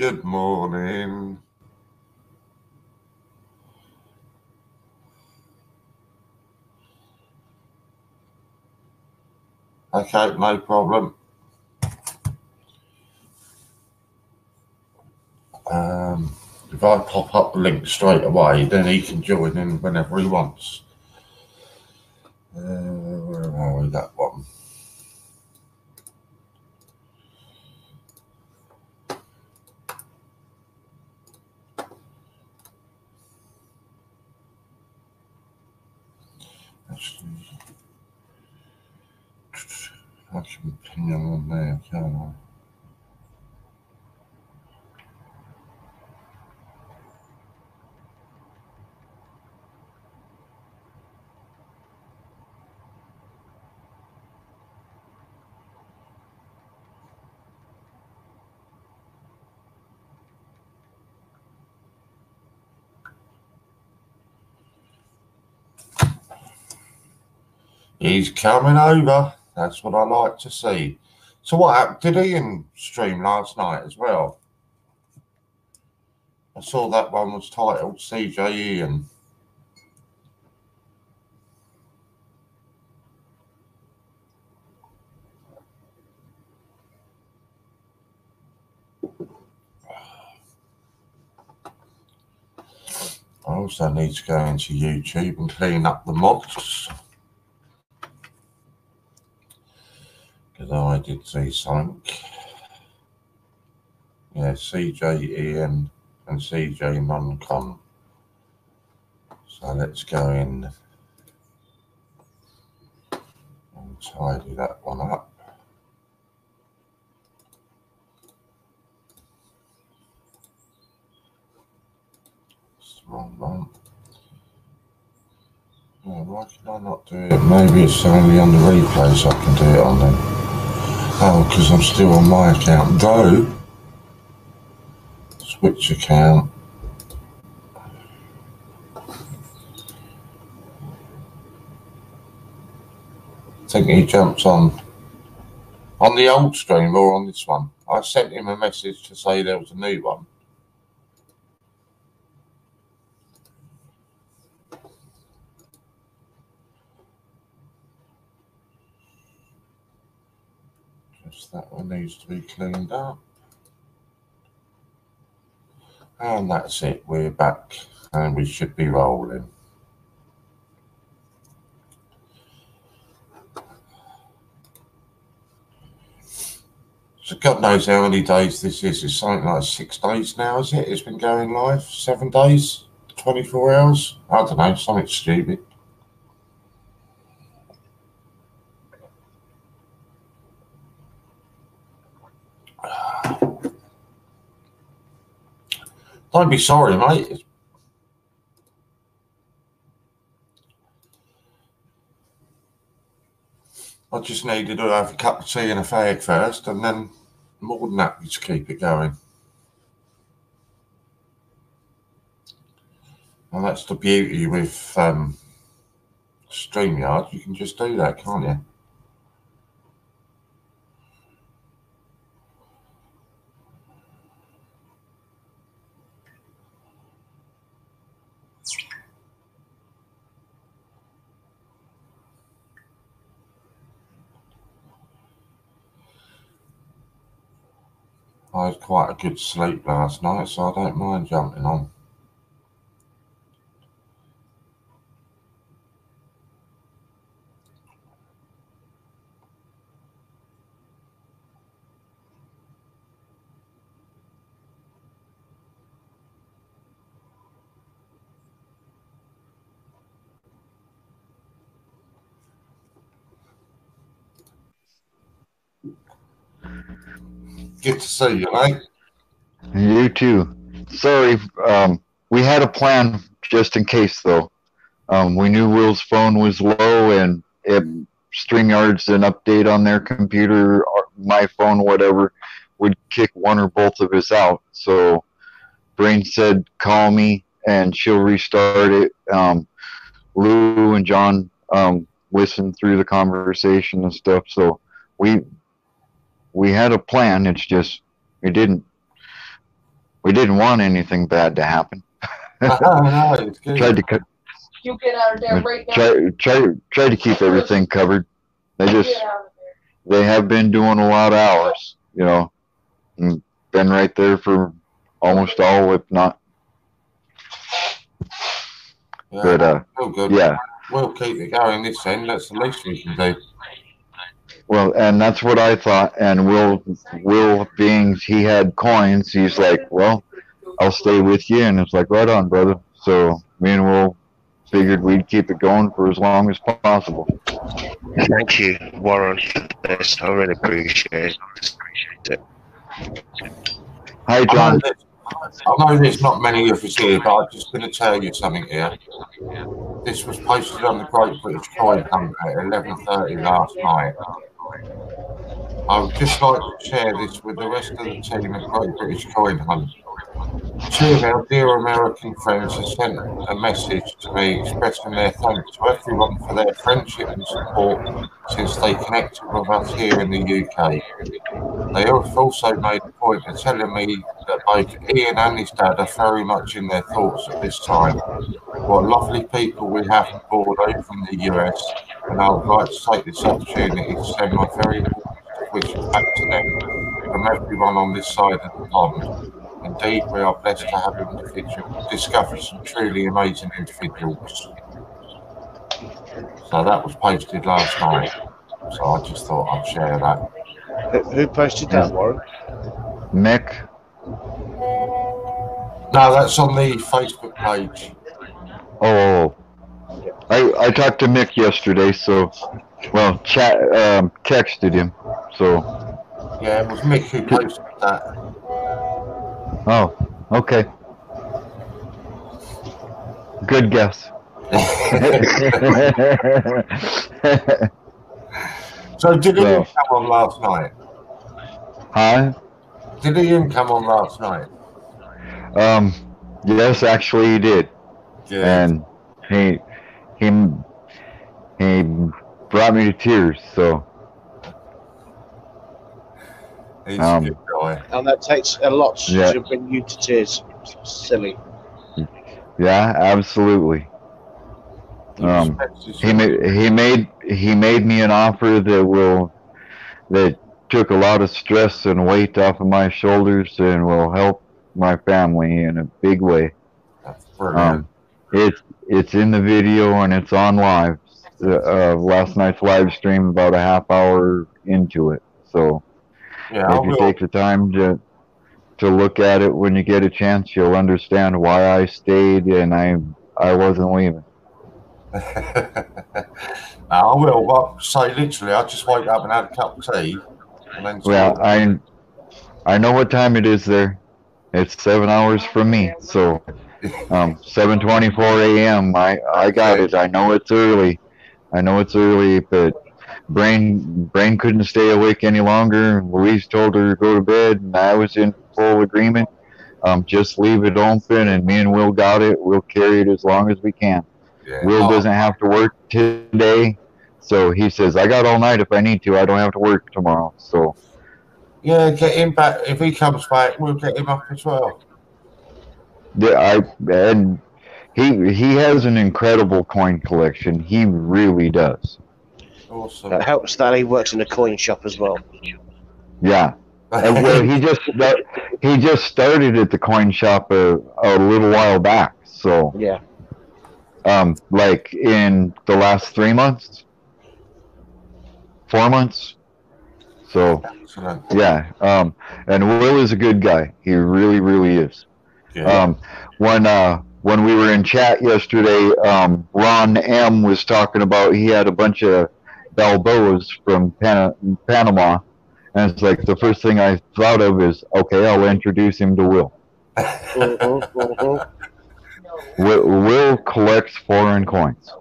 Good morning. Okay, no problem. Um, if I pop up the link straight away, then he can join in whenever he wants. Uh, where are we? That one. Actually, He's coming over. That's what I like to see. So what happened? Did Ian stream last night as well? I saw that one was titled CJ Ian. I also need to go into YouTube and clean up the mods. Because I did see something. Yeah, CJ Ian and CJ Muncon. So let's go in and tidy that one up. It's wrong one. Oh, why can I not do it? Maybe it's only on the replay so I can do it on then. Oh, because I'm still on my account. Though, switch account. I think he jumps on on the old stream or on this one. I sent him a message to say there was a new one. Just that one needs to be cleaned up. And that's it. We're back and we should be rolling. So God knows how many days this is. It's something like six days now, is it? It's been going live? Seven days? 24 hours? I don't know, something stupid. Don't be sorry, mate. I just needed to have a cup of tea and a fag first, and then more than happy to keep it going. And that's the beauty with um, StreamYard. You can just do that, can't you? I had quite a good sleep last night, so I don't mind jumping on. Good to see you, mate. You too. Sorry, um, we had a plan just in case, though. Um, we knew Will's phone was low, and if StreamYard's an update on their computer, or my phone, whatever, would kick one or both of us out. So Brain said, call me, and she'll restart it. Um, Lou and John um, listened through the conversation and stuff. So we we had a plan. It's just we didn't we didn't want anything bad to happen. no, no. Tried to cut, You get out of there right now. try, try, try to keep everything covered. They just Get out of there. they have been doing a lot of hours, you know, and been right there for almost all, if not. Yeah, But uh, still good. yeah, We'll keep it going this end. That's the least we can do. Well, and that's what I thought. And Will, Will, being he had coins, he's like, well, I'll stay with you, and it's like, right on, brother. So me and Will figured we'd keep it going for as long as possible. Thank you, Warren, for this. I really appreciate it. Hi, John. there's, I know there's not many of us here, but I'm just going to tell you something here. This was posted on the Great British Coin Hunt at 11.30 last night. I would just like to share this with the rest of the team at Great British Coin Hunt. Two of our dear American friends have sent a message to me expressing their thanks to everyone for their friendship and support since they connected with us here in the UK. They have also made a point of telling me that both Ian and his dad are very much in their thoughts at this time. What lovely people we have on board over in the US, and I would like to take this opportunity to send my very warmest wishes back to them from everyone on this side of the pond. Indeed, we are blessed to have individual, discovered some truly amazing individuals. So that was posted last night. So I just thought I'd share that. Who, who posted that, Warren? Mick. No, that's on the Facebook page. Oh, I I talked to Mick yesterday, so well, chat um, texted him. So Yeah, it was Mick who posted that. Oh, okay. Good guess. So did Ian come on last night? Huh? Did Ian come on last night? Um, yes, actually, he did, Yeah. and he he he brought me to tears. So He's um, good guy. And that takes a lot Yeah. to bring you to tears. Silly. yeah, absolutely. Um, he made he made he made me an offer that will that took a lot of stress and weight off of my shoulders and will help my family in a big way. Um, it's it's in the video and it's on live. Uh, last night's live stream about a half hour into it. So yeah, if you take the time to to look at it when you get a chance, you'll understand why I stayed and I I wasn't leaving. I will. Well, say literally, I just woke up and had a cup of tea, and then Well, I I know what time it is there. It's seven hours from me, so um, seven twenty-four a.m. I I got it. I know it's early. I know it's early, but brain brain couldn't stay awake any longer. Louise told her to go to bed, and I was in full agreement. Um, just leave it open, and me and Will got it. We'll carry it as long as we can. yeah. Will Oh, doesn't have to work today, so he says I got all night if I need to. I don't have to work tomorrow. So yeah, get him back. If he comes back, we'll get him up as well. Yeah, I and he he has an incredible coin collection. He really does. Awesome. That helps that he works in a coin shop as well. Yeah. And, well, he just he just started at the coin shop a, a little while back. So Yeah. um, like in the last three months, four months. So Excellent. yeah, um, and Will is a good guy. He really, really is. Yeah. Um, when uh, when we were in chat yesterday, um, Ron M was talking about he had a bunch of Balboas from Pana- Panama, and it's like the first thing I thought of is okay, I'll introduce him to Will. Mhm, mhm. Will, Will collects foreign coins.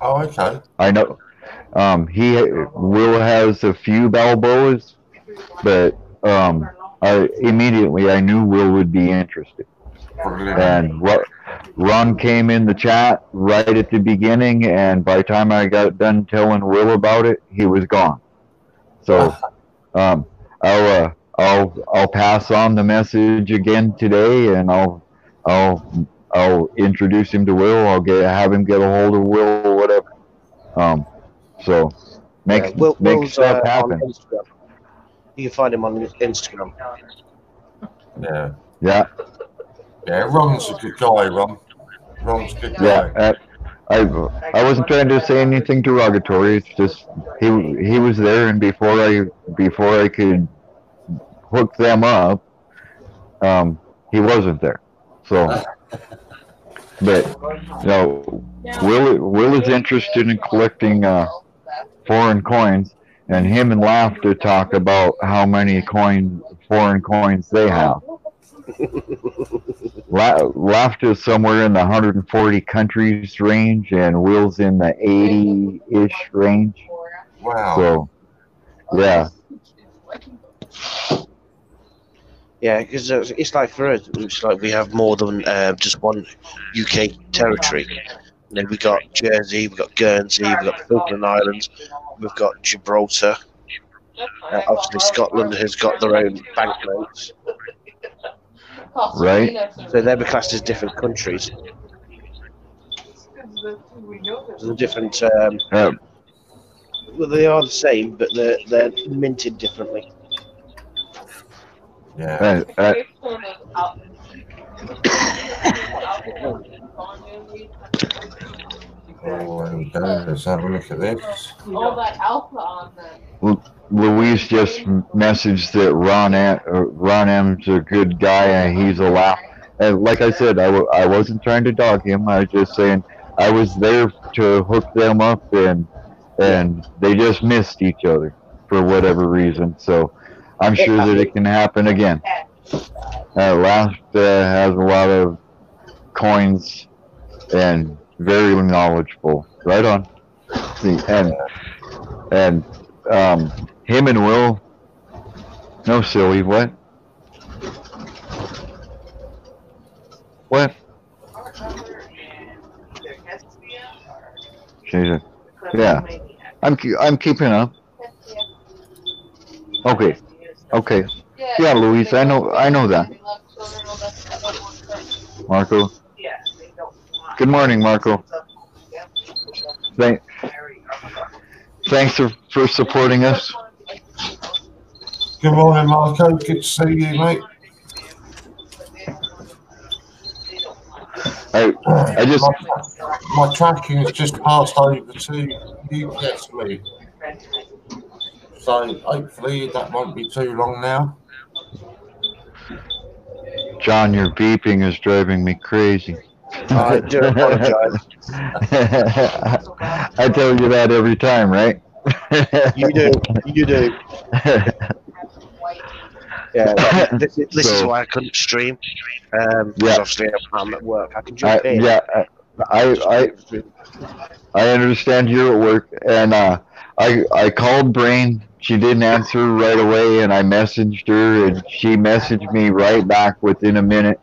oh, okay. I know. Um, he Will has a few Balboas, but um, I immediately I knew Will would be interested. Brilliant. And Ro- Ron came in the chat right at the beginning, and by the time I got done telling Will about it, he was gone. So um, I'll uh, I'll I'll pass on the message again today, and I'll I'll I'll introduce him to Will. I'll get have him get a hold of Will or whatever. Um, so make Yeah, Will, make Will's stuff uh, happen. You can find him on Instagram. Yeah. Yeah, Yeah, Ron's a good guy, Ron. Ron's a good guy. yeah. Uh, I I wasn't trying to say anything derogatory. It's just he he was there, and before I before I could hook them up, um, he wasn't there. So, but you know, Will Will is interested in collecting uh, foreign coins, and him and Laughter talk about how many coin foreign coins they have. La- Laughter is somewhere in the 140 countries range, and Will's in the 80-ish range. Wow. So, yeah, Yeah, because it's like for us, it's like we have more than uh, just one UK territory. And then we got Jersey, we got Guernsey, we got Falkland Islands, we've got Gibraltar. Uh, obviously, Scotland has got their own banknotes, Right. so they're classed as different countries. They're different. Um, uh, well, they are the same, but they're they're minted differently. Yeah. uh, uh, Oh, there we go. Let's have a look at this. All that alpha on them. Louise just messaged that Ron A- uh, Ron M's a good guy and he's a laugh. And like I said, I w- I wasn't trying to dog him. I was just saying I was there to hook them up and and they just missed each other for whatever reason. So I'm sure that it can happen again. Uh, Laugh uh, has a lot of coins and very knowledgeable. Right on. And and um, him and Will. No, silly. What? What? Jesus. Yeah. I'm I'm keeping up. Okay. Okay. Yeah, Louise. I know. I know that. Marco. Good morning, Marco. Thank, thanks for, for supporting us. Good morning, Marco. Good to see you, mate. I I just My, my tracking has just passed over to you, UPS me. So hopefully that won't be too long now. John, your beeping is driving me crazy. I do apologise. I tell you that every time, right? You do, you do. Yeah, this, this is why I couldn't stream. Um, Yeah. obviously I'm at work. I can I, jump in. yeah, I, I, I understand you're at work, and uh, I, I called Brain. She didn't answer right away, and I messaged her, and she messaged me right back within a minute,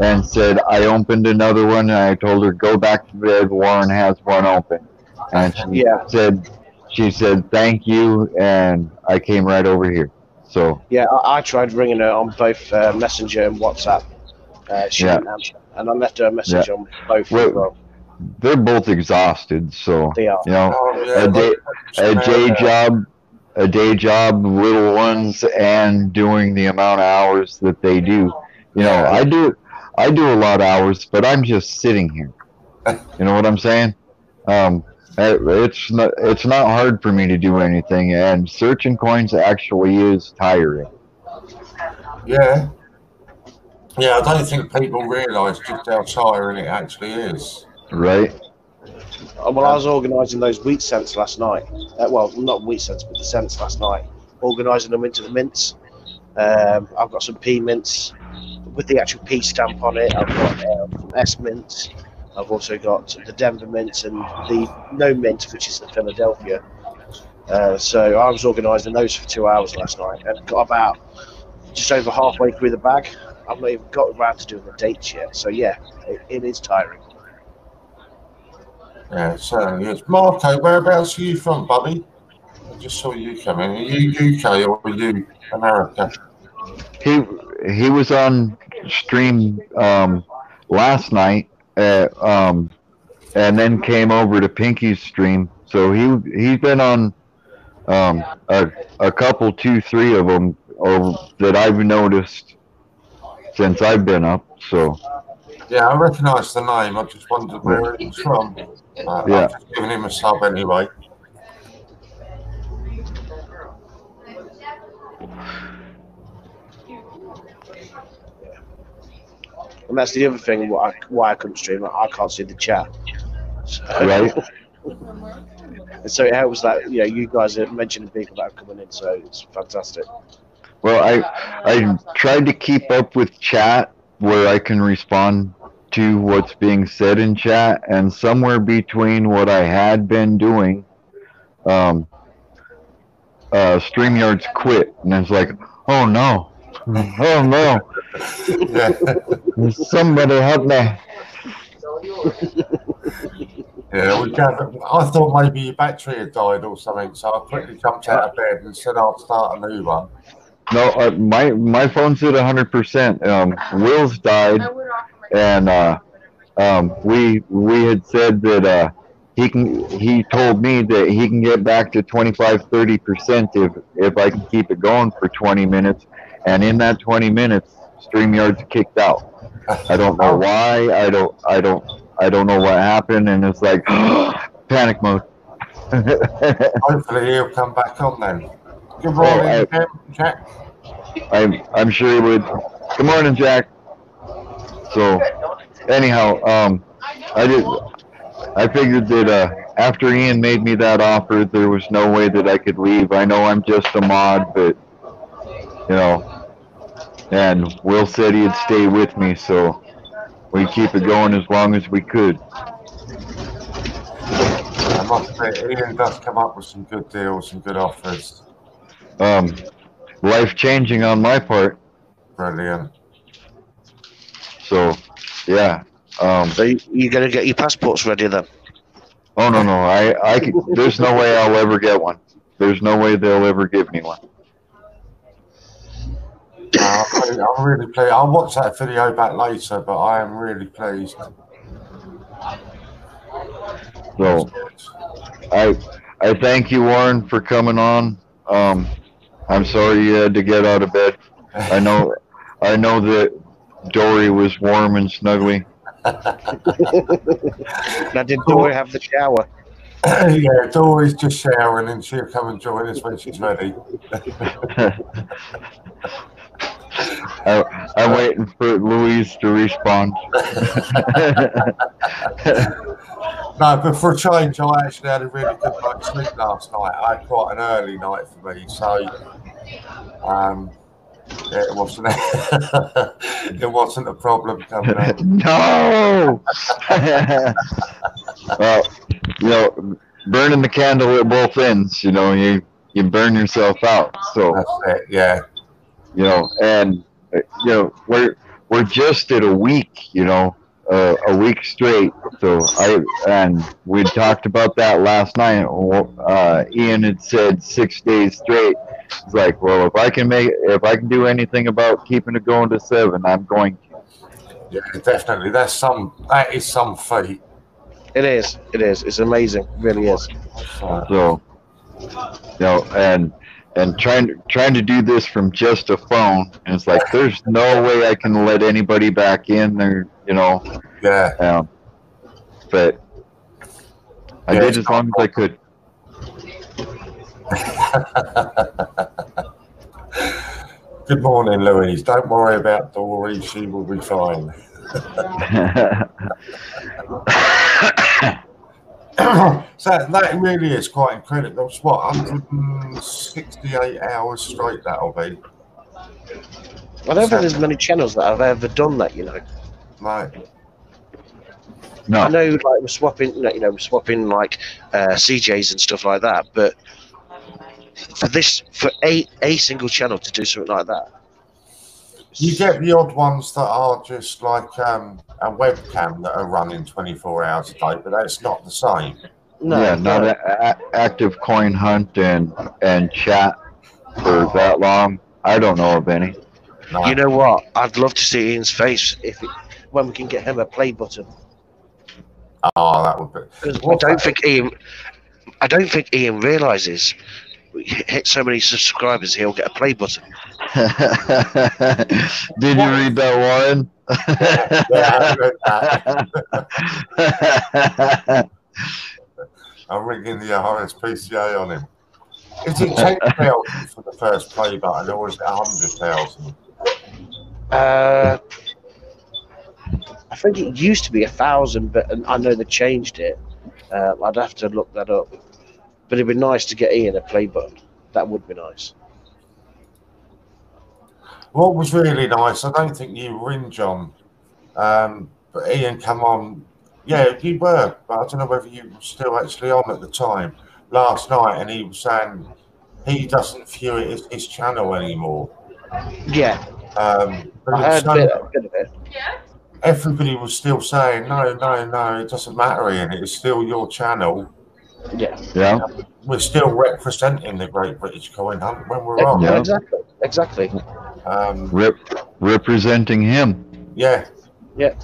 and said I opened another one, and I told her go back to bed. Warren has one open, and she Yeah. said, she said thank you, and I came right over here. So Yeah, I, I tried ringing her on both uh, Messenger and WhatsApp. Uh, she Yeah. didn't answer, and I left her a message on both Well- as well. they're both exhausted. So They are. you know. Oh, yeah, a day, a day job, a day job, little ones, and doing the amount of hours that they do. You know, I do, I do a lot of hours, but I'm just sitting here. You know what I'm saying? Um, uh, it's not, it's not hard for me to do anything, and searching coins actually is tiring. Yeah. Yeah, I don't think people realise just how tiring it actually is. Right? Uh, Well, I was organising those wheat cents last night. Uh, well, not wheat cents, but the cents last night. Organising them into the mints. Um, I've got some P mints with the actual P stamp on it. I've got um, S mints. I've also got the Denver mints and the no mint, which is the Philadelphia. Uh, so I was organising those for two hours last night and got about just over halfway through the bag. I've not even got around to doing the dates yet. So yeah, it, it is tiring. Yeah, it certainly is. Marco, whereabouts are you from, buddy? I just saw you coming. in. Are you UK or are you America? he he was on stream um, last night, at, um, and then came over to Pinky's stream. So he he's been on um, a a couple, two, three of them, or that I've noticed since I've been up. So Yeah, I recognise the name. I just wondered where he was from. Uh, Yeah. I'm just giving him a sub anyway. And that's the other thing why I, why I couldn't stream. I can't see the chat. So, right, and so it helps that you know you guys are mentioning people that are coming in, so it's fantastic. well, I I tried to keep up with chat where I can respond to what's being said in chat, and somewhere between what I had been doing, um, uh, Streamyard's quit, and it's like, oh no, oh no, somebody help me. yeah. We gathered, I thought maybe your battery had died or something, so I quickly jumped out of bed and said I'll start a new one. No, uh, my my phone's at hundred percent. Um, Will's died, and uh, um, we we had said that uh, he can. He told me that he can get back to 25, 30 percent if if I can keep it going for twenty minutes. And in that twenty minutes, Streamyard's kicked out. I don't know why. I don't. I don't. I don't know what happened. And it's like panic mode. Hopefully he'll come back on then. Good morning, I- Jack. I'm I'm sure he would. Good morning, Jack. So anyhow, um, I did. I figured that uh, after Ian made me that offer, there was no way that I could leave. I know I'm just a mod, but you know, and Will said he'd stay with me, so we keep it going as long as we could. I must say, Ian does come up with some good deals, some good offers. Um, life changing on my part. Brilliant. So yeah. Um, So you, you're going to get your passports ready then? Oh no no I I could, there's no way I'll ever get one. There's no way they'll ever give me one. Uh, I'm really pleased. I'll watch that video back later, but I am really pleased. So I I thank you Warren for coming on. Um, I'm sorry you had to get out of bed. I know I know that Dory was warm and snuggly. Now, did Dory have the shower? yeah, Dory's just showering and she'll come and join us when she's ready. I, I'm waiting for Louise to respond. No, but for a change, I actually had a really good night's sleep last night. I had quite an early night for me, so um, yeah, it wasn't it wasn't a problem coming up. no. well, you know, burning the candle at both ends. You know, you you burn yourself out. So That's it. Yeah, you know, and uh, you know, we're we're just at a week. You know, uh, a week straight. So I and we talked about that last night. Uh, Ian had said six days straight. It's like, well, if I can make, if I can do anything about keeping it going to seven, I'm going to. yeah, definitely. That's some. That is some feat. It is. It is. It's amazing. It really is. So, So, you know, and and trying trying to do this from just a phone, and it's like there's no way I can let anybody back in there. You know, yeah. um, but I Yeah, did as long as I could. Good morning, Louise. Don't worry about Dory. She will be fine. so that really is quite incredible. That's what 168 hours straight that'll be. I don't think there's many channels that have ever done that. You know. Like, I know, like we're swapping, you know, we're swapping like uh, CJs and stuff like that. But for this, for a a single channel to do something like that, you get the odd ones that are just like um, a webcam that are running 24 hours a day, but that's not the same. no, yeah, not a, a, active coin hunt and and chat for that long. I don't know of any. No. You know what? I'd love to see Ian's face if it, when we can get him a play button. oh, that would be. 'Cause I don't think Ian. I don't think Ian realizes we hit so many subscribers, he'll get a play button. Did you read that, Warren? Yeah, I read that. I'm ringing the RSPCA on him. Is it 10,000 for the first play button or is it 100,000? Uh, I think it used to be a thousand, but I know they changed it. Uh, I'd have to look that up. But it'd be nice to get Ian a play button. That would be nice. What was really nice, I don't think you were in, John, um, but Ian come on. Yeah, you were, but I don't know whether you were still actually on at the time last night, and he was saying he doesn't view it as his channel anymore. Yeah, Um, but I heard a so- bit, a bit of it. everybody was still saying, no, no, no, it doesn't matter, Ian. It's still your channel. Yeah, yeah, We're still representing the Great British Coin Hunt when we're on. Yeah. exactly, exactly. Um, rep, representing him. yeah. Yeah.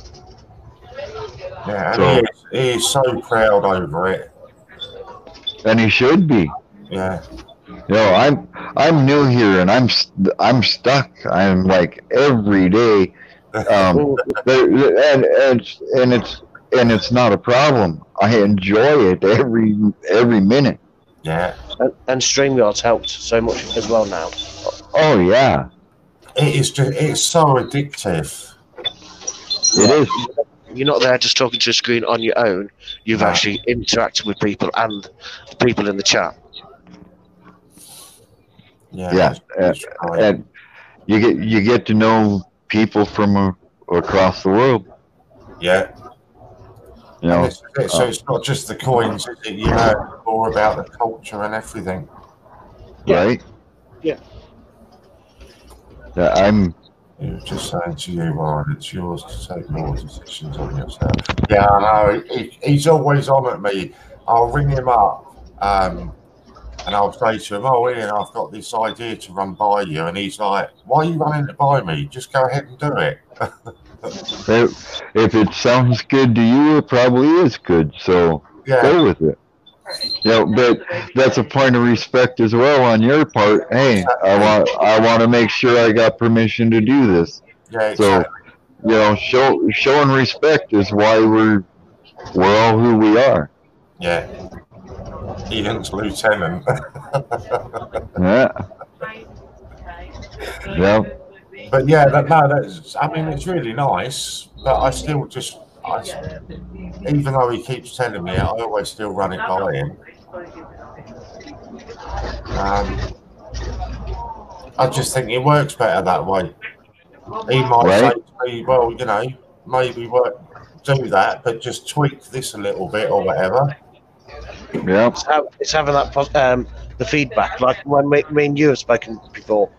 Yeah, and So- he, is, he is so proud over it. and he should be. Yeah, You know, I'm I'm new here and I'm I'm stuck. I'm like every day, um, and and and it's and it's not a problem. I enjoy it every every minute. yeah. And, and StreamYard's helped so much as well now. Oh yeah, It is just, it's so addictive. it is. You're not there just talking to a screen on your own. You've No. actually interacted with people and the people in the chat. Yeah, Yeah, it's- it's great. And you get you get to know people from uh, across the world. yeah. You know, it's, it's- so it's not just the coins, is it? You know more about the culture and everything. Yeah. right? Yeah. Yeah, I'm He was just saying to you, Warren, it's yours to take more decisions on yourself. Yeah, I know. He, he's always on at me. I'll ring him up um, and I'll say to him, Oh, Ian, I've got this idea to run by you. And he's like, Why are you running it by me? Just go ahead and do it. if, if it sounds good to you, it probably is good. So Yeah, go with it. You know, but that's a point of respect as well on your part. Hey, I want I want to make sure I got permission to do this. yeah, So, you know, show showing respect is why we're we're all who we are. yeah. Ian's lieutenant. Yeah, yeah, But yeah, that, no, that's. I mean, it's really nice, but I still just, I, even though he keeps telling me, I always still run it by him. Um, I just think it works better that way. He might Right. say to me, "Well, you know, maybe work, do that, but just tweak this a little bit or whatever." yeah. It's, having that um, the feedback. Like when we, me and you have spoken before,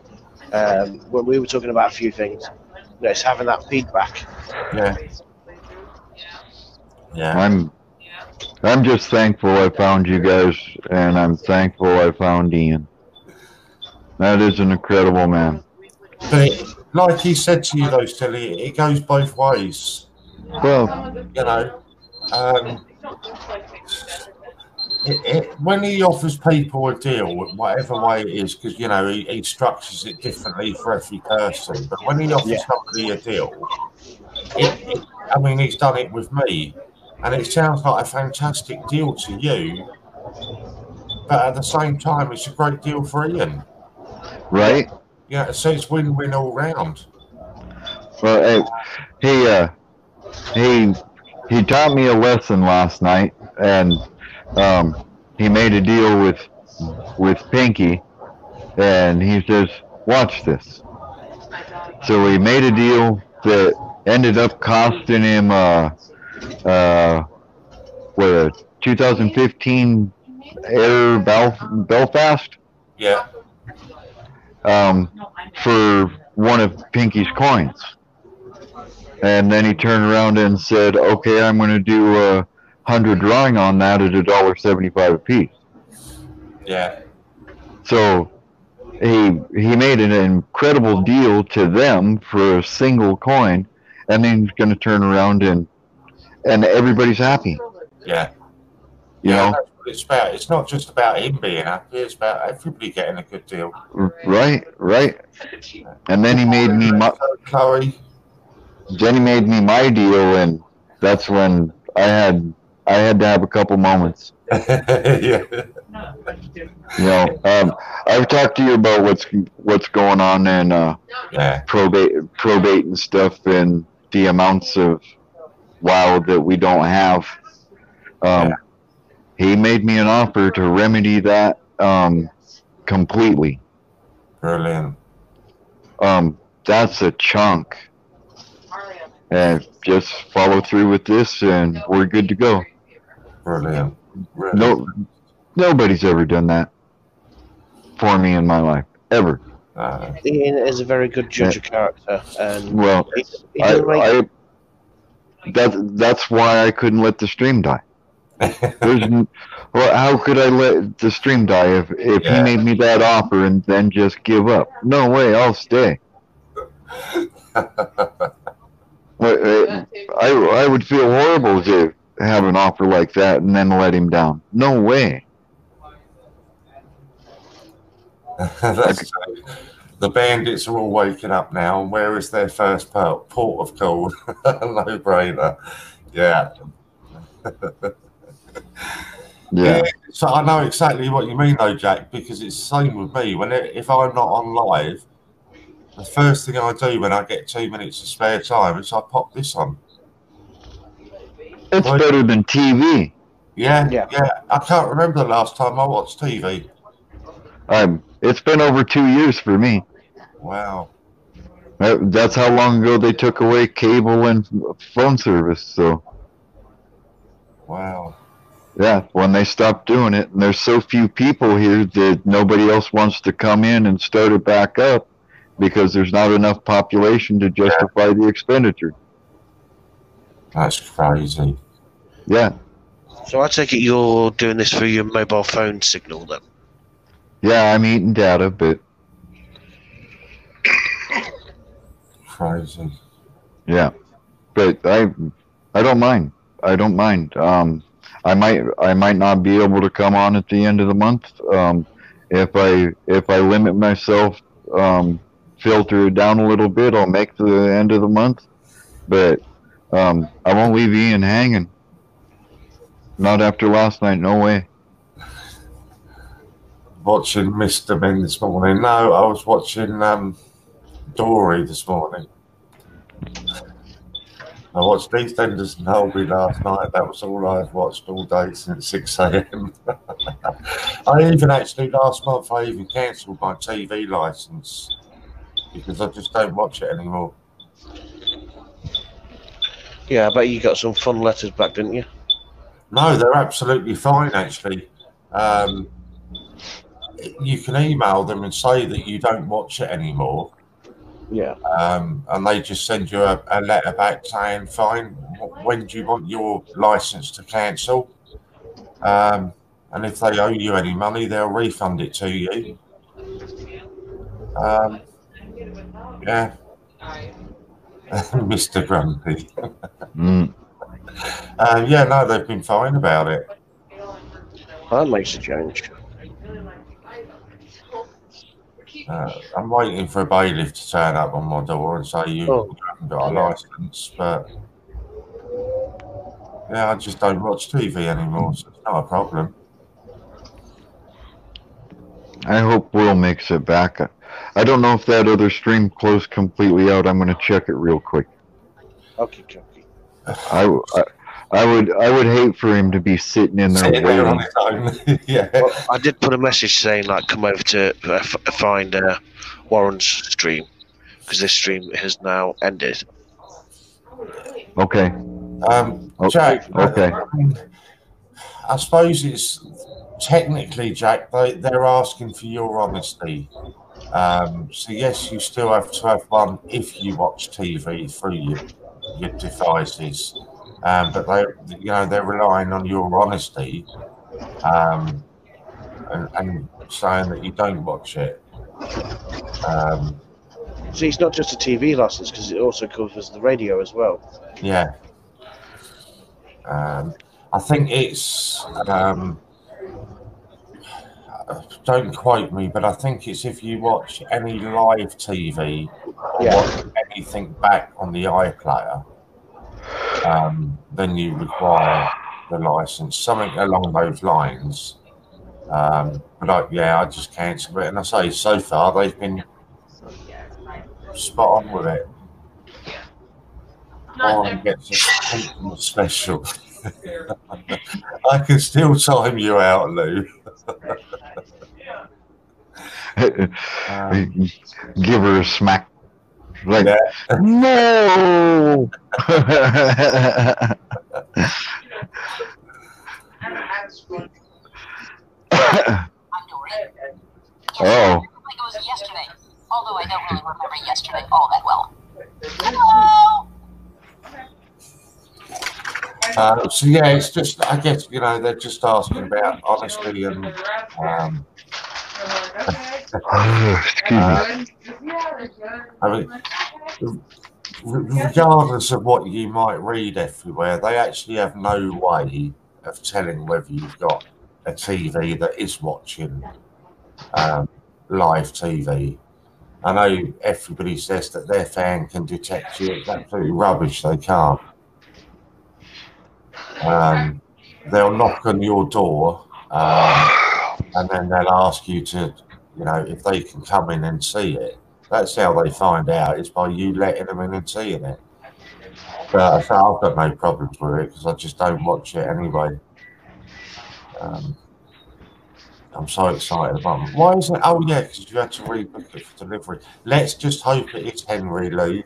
um, when we were talking about a few things. You know, it's having that feedback. Yeah, yeah, I'm I'm just thankful I found you guys, and I'm thankful I found Ian. That is an incredible man. but it, like he said to you, though, Silly, it goes both ways. Well, You know, um, it, it, when he offers people a deal, whatever way it is, because you know he, he structures it differently for every person. But when he offers Yeah. somebody a deal, it, I mean, he's done it with me, and it sounds like a fantastic deal to you. But at the same time, it's a great deal for Ian. right? Yeah, so it's win-win all round. Well, hey, he uh, he he taught me a lesson last night, and um, he made a deal with with Pinky, and he says, "Watch this." So he made a deal that ended up costing him uh uh what a 2015 Air Bel- Belfast Yeah, um, for one of Pinky's coins. And then he turned around and said, "Okay, I'm going to do a hundred drawing on that at a dollar seventy-five a piece." yeah, So he he made an incredible deal to them for a single coin, and then he's going to turn around and and everybody's happy. Yeah. You yeah, know, it's about. It's not just about him being happy, it's about everybody getting a good deal. Right, right. And then he made me my, then he made me my deal, and that's when I had I had to have a couple moments. yeah. You know, um, I've talked to you about what's what's going on in uh, Yeah. probate probate and stuff, and the amounts of WoW that we don't have. Um, Yeah. He made me an offer to remedy that um, completely. Brilliant. Um, that's a chunk, and just follow through with this, and we're good to go. Brilliant. Brilliant. No, nobody's ever done that for me in my life ever. Uh, Ian is a very good judge of character, and Well, he, he I, doesn't I that that's why I couldn't let the stream die. There's, n- well, how could I let the stream die if if Yeah. he made me that offer and then just give up? No way, I'll stay. But, uh, I I would feel horrible to have an offer like that and then let him down. No way. That's, uh, the bandits are all waking up now, and where is their first port, port of call? no brainer. Yeah. Yeah. So I know exactly what you mean, though, Jack, because it's the same with me. When it, if I'm not on live, the first thing I do when I get two minutes of spare time is I pop this on. It's better than TV. Yeah, Yeah. yeah. I can't remember the last time I watched TV. Um, it's been over two years for me. Wow. That, that's how long ago they took away cable and phone service. So Wow. yeah, when they stopped doing it, and there's so few people here that nobody else wants to come in and start it back up because there's not enough population to justify the expenditure. That's crazy. Yeah, so I take it you're doing this through your mobile phone signal then. yeah, I'm eating data, but Crazy. yeah, but I, I don't mind. I don't mind. Um, I might, I might not be able to come on at the end of the month. Um, if I, if I limit myself, um, filter it down a little bit, I'll make the end of the month. But um, I won't leave Ian hanging. Not after last night. No way. Watching Mr. Bean this morning. No, I was watching um, Dory this morning. I watched EastEnders and Holby last night. That was all I've watched all day since 6 a.m. I even actually, last month, I even cancelled my TV license because I just don't watch it anymore. Yeah, I bet you got some fun letters back, didn't you? No, they're absolutely fine, actually. Um, you can email them and say that you don't watch it anymore, Yeah. um, and they just send you a, a letter back saying, "Fine, when do you want your license to cancel?" Um, and if they owe you any money, they'll refund it to you. Um, yeah, Mr. Grumpy. Mm. Um, yeah, no, they've been fine about it. That makes a change. Uh, I'm waiting for a bailiff to turn up on my door and say you oh. haven't got a license, but yeah, I just don't watch TV anymore, so it's not a problem. I hope Will makes it back. I don't know if that other stream closed completely out. I'm going to check it real quick. Okay, okay. I, I, I would I would hate for him to be sitting in there Sitting there on waiting. his own. yeah. Well, I did put a message saying like come over to uh, f- find uh, Warren's stream because this stream has now ended. Okay. Um, Jack. okay. um, I suppose it's technically, Jack. They they're asking for your honesty. Um, so yes, you still have to have one if you watch TV through your your devices. Um, but they, you know, they're relying on your honesty, um, and, and saying that you don't watch it. Um, See, it's not just a TV license because it also covers the radio as well. yeah. Um, I think it's. Don't quote me, but I think it's if you watch any live TV or Yeah. watch anything back on the iPlayer, um, then you require the license, something along those lines. Um, but I, yeah, I just cancelled it, and I say so far they've been spot on with it. Not Warren gets a special. I can still time you out, Lou. Um, Give her a smack. Like, yeah. no! Oh, Like it was yesterday. Although I don't really remember yesterday all that well. Hello! Uh, so yeah, it's just I guess you know they're just asking about honesty and um, excuse me. I mean, regardless of what you might read everywhere, they actually have no way of telling whether you've got a TV that is watching um, live TV. I know everybody says that their fan can detect you. It's absolutely rubbish. They can't. Um, they'll knock on your door, um, and then they'll ask you to, you know, if they can come in and see it. That's how they find out. Is by you letting them in and seeing it. But I've got no problems with it because I just don't watch it anyway. Um, I'm so excited about it. Why isn't it? Oh, yeah, because you had to rebook it for delivery. Let's just hope it is Henry Lee.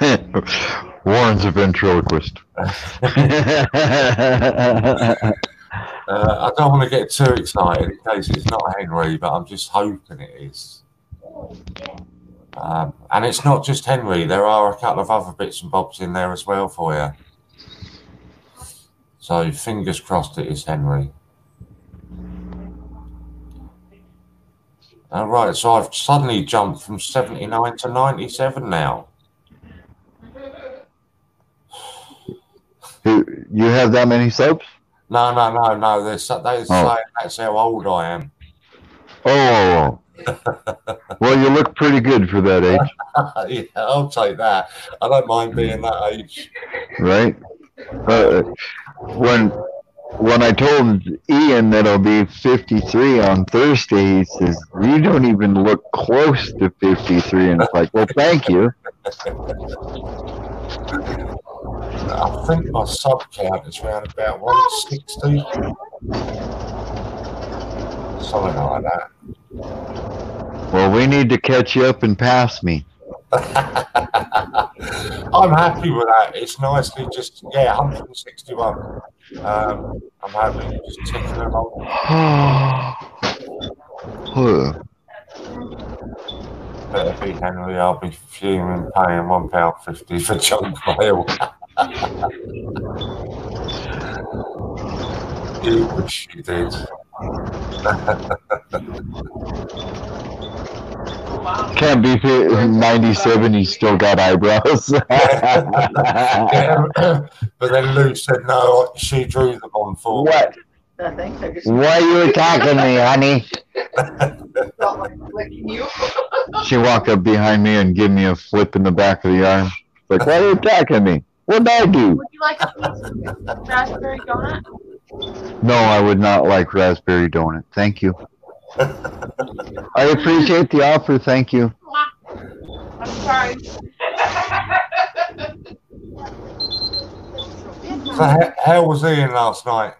Warren's a ventriloquist. Uh, I don't want to get too excited in case it's not Henry, but I'm just hoping it is. Um, and it's not just Henry, there are a couple of other bits and bobs in there as well for you. So fingers crossed it is Henry. All right, so I've suddenly jumped from 79 to 97 now. You you have that many subs? No, no, no, no. They're, they're Oh. saying that's how old I am. Oh, well, you look pretty good for that age, yeah, I'll take that. I don't mind being that age. right? Uh, when when I told Ian that I'll be 53 on Thursday, he says, "You don't even look close to 53," and it's like, "Well, thank you." I think my sub count is around about 160. Something like that. Well, we need to catch you up and pass me. I'm happy with that. It's nicely just, yeah, 161. Um, I'm happy just ticking along. Huh. Better be Henry, I'll be fuming paying £1.50 for junk mail. you wish you did. Can't be fi- 97. He's still got eyebrows. But then Lou said no, she drew them on for me. what? Nothing. I just Why you attacking me, honey? felt like licking you. She walked up behind me and gave me a flip in the back of the arm. Like, why are you attacking me? What'd I do? Would you like a raspberry donut? No, I would not like raspberry donut. Thank you. I appreciate the offer. Thank you. I'm sorry. So how, how was Ian last night?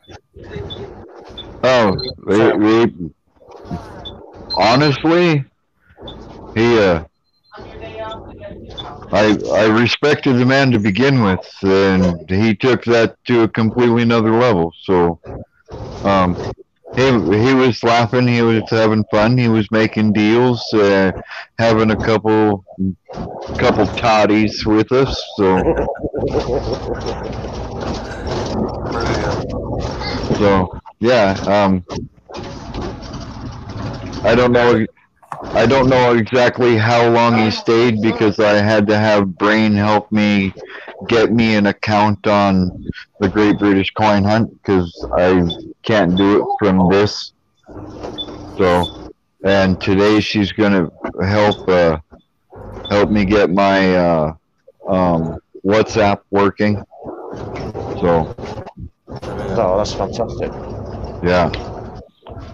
Oh, he, he- honestly, he, uh, I, I respected the man to begin with, and he took that to a completely another level. So, um, he, he was laughing, he was having fun, he was making deals, uh, having a couple, couple toddies with us. So, so yeah, um, I don't know. I don't know exactly how long he stayed because I had to have Brain help me get me an account on the Great British Coin Hunt because I can't do it from this. So, and today she's gonna help uh, help me get my uh, um, WhatsApp working. So, Oh, that's fantastic. yeah.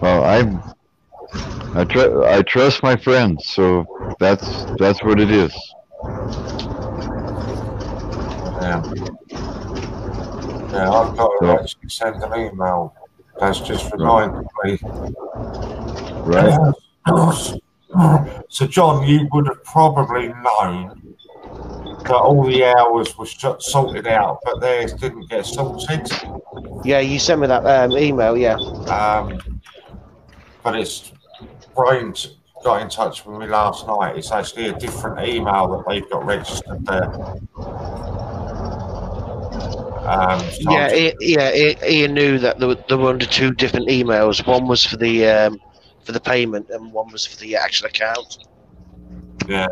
Well, I I tr- I trust my friends, so that's that's what it is. Yeah. Yeah, I've got to actually send an email. That's just reminded me. Right? So, John, you would have probably known that all the hours were sh- sorted out, but theirs didn't get sorted. Yeah, you sent me that um, email. Yeah. Um, but it's Brains got in touch with me last night. It's actually a different email that they've got registered there. Um, so Yeah, I- yeah. Ian knew that there were, there were under two different emails. One was for the um, for the payment, and one was for the actual account. Yeah.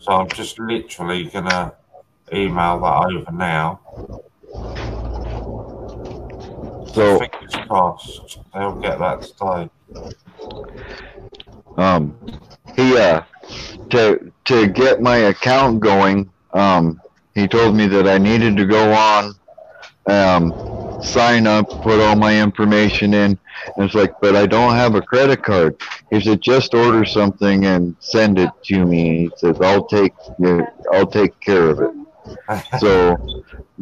So I'm just literally gonna email that over now. So Fingers crossed they'll get that today. Um, he uh, to to get my account going, um, he told me that I needed to go on, um, sign up, put all my information in. And it's like, but I don't have a credit card. He said, just order something and send it to me. He says, I'll take I'll take care of it. so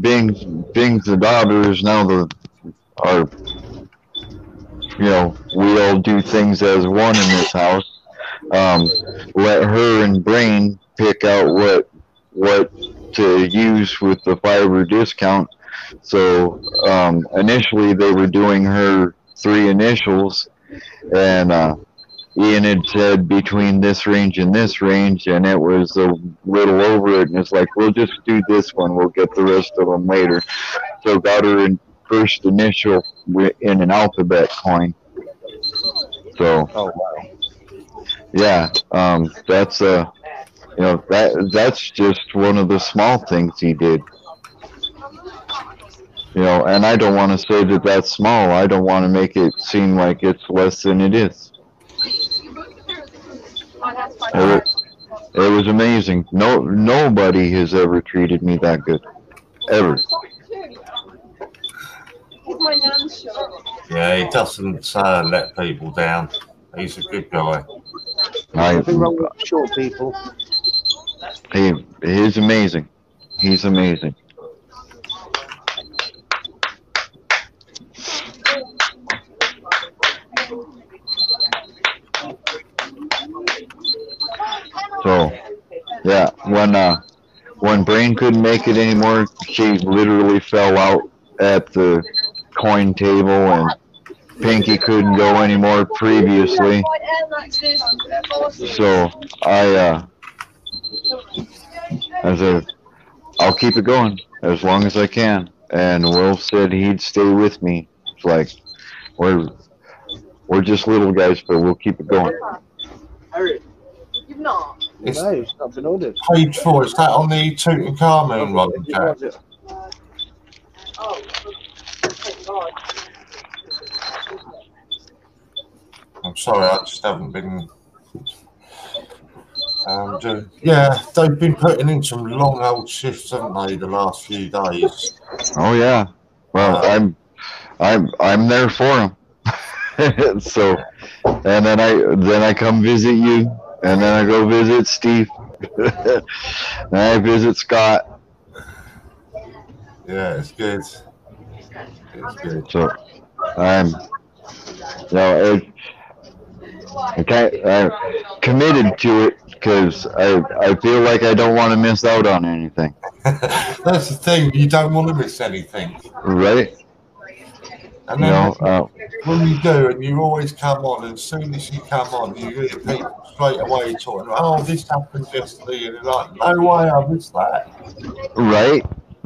being being the daughter is now the our you know we all do things as one in this house um, let her and brain pick out what what to use with the fiber discount so um, initially they were doing her three initials and uh, Ian had said between this range and this range, and it was a little over it, and it's like we'll just do this one. We'll get the rest of them later. So got her in first initial in an alphabet coin. So Oh wow. yeah, um, that's a, you know that that's just one of the small things he did. You know, and I don't want to say that that's small. I don't want to make it seem like it's less than it is. It was, it was amazing. No, nobody has ever treated me that good, ever. Yeah, he doesn't uh, let people down. He's a good guy. I, Nothing wrong with short people. he, he's amazing. He's amazing. So, yeah, when uh, when Brain couldn't make it anymore, she literally fell out at the coin table, and Pinky couldn't go anymore previously. So I uh, I said, I'll keep it going as long as I can. And Will said he'd stay with me. It's like we're we're just little guys, but we'll keep it going. You've not. It's No, it's not been ordered. page four. Is that on the Tutankhamun one, It Jack? was- Oh, thank God. I'm sorry, I just haven't been. Um, do, yeah, they've been putting in some long old shifts, haven't they, the last few days? Oh yeah. Well, I'm I'm I'm there for them. so, and then I then I come visit you, and then I go visit Steve, and I visit Scott. Yeah, it's good. It's good. So, I'm, you it, I can't, I'm committed to it because I I feel like I don't want to miss out on anything. That's the thing, you don't want to miss anything. Right? And You then know, uh, when you do, and you always come on, and as soon as you come on, you hear people straight away talking, oh, this happened yesterday, and you're like, no way, I missed that. right?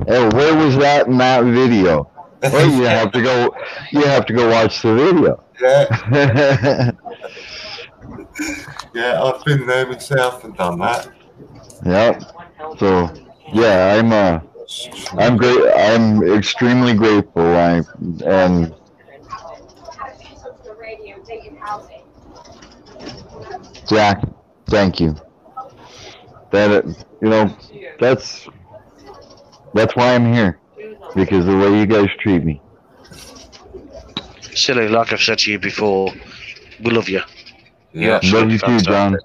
And where was that in that video? Well, you have to go. You have to go watch the video. yeah, Yeah, I've been there myself and done that. Yeah. So yeah, I'm uh I'm great I'm extremely grateful. I and Jack, thank you. That you know, that's that's why I'm here. Because of the way you guys treat me. Silly, like I've said to you before, we love you. Yeah. Yeah. Love you too, John.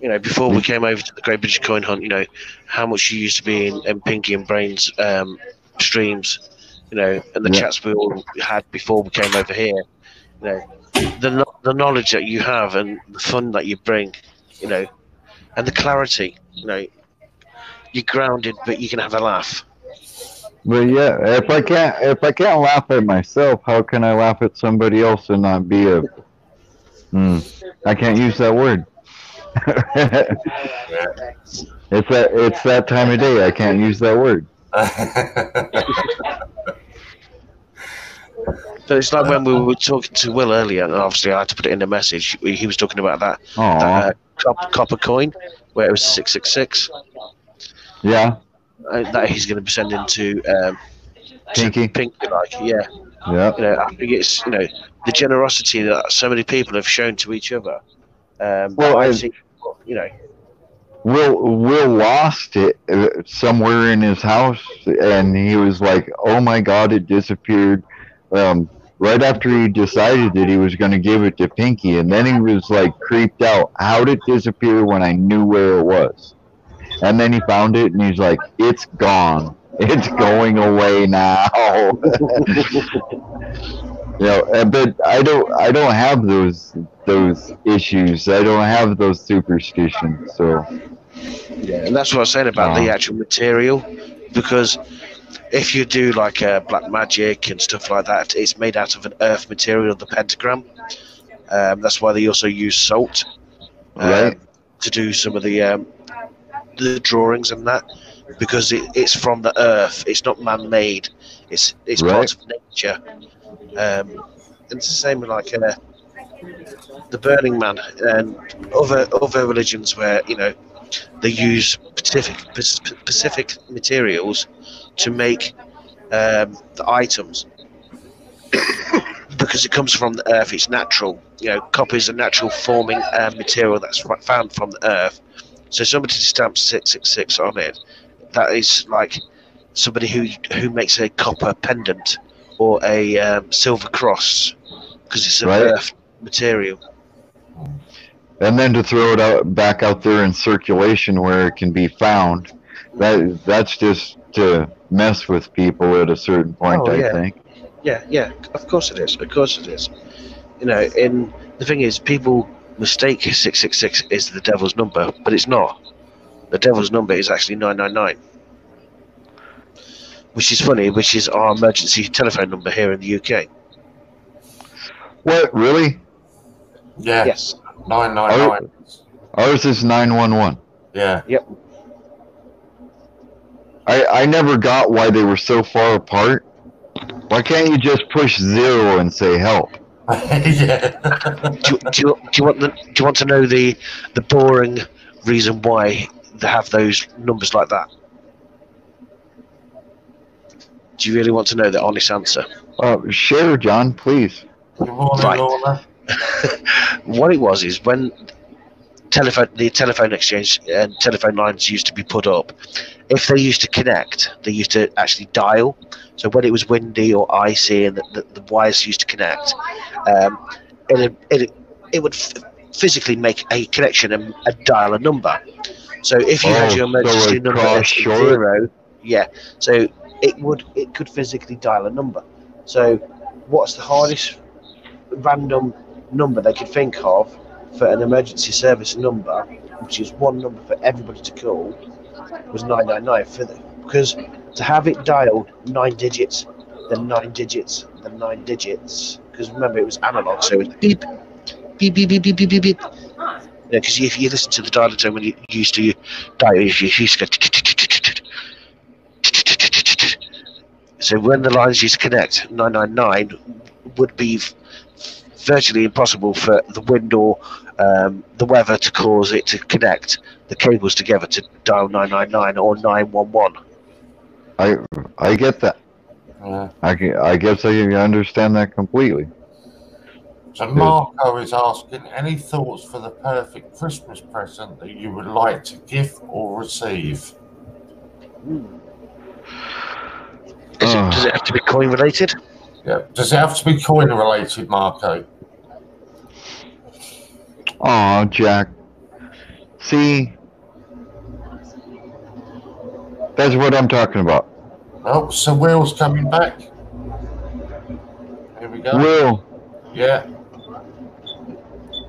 You know, before we came over to the Great British Coin Hunt, you know, how much you used to be in, in Pinky and Brains um, streams, you know, and the Yeah. chats we all had before we came over here, you know, the the knowledge that you have and the fun that you bring, you know, and the clarity, you know, you're grounded, but you can have a laugh. But yeah, if I can't if I can't laugh at myself, how can I laugh at somebody else and not be a hmm, I can't use that word. it's that it's that time of day. I can't use that word. But it's like when we were talking to Will earlier, and obviously I had to put it in the message. He he was talking about that, that uh, cop- copper coin, where it was six six six. Yeah, uh, that he's going to be sending to um, to Pinky. Pinky, like yeah, yeah. you know, I think it's you know the generosity that so many people have shown to each other. Um, Well, I- seen, you know, Will Will lost it uh, somewhere in his house, and he was like, "Oh my God, it disappeared." Um, right after he decided that he was going to give it to Pinky, and then he was like creeped out. How did it disappear when I knew where it was? And then he found it, and he's like, "It's gone. It's going away now." you know, uh, but I don't. I don't have those those issues. I don't have those superstitions. So. yeah, and that's what I said about the actual material, because if you do like uh, black magic and stuff like that, it's made out of an earth material, the pentagram. Um, that's why they also use salt um, Right. to do some of the um, the drawings and that, because it, it's from the earth. It's not man-made. It's it's Right. part of nature. Um, and it's the same with like uh, the Burning Man and other other religions where you know they use specific specific materials to make um, the items because it comes from the earth. It's natural. You know, copper is a natural forming uh, material that's found from the earth. So somebody to stamp six six six on it, that is like somebody who who makes a copper pendant or a um, silver cross because it's a Right. material. and then to throw it out back out there in circulation where it can be found that that's just to mess with people at a certain point Oh, i yeah. think Yeah, yeah, of course it is. Of course it is. You know, and the thing is, people mistake 666 is the devil's number, but it's not. The devil's number is actually 999. Which is funny, which is our emergency telephone number here in the UK. what really yeah. Yes. Nine nine nine. Oh, ours is 911 Yeah. Yep. I i never got why they were so far apart why can't you just push zero and say help yeah. Do, you- do, you, do you want the, do you want to know the the boring reason why they have those numbers like that? Do you really want to know the honest answer? uh, share john please morning, Right. What it was is when telephone the telephone exchange and telephone lines used to be put up if they used to connect they used to actually dial so when it was windy or icy and the, the, the wires used to connect um, it, it, it would f- physically make a connection and, and dial a number so if you had Oh, your emergency number at short? zero yeah so it would it could physically dial a number so what's the hardest random number they could think of for an emergency service number, which is one number for everybody to call, was 999. For the, because to have it dialed nine digits, then nine digits, then nine digits, because remember it was analog, so it was beep, beep, beep, beep, beep, beep, beep, beep. Yeah, because if you listen to the dialer tone when you used to dial, you used to go. So when the lines used to connect, 999 would be virtually impossible for the wind or um, the weather to cause it to connect the cables together to dial 999 or 911. I I get that. Yeah. I I guess I understand that completely. So Marco is asking, any thoughts for the perfect Christmas present that you would like to give or receive? Is it, does it have to be coin related? Yeah. Does it have to be coin related, Marco? Oh, Jack. See, that's what I'm talking about. Oh, so Will's coming back. Here we go. Will, Yeah.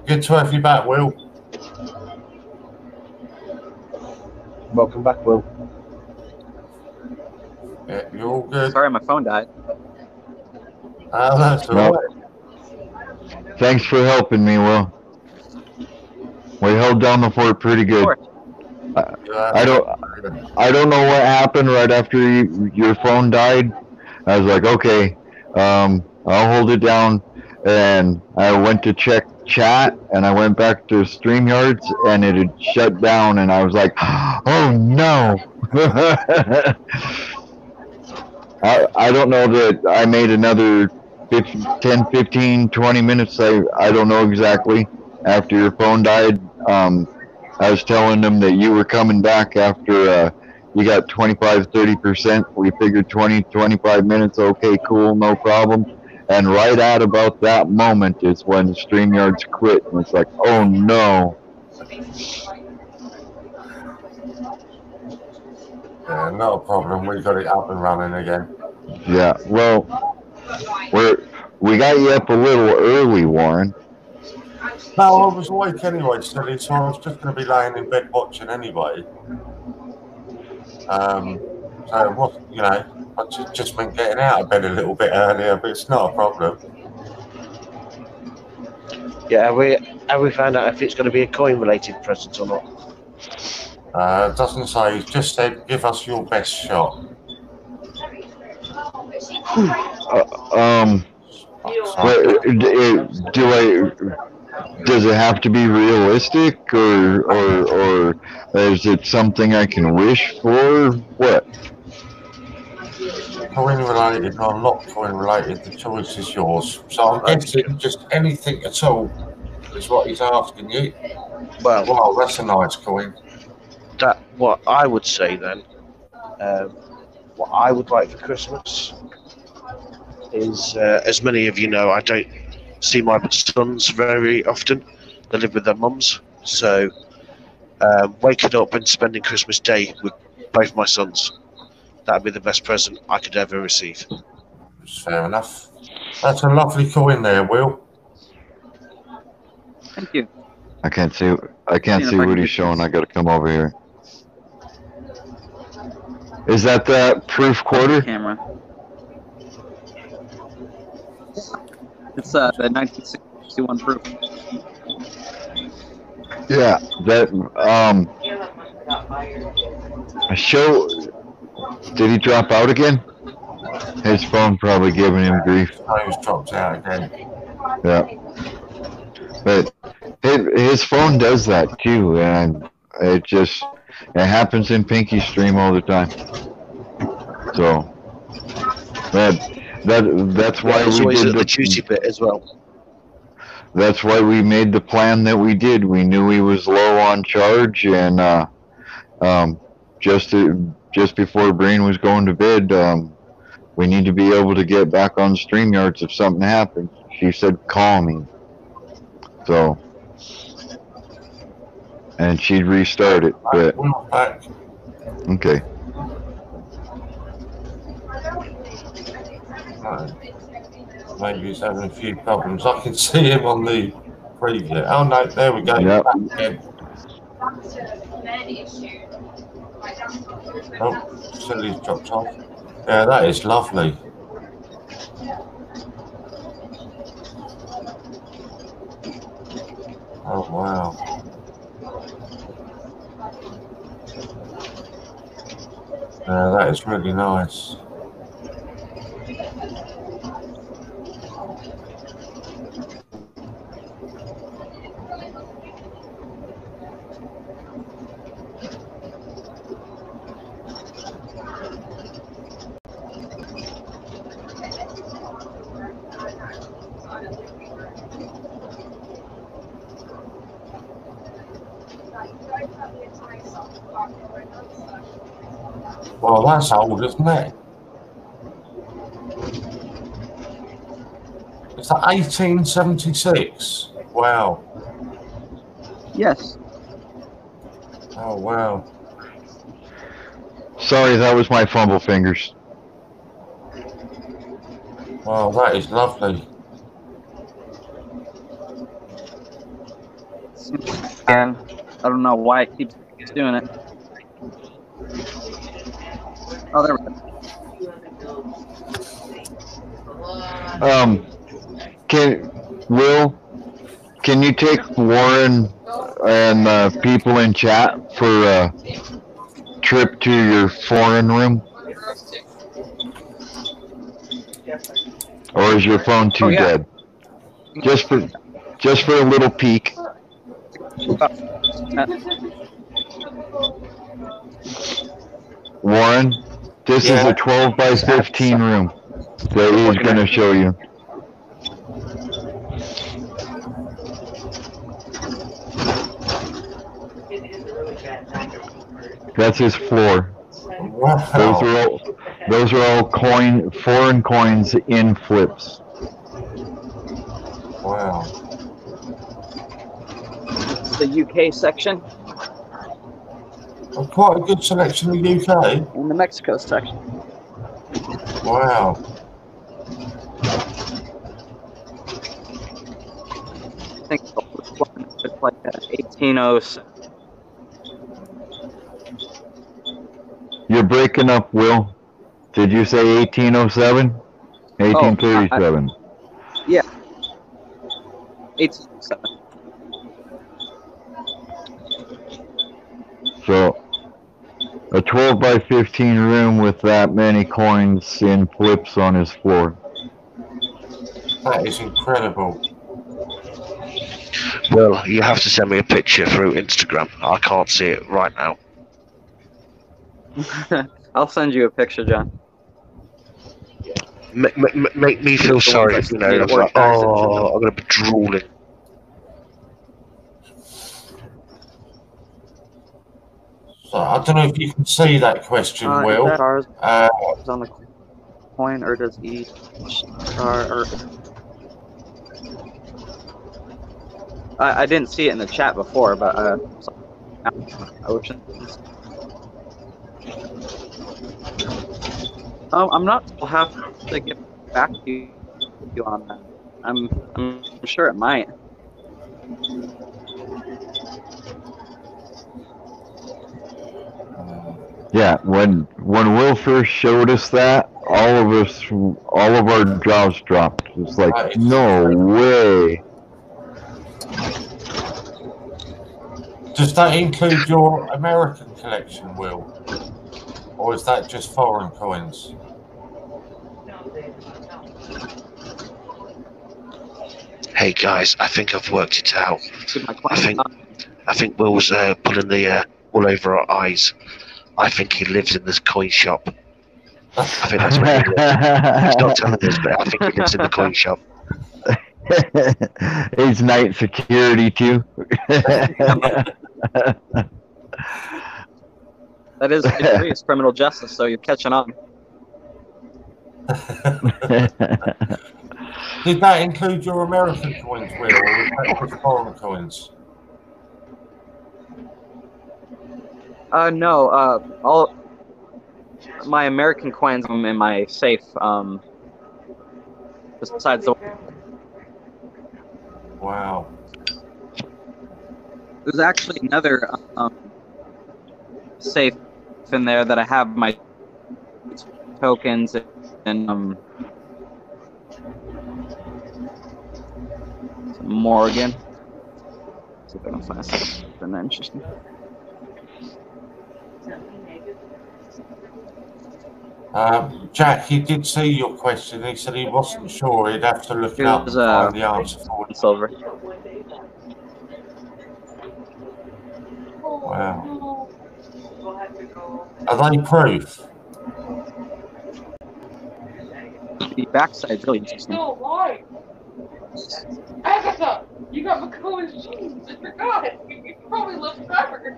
Good to have you back, Will. Welcome back, Will. Yeah, you're all good. Sorry, my phone died. Ah, that's all No. right. thanks for helping me, Will. We held down the fort pretty good. course. I don't, I don't know what happened right after you, your phone died. I was like, okay, um, I'll hold it down. And I went to check chat, and I went back to StreamYards, and it had shut down. And I was like, oh no. I, I don't know that I made another 15, 10, 15, 20 minutes. I, I don't know exactly after your phone died. Um, I was telling them that you were coming back after uh, you got 25, 30%. We figured 20, 25 minutes. Okay, cool, no problem. And right at about that moment is when StreamYards quit. And it's like, oh no. Yeah, not a problem. We got it up and running again. Yeah, well, we're, we got you up a little early, Warren. No, I was awake anyway, silly, so I was just going to be laying in bed watching anyway. Um, so it was, you know, I just, just meant getting out of bed a little bit earlier, but it's not a problem. Yeah, have we, have we found out if it's going to be a coin related present or not? Uh, doesn't say, it just said, give us your best shot. Uh, um, Wait, do do I? Does it have to be realistic, or or or is it something I can wish for? What? Coin related or not coin related, the choice is yours. So I'm guessing just anything at all is what he's asking you. Well, Wow, that's a nice coin. that what I would say then, um, what I would like for Christmas is, uh, as many of you know, I don't see my sons very often. They live with their mums, so um, waking up and spending Christmas Day with both my sons, that'd be the best present I could ever receive. It's fair enough. That's a lovely coin there, Will. Thank you. I can't see. I can't See see if I what he's showing. I gotta come over here. Is that the proof quarter? Camera. It's uh, the 1961 proof. Yeah. That um. Show. Did he drop out again? His phone probably giving him grief. Phone's dropped out again. Yeah. But his, his phone does that too, and it just it happens in Pinky Stream all the time. So that that that's why it's we always did at the the, duty bit as well. that's why we made the plan that we did. We knew he was low on charge, and uh, um, just to, just before Breen was going to bed, um, we need to be able to get back on Streamyards if something happens. She said, "Call me." So, and she'd restart it, but okay. Right. Maybe he's having a few problems. I can see him on the preview. Oh no, there we go. Yep. Back again. Oh, Silly's dropped off. Yeah, that is lovely. Oh wow. Yeah, that is really nice. Well, that's old, isn't it? Is that 1876? Wow. Yes. Oh, wow. Sorry, that was my fumble fingers. Wow, that is lovely. And I don't know why it keeps doing it. Oh, there we go. Um, can Will, can you take Warren and uh, people in chat for a trip to your foreign room? Or is your phone too Oh, yeah. dead? Just for just for a little peek. Warren, this is a 12 by 15 room that he's going to show you. That's his floor. Those are all, those are all coin, foreign coins in flips. Wow. The UK section Well, quite a good selection in the UK. and the Mexico section. Wow. I think the oldest one is like uh, 1806. You're breaking up, Will. Did you say 1807? 1837. 1807. So, a 12 by 15 room with that many coins in flips on his floor. That is incredible. Well, you have to send me a picture through Instagram. I can't see it right now. I'll send you a picture, John. Make, make, make me feel sorry, you know. Yeah, It's like, oh, I'm gonna be drooling. So I don't know if you can see that question, Uh, is Will. that ours Uh, is on the coin, or does each star? Or I, I didn't see it in the chat before, but uh, ocean. Um, I'm not. I'll have to get back to you on that. I'm. I'm sure it might. Yeah, when when Will first showed us that, all of us, all of our jaws dropped. It's like, Right. no way. does that include your American collection, Will? Or is that just foreign coins? Hey guys, I think I've worked it out. I think I think Will's uh, pulling the uh, wool over our eyes. I think he lives in this coin shop. I think that's where he lives. He's not telling us, but I think he lives in the coin shop. He's night security too. That is it's criminal justice, so you're catching on. Did that include your American coins, Will, or was that just foreign coins? Uh, no. Uh, all my American coins are in my safe. Um, besides the Wow. there's actually another um, safe in there that I have my tokens and um Morgan. See if I can find something interesting. Um, Jack, he did see your question. He said he wasn't sure. He'd have to look it up Here's, and uh, find the answer for you. Silver. Wow. Are they proof? The backside's really interesting. No, why? Agatha, you got McCullough's jeans. I forgot. You probably left forever.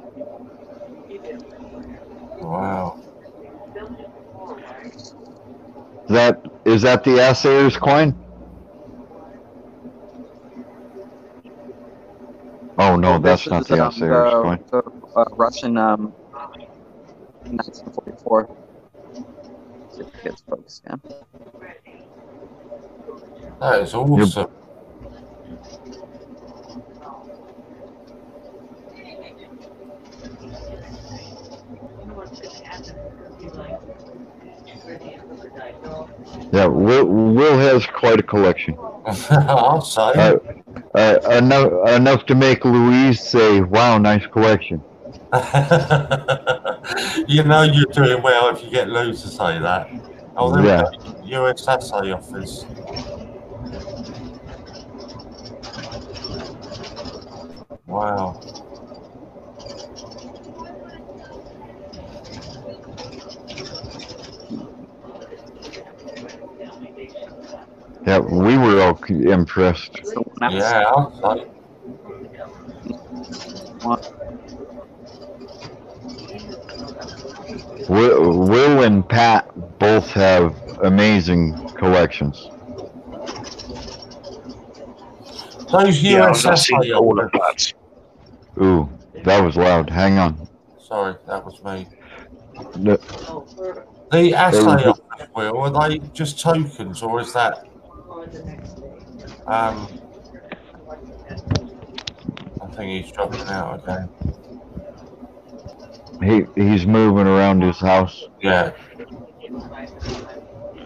Wow. That is that the assayer's coin? Oh no, that's This not is, the um, assayer's the, coin. the uh, Russian um, 1944. See if it yeah. That is awesome. Yeah, Will, Will has quite a collection. I'll say. Uh, uh, enough enough to make Louise say, "Wow, nice collection." you know you're doing well if you get Lou to say that. Oh, there Yeah. we go. US Assay Office. Wow. Yeah, we were all impressed. It's the one outside. Yeah, I'll. Will, Will and Pat both have amazing collections. Those Yeah, US I've seen Assay all of that. Ooh, that was loud. Hang on. Sorry, that was me. The- The assay were- office, Will, are they just tokens or is that um I think he's dropping out again. He he's moving around his house. Yeah.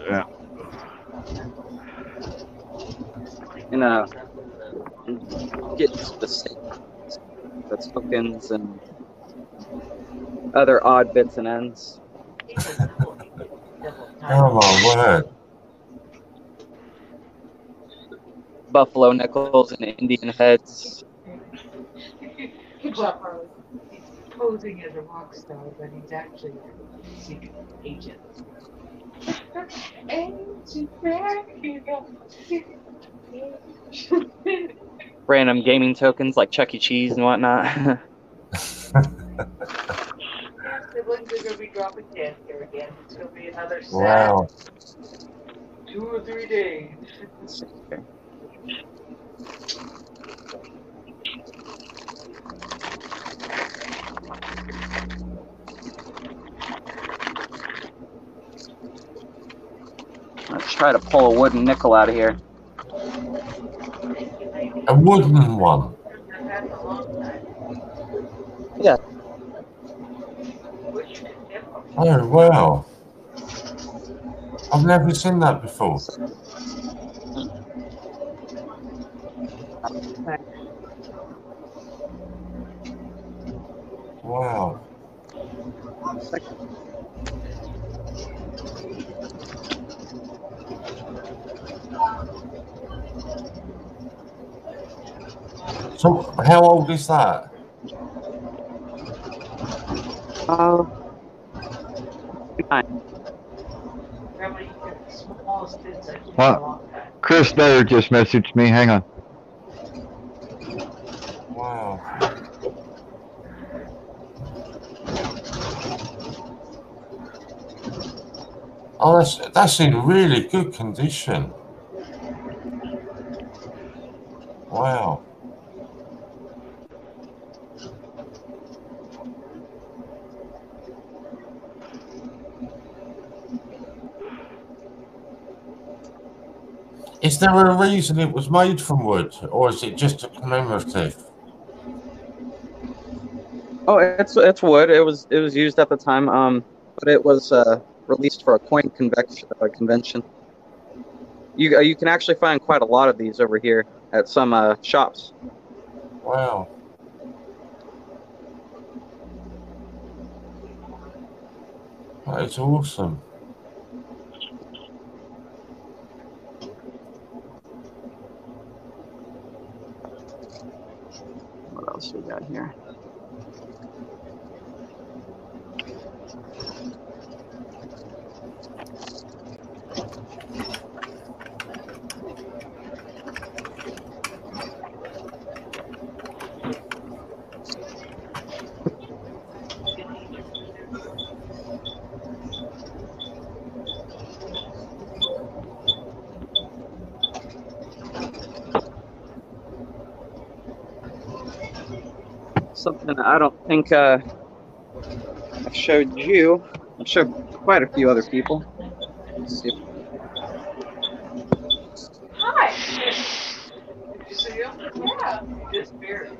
Yeah. And uh, get specific. That's tokens and other odd bits and ends. Oh my word. Buffalo nickels and Indian heads. Good job, Harley. He's posing as a rock star, but he's actually a secret agent. Random gaming tokens like Chuck E. Cheese and whatnot. Siblings are gonna be dropping dead here again. It's gonna be another sad Wow. two or three days. Let's try to pull a wooden nickel out of here. A wooden one. That's a long time. Yeah. Which is different. Oh wow. I've never seen that before. Wow. So how old is that? Uh, nine. Remember, you get the smallest bits I've seen in What? a long time. Chris Snyder just messaged me. Hang on. Wow. Oh, that's that's in really good condition. Wow. Is there a reason it was made from wood, or is it just a commemorative? Oh, it's it's wood. It was it was used at the time, um, but it was uh, released for a coin convection uh, convention. You uh, you can actually find quite a lot of these over here at some uh, shops. Wow. That is awesome. What else we got here? something I don't think uh, I showed you. I showed quite a few other people. Let's see. Hi. Did you see him? Yeah. He disappeared.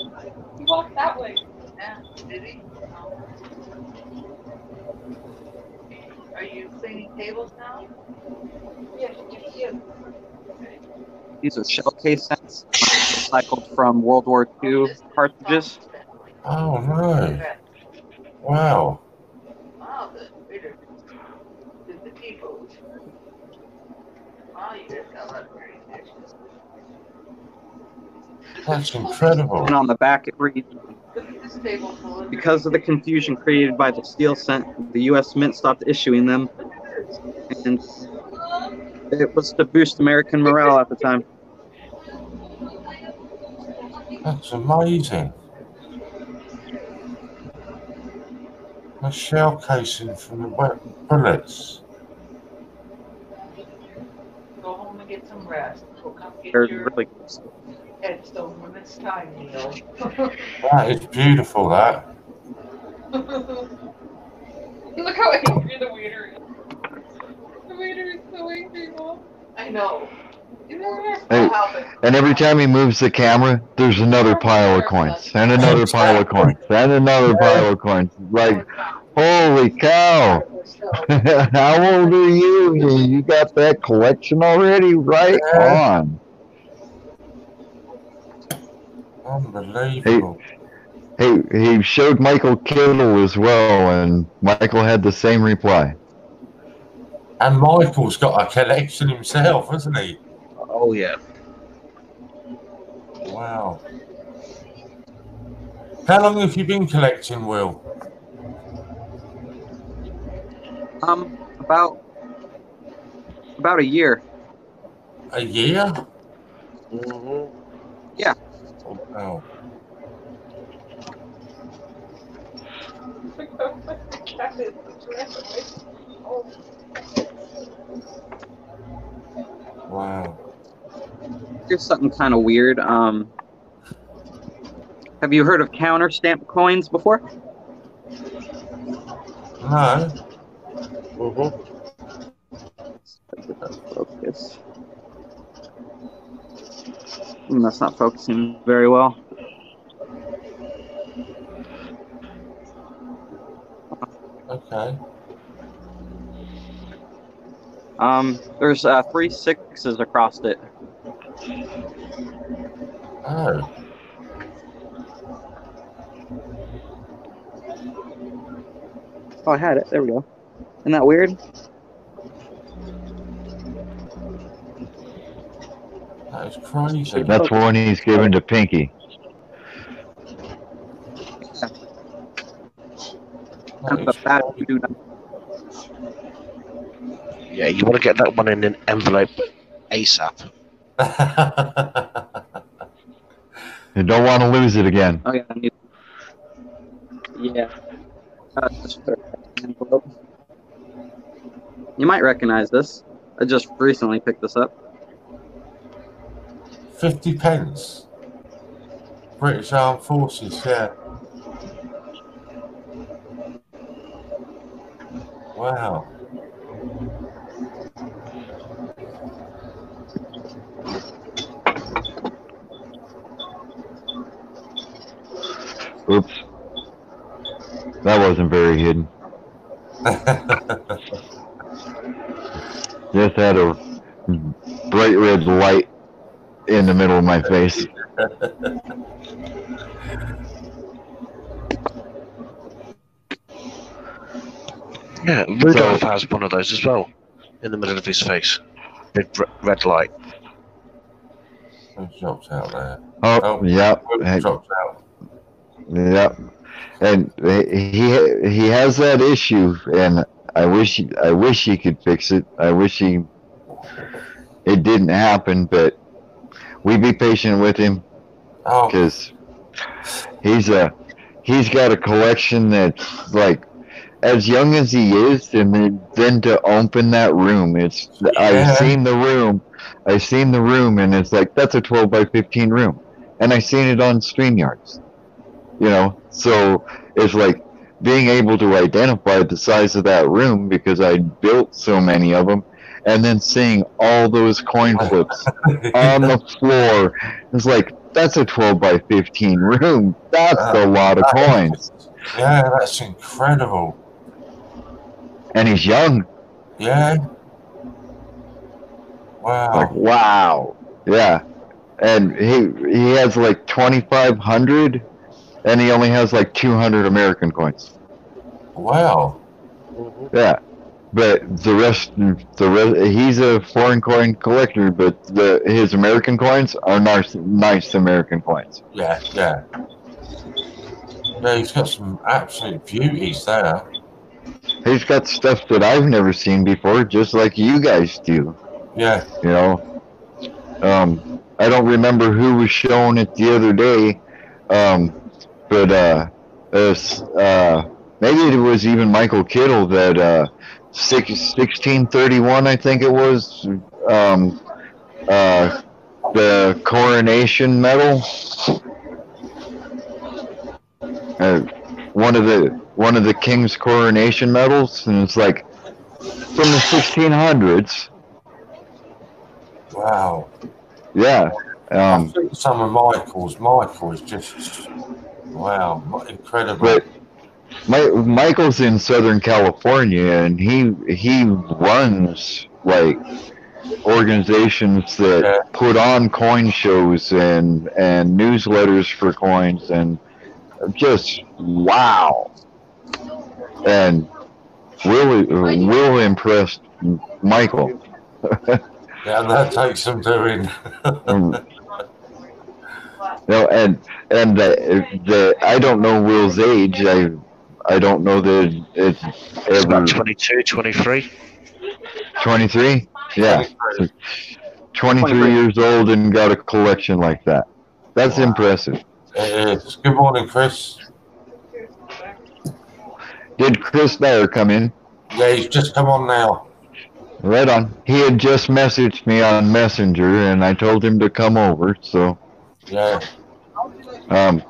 He walked that way. Yeah. Did he? Are you cleaning tables now? Yeah. Yeah. These are shell casings recycled from World War II cartridges. Oh no! Wow. Wow, the the people. Wow, you just got a lot of. That's incredible. And on the back it reads, Look at this table full of because of the confusion created by the steel cent, the U.S. Mint stopped issuing them, and it was to boost American morale at the time. That's amazing. A shell casing from the wet bullets. Go home and get some rest. Go come get They're your really headstone when it's time, Neil. That is beautiful. That. Look how angry the waiter is. The waiter is so angry, Mom. I know. You? Hey, I'll help it. and every time he moves the camera, there's another pile of coins, and another pile of coins, and another pile of coins. Like, holy cow! How old are you? You got that collection already? Right on. Unbelievable. Hey, he showed Michael Kittle as well, and Michael had the same reply. And Michael's got a collection himself, hasn't he? Oh yeah. Wow. How long have you been collecting, Will? Um, about about a year. A year? Mm-hmm. Oh, wow. The cat is dressed. Oh, Wow. Here's something kind of weird. Um, have you heard of counter stamp coins before? No. hmm Focus. Hmm, that's not focusing very well. Okay. Um, there's uh, three sixes across it. Oh. Oh, I had it. There we go. Isn't that weird? That is crazy. That's one he's given to Pinky. That And the is bad crazy. do not- Yeah, you want to get that one in an envelope ASAP. You don't want to lose it again. Oh yeah, I need. Yeah. Uh, just throw it in an envelope. You might recognize this. I just recently picked this up. 50 pence. British Armed Forces, yeah. Wow. Oops. That wasn't very hidden. Just had a bright red light in the middle of my face. Yeah, Rudolph has one of those as well in the middle of his face. Big red light. Who dropped out there? Oh, Oh. yep. Hey, dropped out? Yep. And he he has that issue, and I wish I wish he could fix it. I wish he it didn't happen, but we be patient with him Oh, because he's a he's got a collection that's like as young as he is, and then, then to open that room, it's Yeah. I've seen the room, I've seen the room, and it's like that's a twelve by fifteen room, and I've seen it on Streamyards. You know, so it's like being able to identify the size of that room because I built so many of them, and then seeing all those coin flips on the floor. It's like that's a 12 by 15 room. That's a lot of coins. Yeah, that's incredible. And he's young. Yeah. Like Wow. wow. Yeah. And he he has like 2500 and he only has like 200 American coins. Wow. Yeah. But the rest the rest he's a foreign coin collector but the his American coins are nice nice American coins. Yeah, yeah. Yeah, he's got some absolute beauties there. He's got stuff that I've never seen before just like you guys do. Yeah. you know. Um, I don't remember who was showing it the other day, um, but uh, it's, uh, maybe it was even Michael Kittle that uh, six, 1631, I think it was, um, uh, the coronation medal. Uh, one of the one of the king's coronation medals, and it's like from the 1600s. Wow. Yeah. Um, some of Michael's, Michael is just, wow, incredible. but My, Michael's in Southern California, and he he runs like organizations that Yeah. put on coin shows and and newsletters for coins, and just wow. And really, really impressed Michael. Yeah, that takes some doing. Mm. No, and and the, the I don't know Will's age. I I don't know that it's It's ever about 22, 23. 23. Yeah, 23 years old and got a collection like that. That's Wow. impressive. It is. Good morning, Chris. Did Chris Dyer come in? Yeah, he's just come on now. Right on. He had just messaged me on Messenger, and I told him to come over. So, Yeah, um,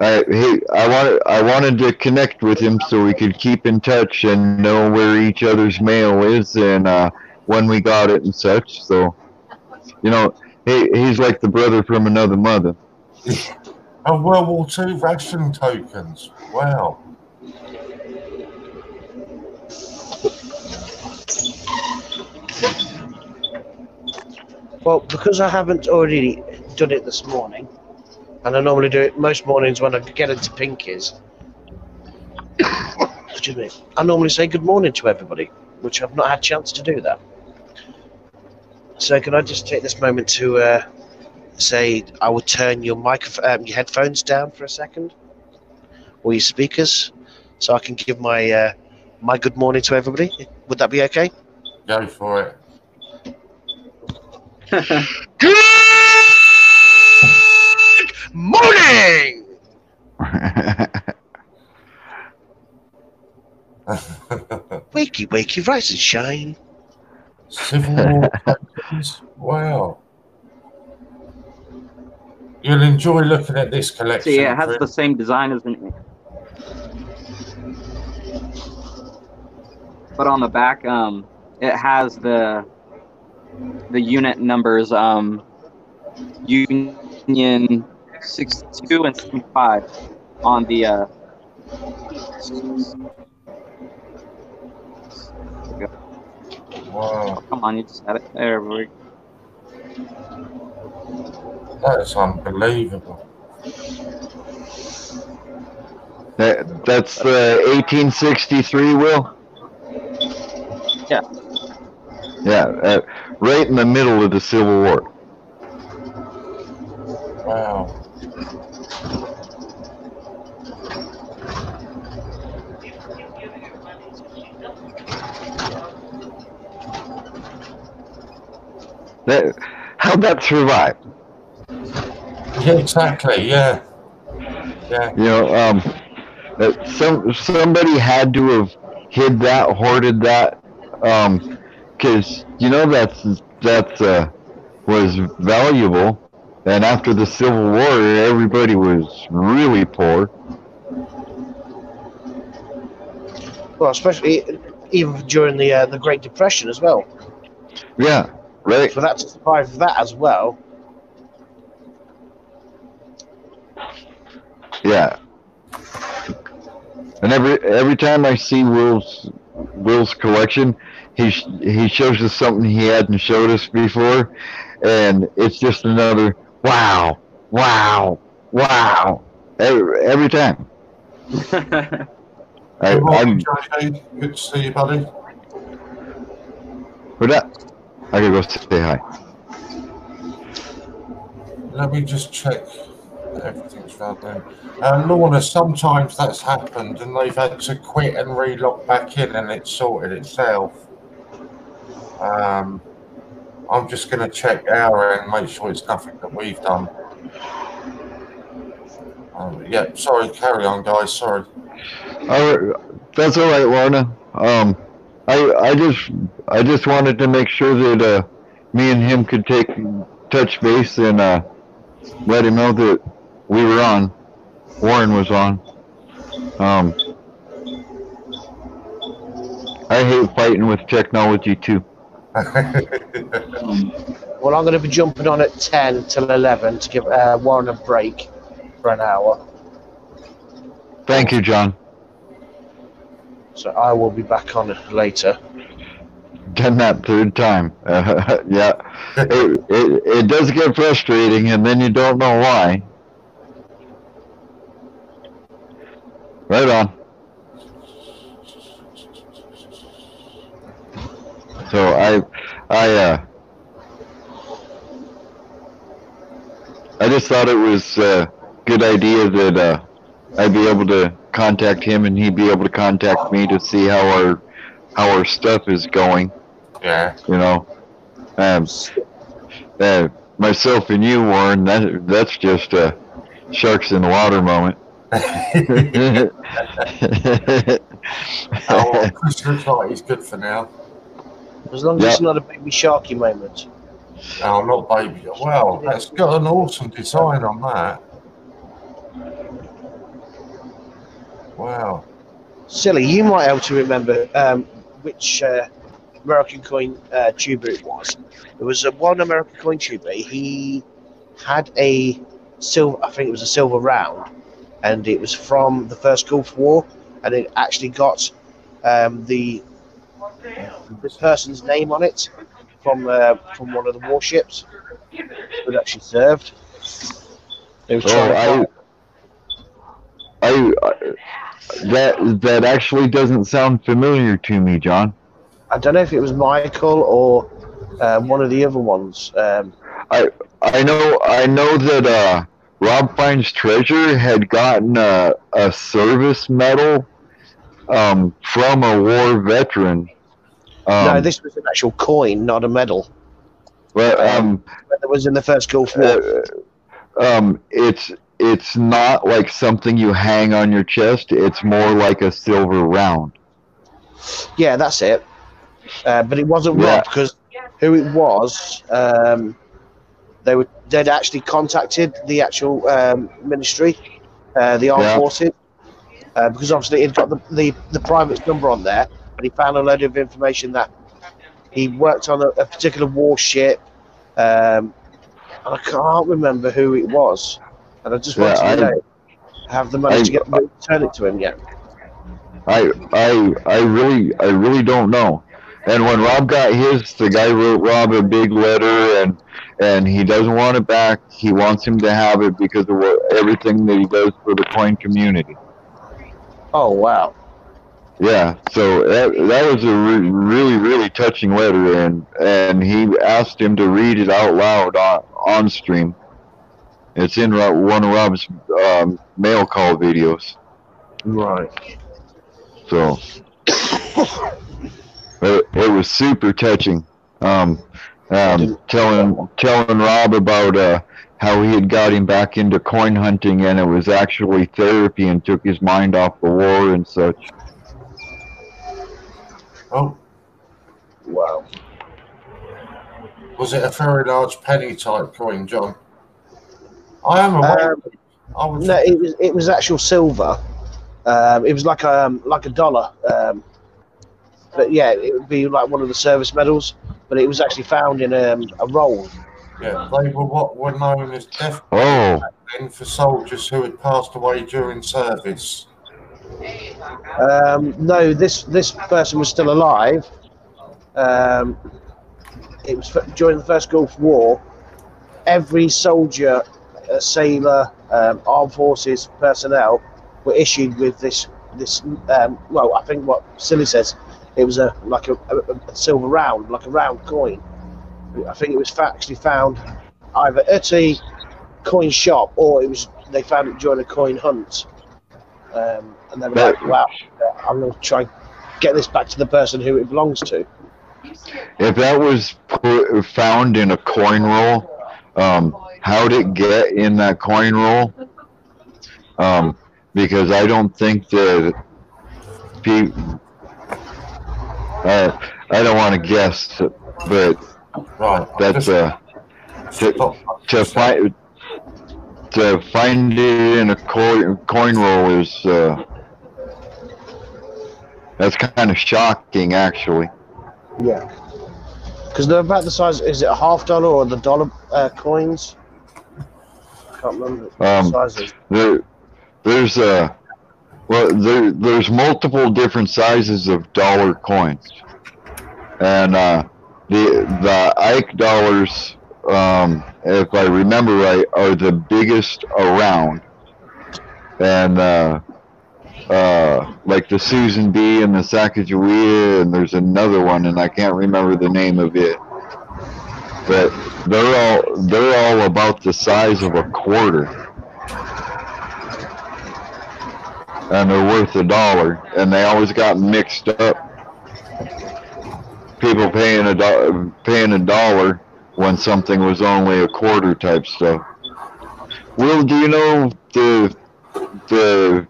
I he I wanted I wanted to connect with him so we could keep in touch and know where each other's mail is and uh, when we got it and such. So, you know, he he's like the brother from another mother. Oh, World War II ration tokens. Wow. Well, because I haven't already done it this morning, and I normally do it most mornings when I get into Pinkies. excuse me. I normally say good morning to everybody, which I've not had a chance to do that. So can I just take this moment to uh, say I will turn your microphone, um, your headphones down for a second, or your speakers, so I can give my uh, my good morning to everybody. Would that be okay? Go for it. Good morning. Wakey, wakey, rise and shine. Civil War tokens. Wow. You'll enjoy looking at this collection. See, it has Chris. the same design as an. But on the back, um, it has the the unit numbers, um, Union sixty-two and sixty-five on the. Uh, Wow, come on, you just had it there. we- that's unbelievable. that, that's the 1863 will. Yeah. Yeah, uh, right in the middle of the Civil War. Wow. That, how'd that survive? Yeah, exactly. Yeah. Yeah. You know, um, some somebody had to have hid that, hoarded that, um, because you know that's that's uh, was valuable. And after the Civil War, everybody was really poor. Well, especially even during the uh, the Great Depression as well. Yeah, right. For that to survive that as well. Yeah. And every every time I see Will's Will's collection, he he shows us something he hadn't showed us before, and it's just another wow, wow, wow. Every, every time. I, Good morning, I'm Johnny. Good to see you, buddy. for that. I gotta go say hi. Let me just check everything's found then. Uh, Lorna, sometimes that's happened and they've had to quit and relog back in and it's sorted itself. Um, I'm just going to check our end, make sure it's nothing that we've done. Um, yeah, sorry, carry on, guys. Sorry. Right, that's all right, Lorna. Um, I I just I just wanted to make sure that uh, me and him could take touch base and uh, let him know that we were on. Warren was on. Um, I hate fighting with technology too. Well, I'm going to be jumping on at 10 till 11 to give uh, Warren a break for an hour. Thank you, John. So I will be back on it later. Done that third time. Uh, yeah, it, it it does get frustrating, and then you don't know why. Right on. So I, I, uh, I just thought it was a good idea that uh, I'd be able to contact him and he'd be able to contact me to see how our how our stuff is going. yeah. You know, um, uh, myself and you, Warren. That that's just a sharks in the water moment. oh, Chris looks like he's good for now. As long as Yeah. it's not a baby sharky moment. Oh, not baby. Wow, that's got an awesome design on that. Wow. Silly, you might be able to remember um, which uh, American coin uh, tuber it was. There was a one American coin tuber. He had a silver, I think it was a silver round, and it was from the first Gulf War, and it actually got um, the the person's name on it from uh, from one of the warships that actually served. They were trying to Oh, find- I, I, that that actually doesn't sound familiar to me, John. I don't know if it was Michael or uh, one of the other ones. Um, I know I know that uh, Rob Finds Treasure had gotten a, a service medal um, from a war veteran. Um, no, this was an actual coin, not a medal. but, um, That was in the first Gulf War. uh, um, it's it's not like something you hang on your chest. It's more like a silver round. yeah, that's it. Uh, but it wasn't Yeah. Rob because who it was, um, they were they'd actually contacted the actual um, ministry, uh, the armed Yeah. forces, uh, because obviously he'd got the, the the private's number on there, and he found a load of information that he worked on a, a particular warship. Um, and I can't remember who it was, and I just Yeah, wanted I- to know, have the money I- to get return it to him yet. I I I really I really don't know. And when Rob got his, the guy wrote Rob a big letter, and and he doesn't want it back. He wants him to have it because of what, everything that he does for the coin community. Oh wow! Yeah, so that, that was a re- really really touching letter, and and he asked him to read it out loud on on stream. It's in one of Rob's um, mail call videos. Right. So it, it was super touching. Um, um, telling telling Rob about uh, how he had got him back into coin hunting, and it was actually therapy, and took his mind off the war and such. Oh, Wow. was it a very large penny type coin, John? I am aware. Um, I was No, it was it was actual silver. Um, it was like a um, like a dollar, um, but yeah, it would be like one of the service medals. But it was actually found in um, a roll. Yeah, they were what were known as death Oh, men for soldiers who had passed away during service. Um, no, this this person was still alive. Um, it was during the first Gulf War. Every soldier, uh, sailor, um, armed forces personnel were issued with this this. Um, well, I think what Silly says, it was a like a, a, a silver round, like a round coin. I think it was actually found either at a coin shop or it was they found it during a coin hunt. Um, and they were like, "Wow, I'm going to try and get this back to the person who it belongs to." if that was put, found in a coin roll, um, how'd it get in that coin roll? Um, because I don't think that pe- uh, I don't want to guess, but Right. That's just- uh, to, to find to find it in a coin coin roll is uh, that's kind of shocking, actually. Yeah. Because they're about the size. Is it a half dollar or the dollar uh, coins? Can't remember Um, sizes. there there's a well there there's multiple different sizes of dollar coins. And uh the the ike dollars um if i remember right are the biggest around. And uh uh like the susan b and the sacagawea and there's another one and i can't remember the name of it but they're all they're all about the size of a quarter and they're worth a dollar, and they always got mixed up. People paying a do- paying a dollar when something was only a quarter type stuff. Will, do you know the the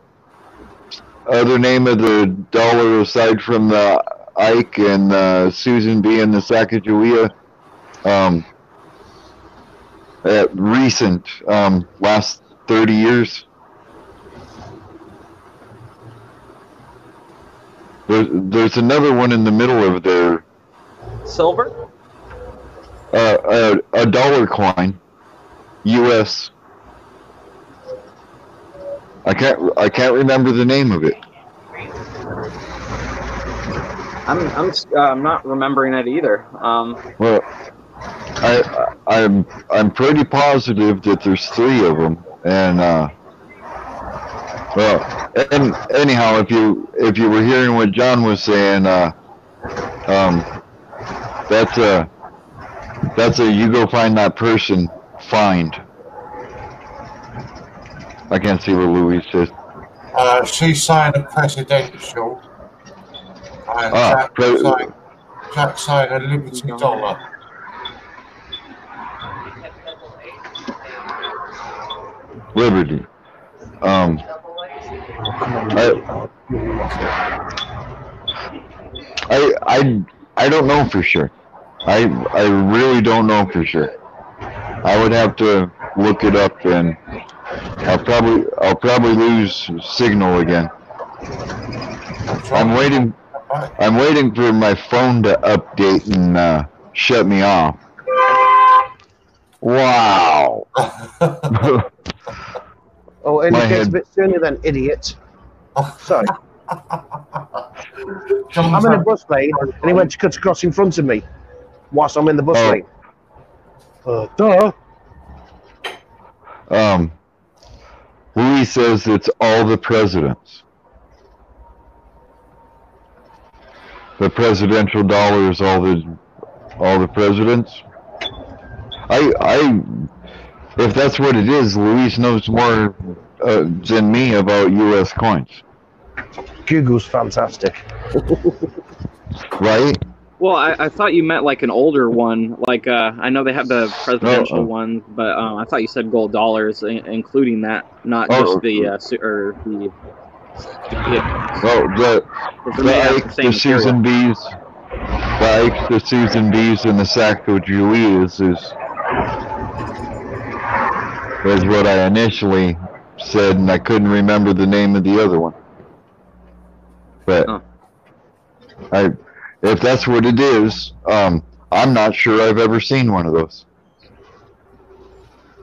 other name of the dollar aside from the Ike and uh, Susan B and the Sacagawea? Um, uh, recent, um, last thirty years. There's, there's another one in the middle of there, Silver? uh, a, a dollar coin, U.S. I can't I can't remember the name of it. I'm I'm uh, I'm not remembering it either. Um, Well, I I'm I'm pretty positive that there's three of them, and uh, well, and anyhow, if you if you were hearing what John was saying, uh, um, that's a that's a you go find that person find. I can't see what Louis says. Uh, she's saying a presidential. And Ah, Jack's pre- saying, Jack's saying a Liberty dollar. Liberty. Um, I, I, I, I don't know for sure. I, I really don't know for sure. I would have to look it up, and I'll probably, I'll probably lose signal again. I'm waiting, I'm waiting for my phone to update and uh, shut me off. Wow. Oh, and My it gets head- a bit sooner than idiot. Sorry, I'm in a bus lane, and he went to cut across in front of me, whilst I'm in the bus Oh. lane. Uh, duh. Um, Louis says it's all the presidents. The presidential dollar is all the all the presidents. I I if that's what it is, Louise knows more uh, than me about U.S. coins, Google's fantastic. right? well, I, I thought you meant like an older one. Like uh, I know they have the presidential Oh, oh. one, but um, I thought you said gold dollars, i- including that, not Oh, just the uh, su- or the. Yeah, Well, the they're the made out of Ike, the Susan B's, the Ike, the Susan B's, and the Sacagaweas is is what I initially said, and I couldn't remember the name of the other one. But Oh. I, if that's what it is, um, I'm not sure I've ever seen one of those.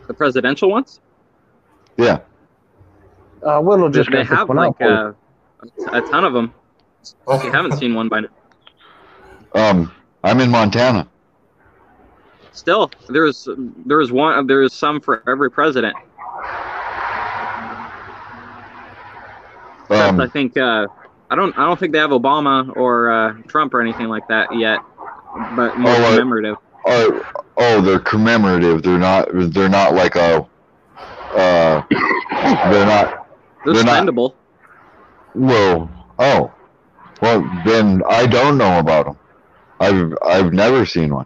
The presidential ones? Yeah. Uh, Will will They, just they have one like out for uh, a ton of them. If you haven't seen one by now. Um, I'm in Montana. Still, there's there's one there's some for every president. Except I Um, think uh, I don't I don't think they have Obama or uh, Trump or anything like that yet, but more Oh, uh, commemorative. oh, oh, they're commemorative. They're not. They're not like a. Uh, they're not. They're, they're not- spendable. Well, oh, well then I don't know about them. I've I've never seen one.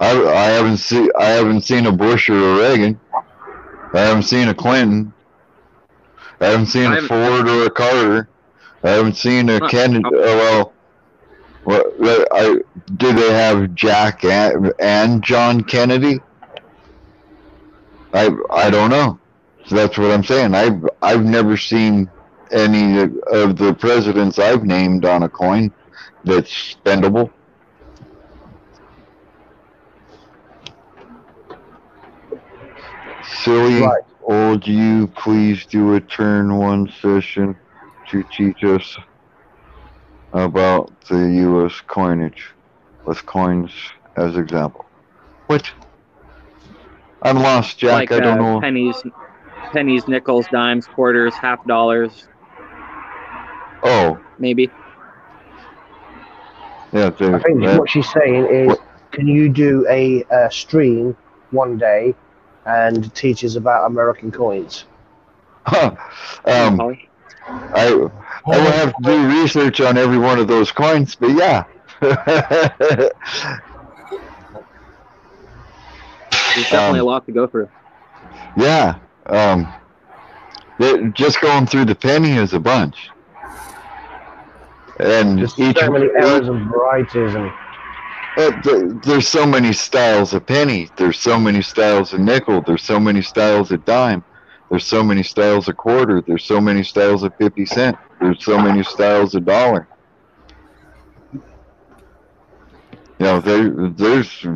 I I haven't seen I haven't seen a Bush or a Reagan. I haven't seen a Clinton. I haven't seen I a haven't- Ford or a Carter. I haven't seen a Huh. Kennedy. Oh. Oh, well, well, I do they have Jack and, and John Kennedy? I I don't know. So that's what I'm saying. I've I've never seen any of the presidents I've named on a coin that's spendable. Silly Right. old you, please do a turn one session to teach us about the U.S. coinage with coins as example. What? I'm lost, Jack. like I don't uh, know. pennies, pennies, nickels, dimes, quarters, half dollars, Oh, maybe. yeah. They, I think that- what she's saying is, What- can you do a uh, stream one day and teaches about American coins? um, I I will have to do research on every one of those coins, but yeah. There's definitely um, a lot to go through. yeah. Um, just going through the penny is a bunch. And Just each so many errors and varieties and There's so many styles of penny. There's so many styles of nickel. There's so many styles of dime. There's so many styles of quarter. There's so many styles of 50 cent. There's so many styles of dollar. You know, there, there's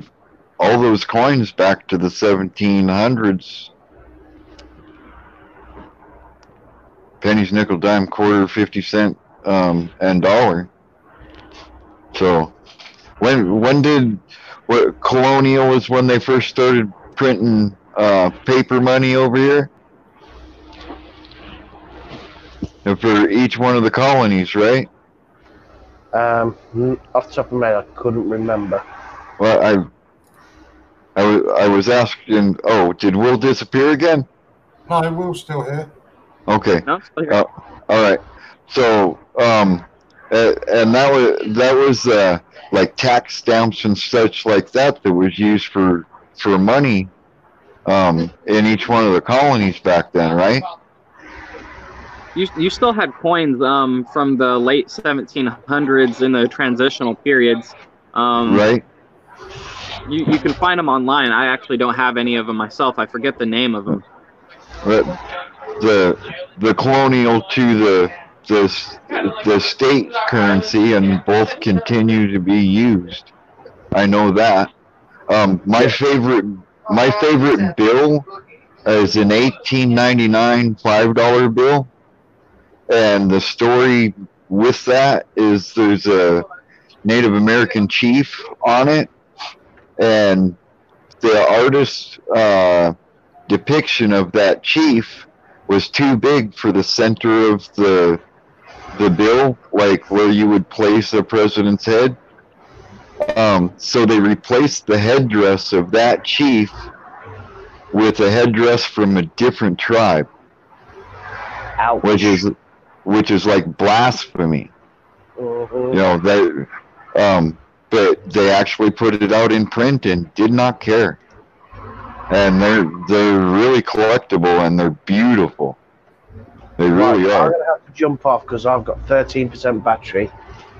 all those coins back to the 1700s. Pennies, nickel, dime, quarter, 50 cent, um, and dollar. So, when when did what colonial was when they first started printing uh, paper money over here? And for each one of the colonies, right? um, off the top of my head, I couldn't remember. Well, I I was I was asking. Oh, did Will disappear again? No, Will's still here. Okay. No? Still here? Oh, all right. So, um, uh, and that was that was uh, like tax stamps and such like that that was used for for money um, in each one of the colonies back then, right? You, you still had coins um, from the late 1700s in the transitional periods. Um, Right. You, you can find them online. I actually don't have any of them myself. I forget the name of them. But the the colonial to the the the state currency, and both continue to be used. I know that. Um, my favorite my favorite bill is an 1899 five dollar bill, and the story with that is there's a Native American chief on it, and the artist's uh, depiction of that chief was too big for the center of the the bill, like where you would place a president's head. Um, so they replaced the headdress of that chief with a headdress from a different tribe, Ouch. which is which is like blasphemy. Mhm. You know they, um, but they actually put it out in print and did not care. And they're they're really collectible and they're beautiful. They really Right, I'm going to have to jump off because I've got 13% battery.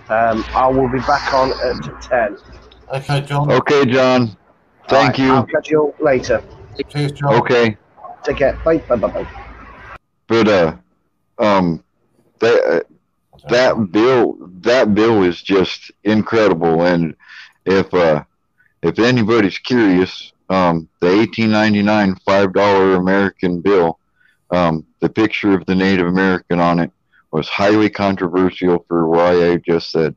Um, I will be back on at 10. Okay, John. Okay, John. Thank Right, I'll you. catch you later. Cheers, John. Okay, Take care. Bye. Bye. Bye. Bye. but uh, um, they uh, that bill that bill is just incredible and if uh if anybody's curious um the 1899 five dollar american bill um the picture of the native american on it was highly controversial for why i just said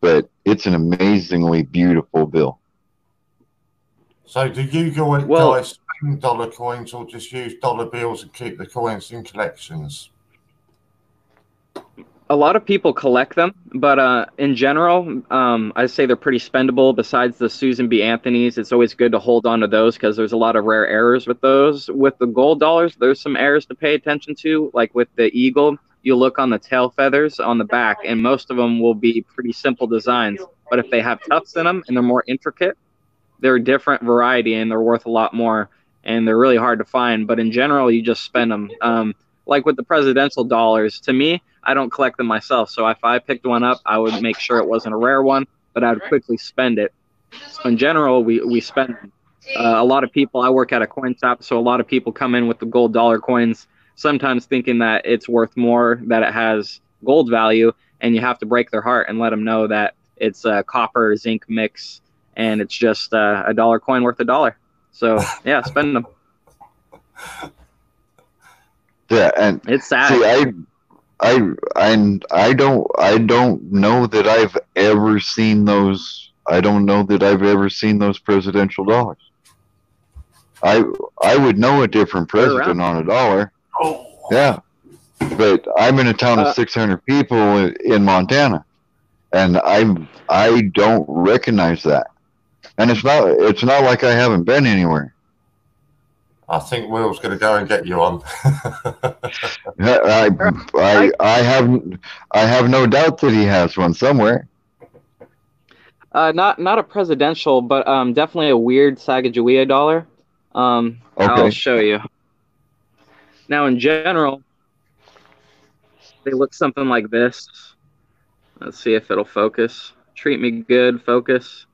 but it's an amazingly beautiful bill So do you guys Well- guys spend dollar coins or just use dollar bills and keep the coins in collections? A lot of people collect them, but uh, in general, um, I say they're pretty spendable. Besides the Susan B. Anthony's, it's always good to hold on to those because there's a lot of rare errors with those. With the gold dollars, there's some errors to pay attention to. Like with the eagle, you look on the tail feathers on the back, and most of them will be pretty simple designs. But if they have tufts in them and they're more intricate, they're a different variety and they're worth a lot more. And they're really hard to find. But in general, you just spend them. Um, like with the presidential dollars, to me, I don't collect them myself. So if I picked one up, I would make sure it wasn't a rare one, but I would quickly spend it. So in general, we, we spend uh, a lot of people. I work at a coin shop, so a lot of people come in with the gold dollar coins, sometimes thinking that it's worth more, that it has gold value, and you have to break their heart and let them know that it's a copper zinc mix and it's just uh, a dollar coin worth a dollar. So yeah, spend them. yeah and It's sad. See, I, I, I, I don't, I don't know that I've ever seen those. I don't know that I've ever seen those presidential dollars. I, I would know a different president on a dollar. Oh, Yeah, but I'm in a town of Uh, 600 people in, in Montana, and I, I don't recognize that. And it's not, it's not like I haven't been anywhere. I think Will's going to go and get you on. I, I, I have, I have no doubt that he has one somewhere. Uh, not not a presidential, but um, definitely a weird Sacagawea dollar. Um, I'll show you. Now, in general, they look something like this. Let's see if it'll focus. Treat me good, focus.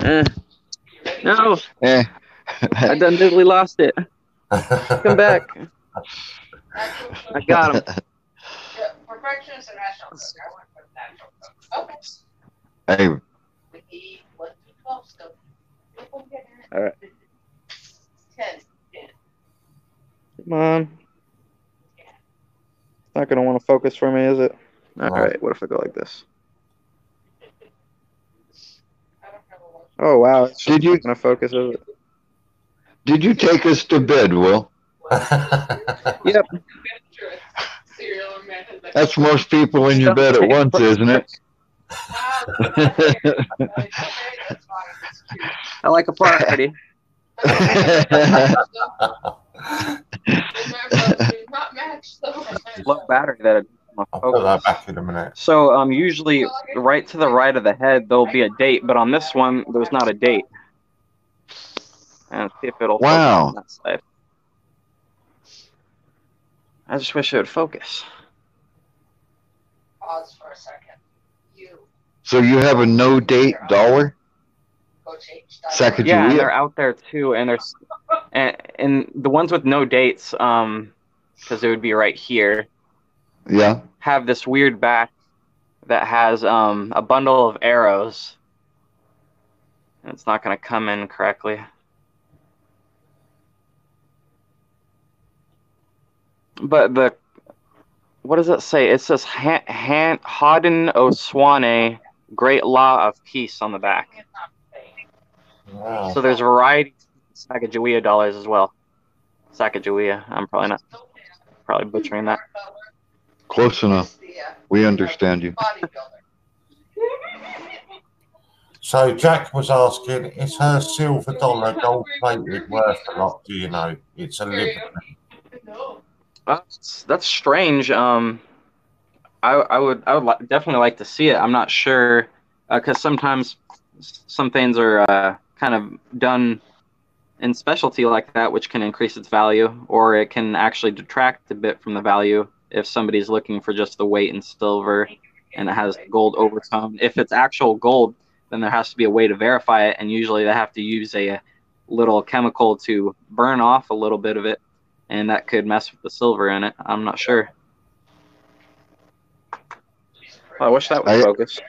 Eh. No, Eh. I done diddly lost it. Come back. I got him. Perfectionist and national. code. I went with national. code. Okay. Hey, We need one through twelve still. People get it. All right. Come on. It's not gonna want to focus for me, is it? All No. right. What if I go like this? I don't have a. Oh wow, it's Did you- gonna focus, is it? Did you take us to bed, Will? Yep. Cereal and man has That's most people in your bed at once, isn't it? Wow, that's okay. That's fine. That's cute. I like a party. not. Low battery that it I'll put that back in a minute. So um, usually right to the right of the head there'll be a date, but on this one there's not a date. And see if it'll focus Wow. on that side. I just wish it would focus. Pause for a second. You so you have a no date dollar? go change. that. Sacagawea? Yeah, and they're out there too, and there's and, and the ones with no dates, um, because it would be right here, Yeah. have this weird back that has um a bundle of arrows. And it's not gonna come in correctly. But the what does it say? It says Han, Han, Haudenosaunee, Great Law of Peace on the back. Wow. So there's a variety of Sacagawea dollars as well. Sacagawea. I'm probably not probably butchering that. Close enough. The, We understand you. bodybuilder. So Jack was asking, is her silver dollar gold plated worth a lot? Do you know? It's a liberty. That's that's strange. Um, I I would I would li- definitely like to see it. I'm not sure because sometimes some things are uh, kind of done in specialty like that, which can increase its value, or it can actually detract a bit from the value if somebody's looking for just the weight in silver and it has gold overtone. If it's actual gold, then there has to be a way to verify it, and usually they have to use a little chemical to burn off a little bit of it and that could mess with the silver in it. I'm not sure. I wish that was I- focused.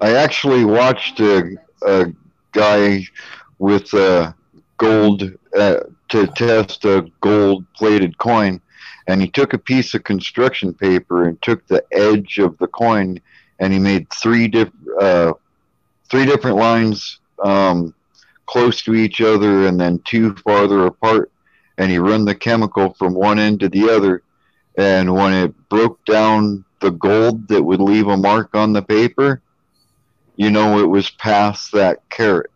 I actually watched a, a guy with uh, gold uh, to test a gold plated coin, and he took a piece of construction paper and took the edge of the coin, and he made three diff- uh, three different lines um, close to each other, and then two farther apart, and he run the chemical from one end to the other, and when it broke down the gold that would leave a mark on the paper you know it was past that carat.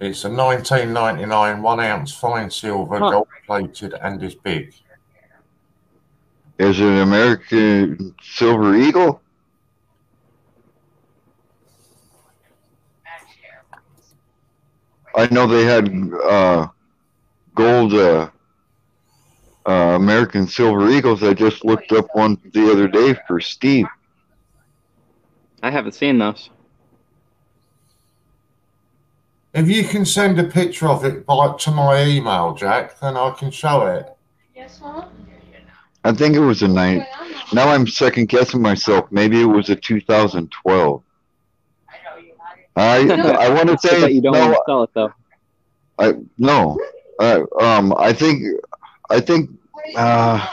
It's a 1999 one ounce fine silver, Huh. gold plated, and is big. Is it an American Silver Eagle? I know they had uh, gold uh, uh, American Silver Eagles. I just looked up one the other day for Steve. I haven't seen those. If you can send a picture of it by, to my email, Jack, then I can show it. Yes, Mom? I think it was a nine. Now I'm second guessing myself. Maybe it was a 2012. I I want to I say bet you don't no. want to sell it though. I no. Uh, um, I think I think uh,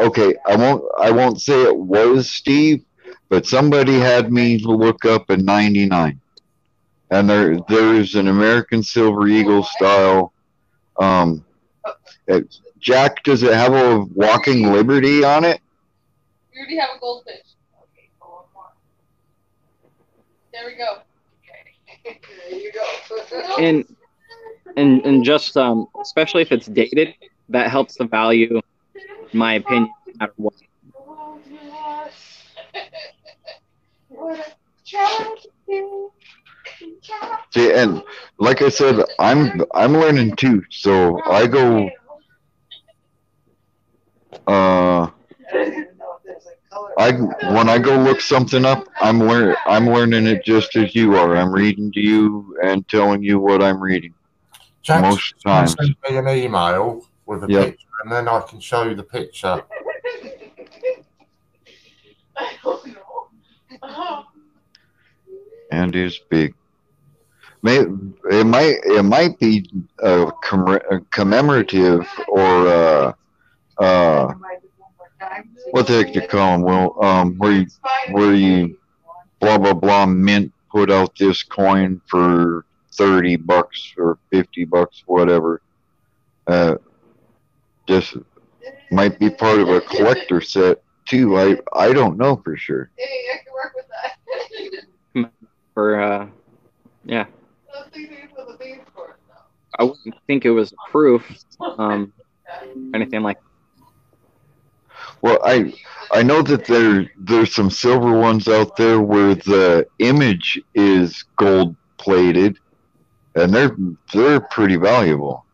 okay. I won't I won't say it was Steve, but somebody had me look up a '99, and there there's an American Silver Eagle style. Um, it, Jack, does it have a Walking Liberty on it? We already have a goldfish. There we go. And and and just um, especially if it's dated, that helps the value, in my opinion, no matter what. See, and like I said, I'm I'm learning too. So I go. Uh, I don't even know if there's a color. I when I go look something up, I'm learn I'm learning it just as you are. I'm reading to you and telling you what I'm reading. Jack, Most can times. send me an email with a Yep. picture, and then I can show you the picture. I don't know. And is big. May it might it might be uh, commem- uh, commemorative or uh, uh, what the heck you call them? Well, um, where you where you blah blah blah mint put out this coin for 30 bucks or 50 bucks whatever uh just might be part of a collector set too i i don't know for sure Hey, I can work with that. For uh, yeah, Those things you put the beans for, though. I wouldn't think it was proof, um, anything like. Well i i know that there there's some silver ones out there where the image is gold plated and they're they're pretty valuable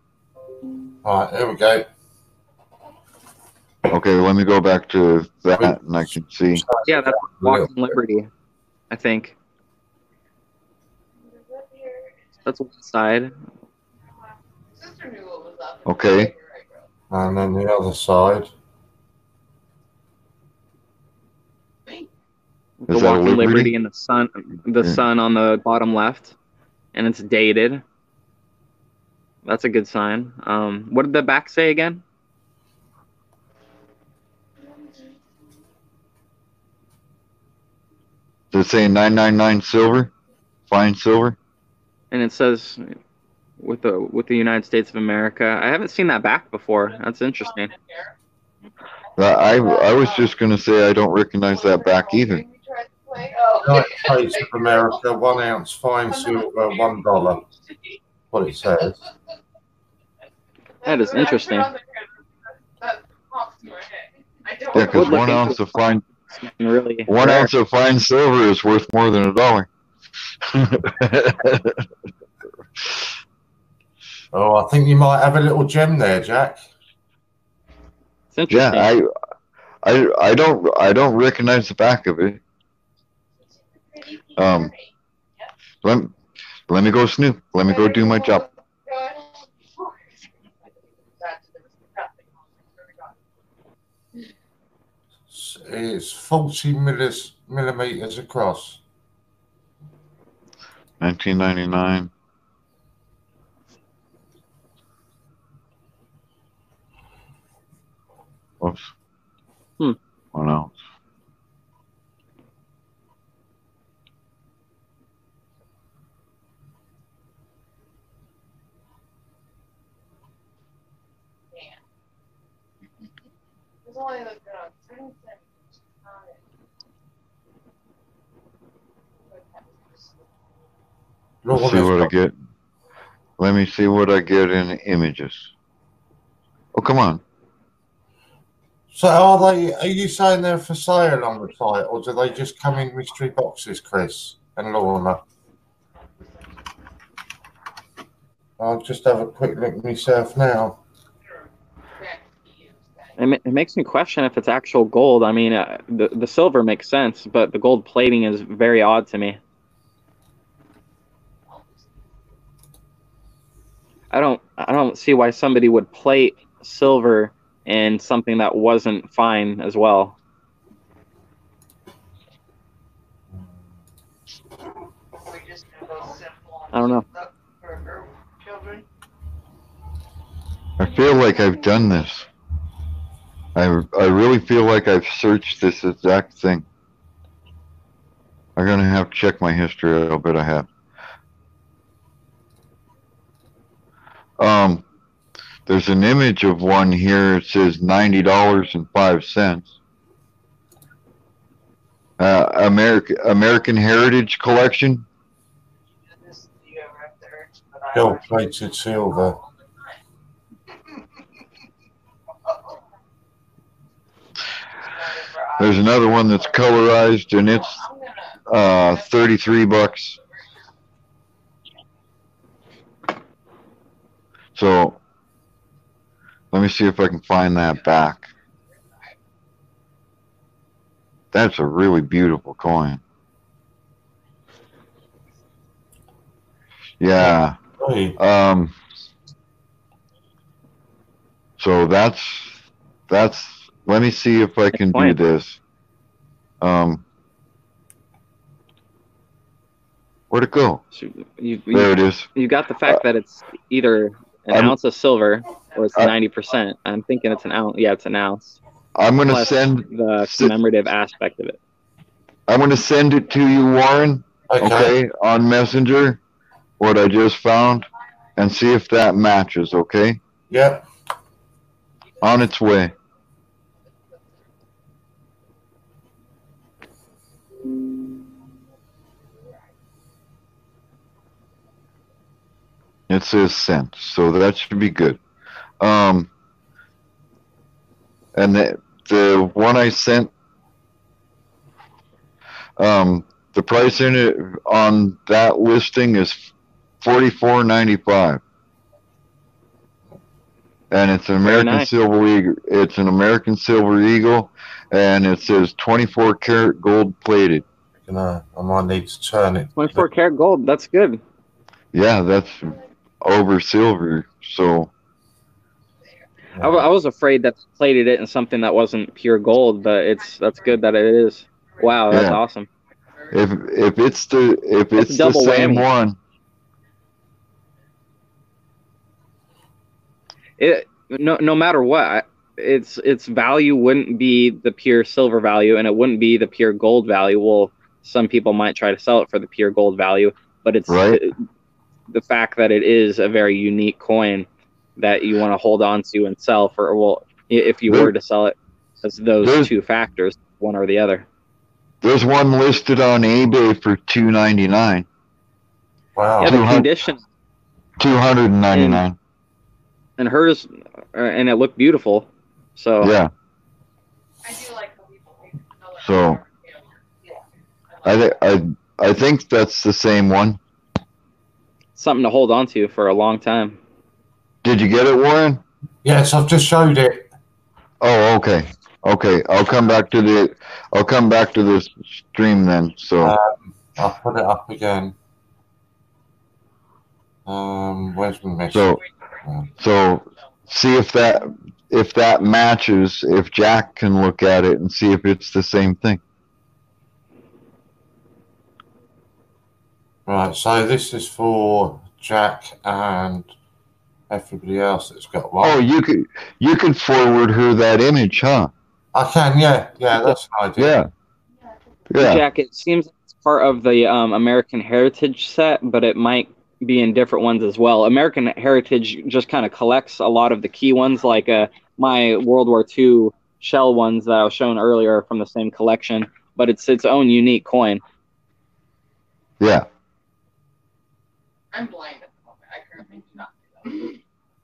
All right, here we go. okay let me go back to that and i can see Yeah, that's Walking Liberty, I think. That's one side. Sister knew what was up. Okay. And then the other side. The that a Walking Liberty? Liberty and the sun, the Yeah. sun on the bottom left, and it's dated. That's a good sign. Um, what did the back say again? Does it say 999 silver? Fine silver? And it says with the with the United States of America. I haven't seen that back before. That's interesting. I, I was just going to say I don't recognize that back either. Oh. United States of America, one ounce fine silver, one dollar. What it says. That is interesting. That pops to my head. I don't Yeah, because one ounce of fine really one rare. ounce of fine silver is worth more than a dollar. Oh, I think you might have a little gem there, Jack. Yeah, I, I I don't I don't recognize the back of it. Um, let let me go snoop. Let me go do my job. It's 40 millis, millimeters across. 1999. Oops. Hmm. One ounce. It's only like uh, 10 cents. Look Let's see what I get. Let me see what I get in images. Oh, come on. So are they? Are you saying they're for sale on the site, or do they just come in mystery boxes, Chris and Lorna? I'll just have a quick look myself now. It, it makes me question if it's actual gold. I mean, uh, the the silver makes sense, but the gold plating is very odd to me. I don't I don't see why somebody would plate silver in something that wasn't fine as well. I don't know. I feel like I've done this. I, I really feel like I've searched this exact thing. I'm gonna have to check my history. I'll bet I have. Um, there's an image of one here. It says ninety dollars and five cents. Uh, American American Heritage Collection. Gold plated silver. There's another one that's colorized and it's uh, 33 bucks. So let me see if I can find that back. That's a really beautiful coin. Yeah. Um, so that's that's. Let me see if I can do this. Um, where'd it go? So you, There you, it is. you got the fact that it's either an I'm- ounce of silver or it's ninety percent. I'm thinking it's an ounce. Yeah, it's an ounce. I'm gonna send. the s- commemorative aspect of it. I'm gonna send it to you, Warren. okay. Okay, on Messenger, what I just found, and see if that matches. Okay, Yep. on its way. It says sent, so that should be good. Um, and the the one I sent, um, the price in it on that listing is forty four ninety five, and it's an American nice. silver eagle. It's an American silver eagle, and it says twenty four karat gold plated. You know, I might need to turn it. Twenty-four karat gold. That's good. Yeah, that's over silver. So I, I was afraid that plated it in something that wasn't pure gold, but it's that's good that it is. Wow, that's Yeah. awesome. if if it's the if it's the same whammy. one, It no no matter what, I- its its value wouldn't be the pure silver value, and it wouldn't be the pure gold value. Well, some people might try to sell it for the pure gold value, but it's Right. The fact that it is a very unique coin that you want to hold on to and sell for. Well, if you There- were to sell it, as those two factors, one or the other. there's one listed on eBay for two ninety nine, Wow. Yeah, the 200 condition two hundred and ninety nine. and hers, uh, and it looked beautiful. So Yeah, I do like the people. So- I thi- I I think that's the same one. Something to hold on to for a long time. Did you get it, Warren? Yes, I've just showed it. Oh, okay, okay. I'll come back to the I'll come back to this stream then. So Um, I'll put it up again. Um, where's my message? so so see if that if that matches, if Jack can look at it and see if it's the same thing. Right, so this is for Jack and everybody else that's got one. Oh, you can you could forward her that image, huh? I can, yeah, yeah, that's an idea. Yeah. Yeah. Jack, it seems it's part of the um, American Heritage set, but it might be in different ones as well. American Heritage just kind of collects a lot of the key ones, like uh, my World War II shell ones that I was shown earlier from the same collection, but it's its own unique coin. Yeah. I'm blind at the moment. I currently do not do that.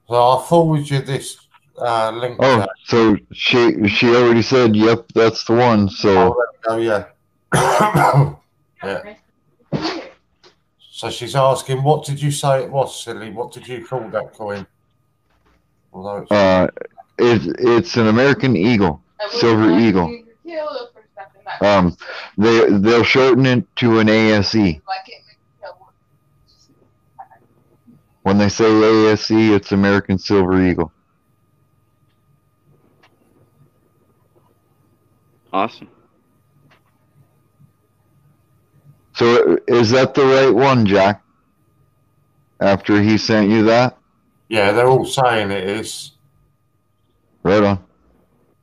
So I'll forward you this uh, link. Oh, Jack. so she she already said, "Yep, that's the one." So Oh, yeah. Yeah. So she's asking, what did you say it was, silly? What did you call that coin? Although it's, uh, it, it's an American Eagle, Silver Eagle. Um, they they'll shorten it to an ASE. When they say ASE, it's American Silver Eagle. Awesome. So is that the right one, Jack? After he sent you that, yeah, they're all saying it is. right on.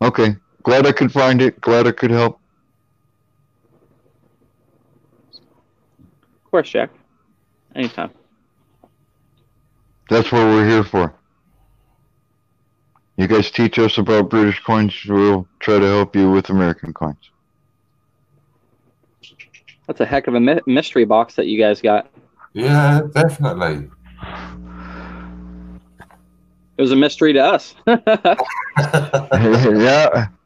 Okay, glad I could find it. Glad I could help. Of course, Jack. Anytime. That's what we're here for. You guys teach us about British coins, we'll try to help you with American coins. That's a heck of a mystery box that you guys got. Yeah, definitely. It was a mystery to us. yeah.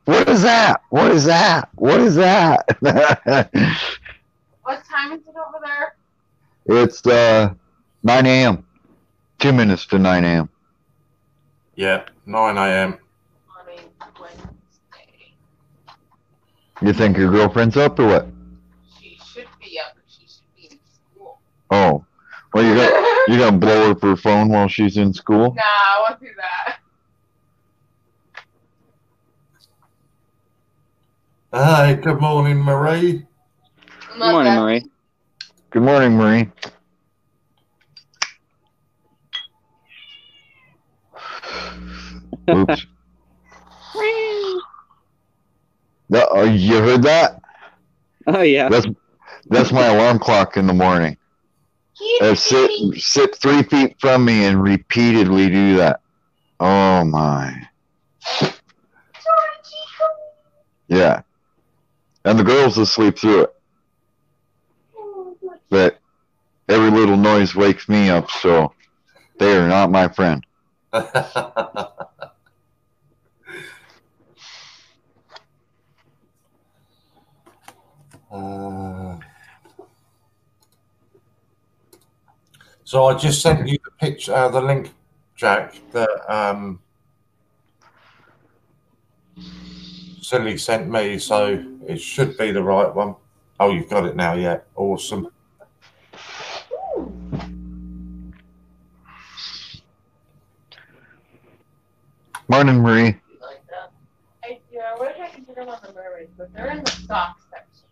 What is that? What is that? What is that? What time is it over there? it's uh 9 a.m. Two minutes to 9 a.m. yeah, 9 a.m. On a Wednesday. You think your girlfriend's up or what? She should be up, she should be in school. Oh, well you got you gonna blow up her phone while she's in school? Nah, I won't do that. Hi, good morning, Marie. Good morning, Marie. Good morning, Marie. Oops. No, oh, you heard that? Oh yeah. That's that's my alarm clock in the morning. Uh, sit sit three feet from me and repeatedly do that. Oh my. Yeah. And the girls will sleep through it. But every little noise wakes me up, so they are not my friend. Uh, so I just sent you the picture, uh, the link, Jack, that um, Silly sent me. So it should be the right one. Oh, you've got it now. Yeah, awesome. Morning, Marie. Like that. I, yeah, I wish I could put them on the mermaids, but they're in the sock section.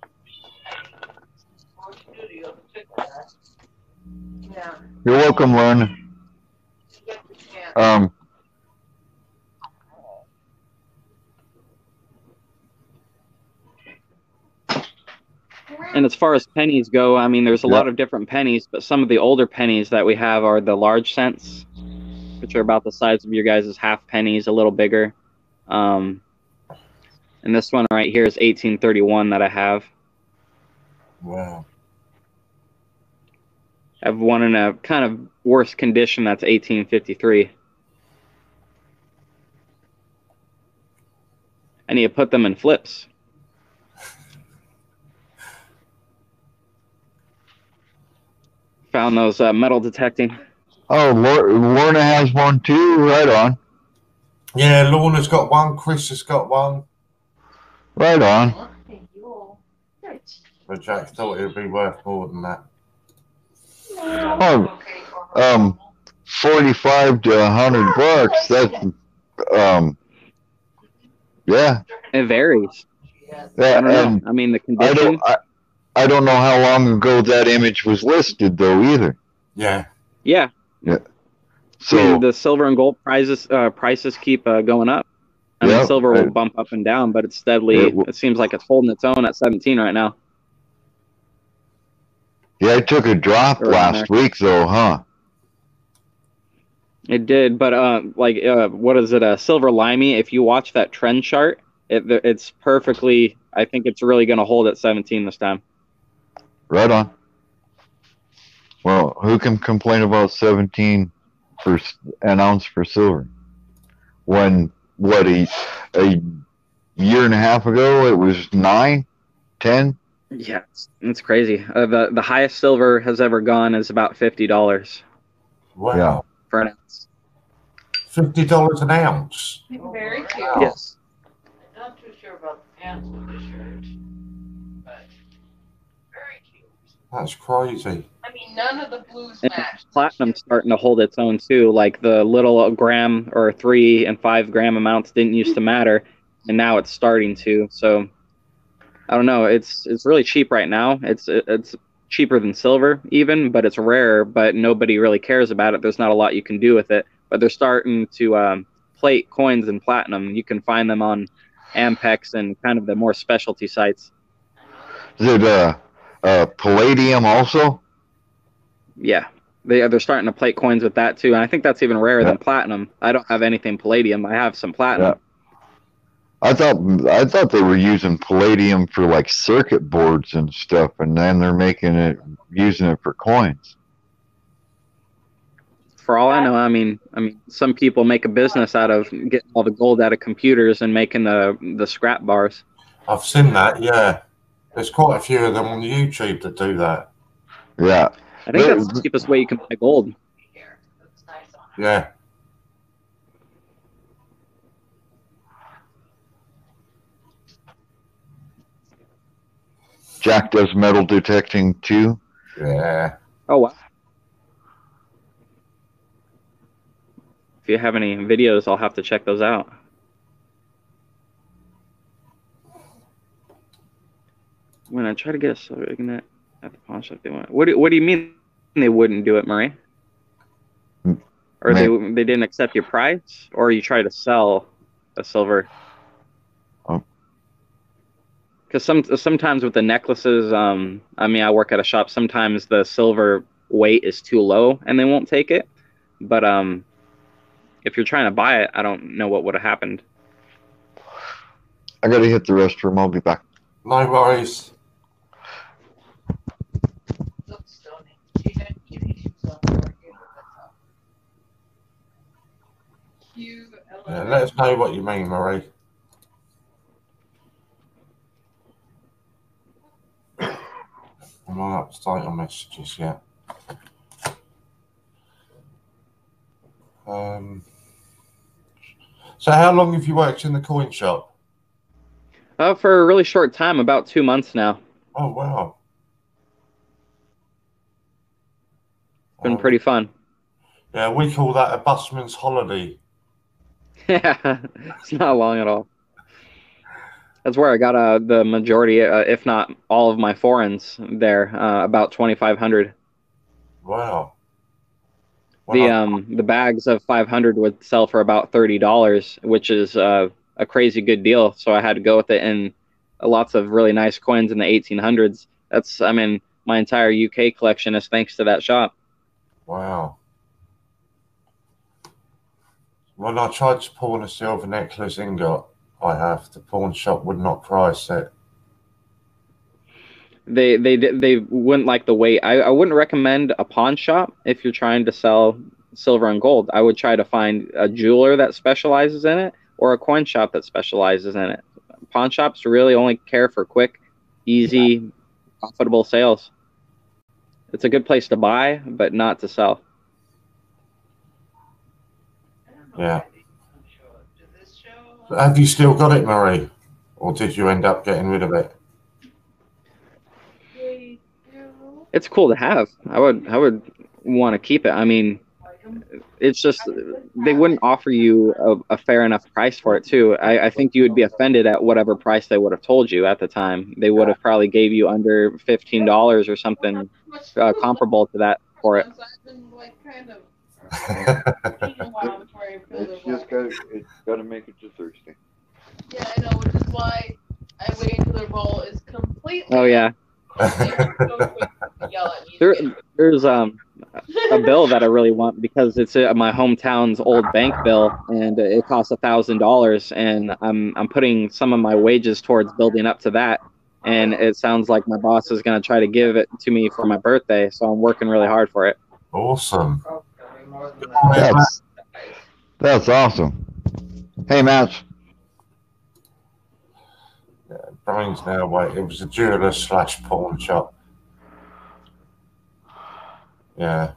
Or studio, check that. Yeah, You're welcome, Lorna. you get the chance. Um, And as far as pennies go, I mean, there's a lot of different pennies, but some of the older pennies that we have are the large cents, which are about the size of your guys' half pennies, a little bigger. Um, and this one right here is 1831 that I have. Wow. I have one in a kind of worse condition that's 1853. I need to put them in flips. Found those uh, metal detecting. oh, Lorna has one too. Right on. Yeah, Lorna's got one. Chris has got one. Right on. Okay, you'll- you're. But Jack thought it would be worth more than that. Oh, Okay, for her. um, 45 to 100 bucks. That's, um, Yeah, It varies. Yes. I yeah, don't know. I mean, the condition. I condition. don't, I, I don't know how long ago that image was listed though either. Yeah. Yeah. I So mean, the silver and gold prices uh, prices keep uh, going up. I Yeah, mean, silver will I- bump up and down, but it's steadily. It It, seems like it's holding its own at 17 right now. Yeah, it took a drop Around last week though, huh? It did, but uh, like, uh, what is it? A silver limey. If you watch that trend chart, it, it's perfectly. I think it's really going to hold at 17 this time. Right on. Well, who can complain about 17 for an ounce for silver? When, what, a, a year and a half ago it was 9, 10? Yeah, it's, it's crazy. Uh, the the highest silver has ever gone is about fifty dollars Wow. Yeah. for an ounce. Fifty dollars an ounce. Very cute. Wow. Yes. I'm not too sure about the pants with the shirt, but very cute. That's crazy. I mean, none of the blues And match. Platinum's starting to hold its own too. Like the little gram or three and five gram amounts didn't used to matter, and now it's starting to. So I don't know. It's it's really cheap right now. It's it's cheaper than silver even, but it's rare. But nobody really cares about it. There's not a lot you can do with it. But they're starting to um, plate coins in platinum. You can find them on APMEX and kind of the more specialty sites. Is it uh, uh, palladium also? Yeah, they they're starting to plate coins with that too, and I think that's even rarer Yeah. than platinum. I don't have anything palladium. I have some platinum. I thought I thought they were using palladium for like circuit boards and stuff, and then they're making it using it for coins. For all I know, I mean, I mean, some people make a business out of getting all the gold out of computers and making the the scrap bars. I've seen that. Yeah. There's quite a few of them on YouTube that do that. Yeah, I think But- that's the cheapest way you can buy gold. Here, looks nice on Yeah. Jack does metal detecting too. Yeah. Oh wow! If you have any videos, I'll have to check those out. When I try to get a silver ingot at the pawn shop, they want. What do What do you mean they wouldn't do it, Murray? Mm, Or they they didn't accept your price, or you try to sell a silver? Because some sometimes with the necklaces, um, I mean, I work at a shop. Sometimes the silver weight is too low, and they won't take it. But um, if you're trying to buy it, I don't know what would have happened. I gotta hit the restroom. I'll be back. No worries. Looks stunning. She had kitty shoes on her. you know, that's all. Cute. Yeah, let us know what you mean, Marie. I'm not up to date on messages yet. Um, so, how long have you worked in the coin shop? Uh, for a really short time, about two months now. Oh, wow. Been Oh, pretty fun. Yeah, we call that a busman's holiday. Yeah, it's not long at all. That's where I got uh, the majority, uh, if not all of my foreigns there, uh, about 2,500. Wow. When The um the bags of 500 would sell for about $30, which is uh, a crazy good deal. So I had to go with it, and lots of really nice coins in the 1800s. That's I mean my entire UK collection is thanks to that shop. Wow. When I tried to pawn a silver necklace ingot, I have the pawn shop would not price it. They they they wouldn't like the weight. I, I wouldn't recommend a pawn shop if you're trying to sell silver and gold. I would try to find a jeweler that specializes in it or a coin shop that specializes in it. Pawn shops really only care for quick, easy, profitable sales. It's a good place to buy, but not to sell. I don't know Yeah. Have you still got it, Marie? Or did you end up getting rid of it? It's cool to have. I would I would want to keep it. I mean, it's just they wouldn't offer you a, a fair enough price for it too. I, I think you would be offended at whatever price they would have told you at the time. They would have probably gave you under fifteen dollars or something uh, comparable to that for it. So I've been like kind of taking a while before I fill It's just got it's got to make it to Thursday. Yeah, I know, which is why I wait until their bowl is completely. Oh yeah, Yell there, there's um a bill that I really want because it's uh, my hometown's old bank bill and it costs a thousand dollars and I'm I'm putting some of my wages towards building up to that and it sounds like my boss is gonna try to give it to me for my birthday so I'm working really hard for it. awesome. That's that's awesome. Hey, Matt. Yeah, Brian's now away. It was a jeweler slash pawn shop. Yeah.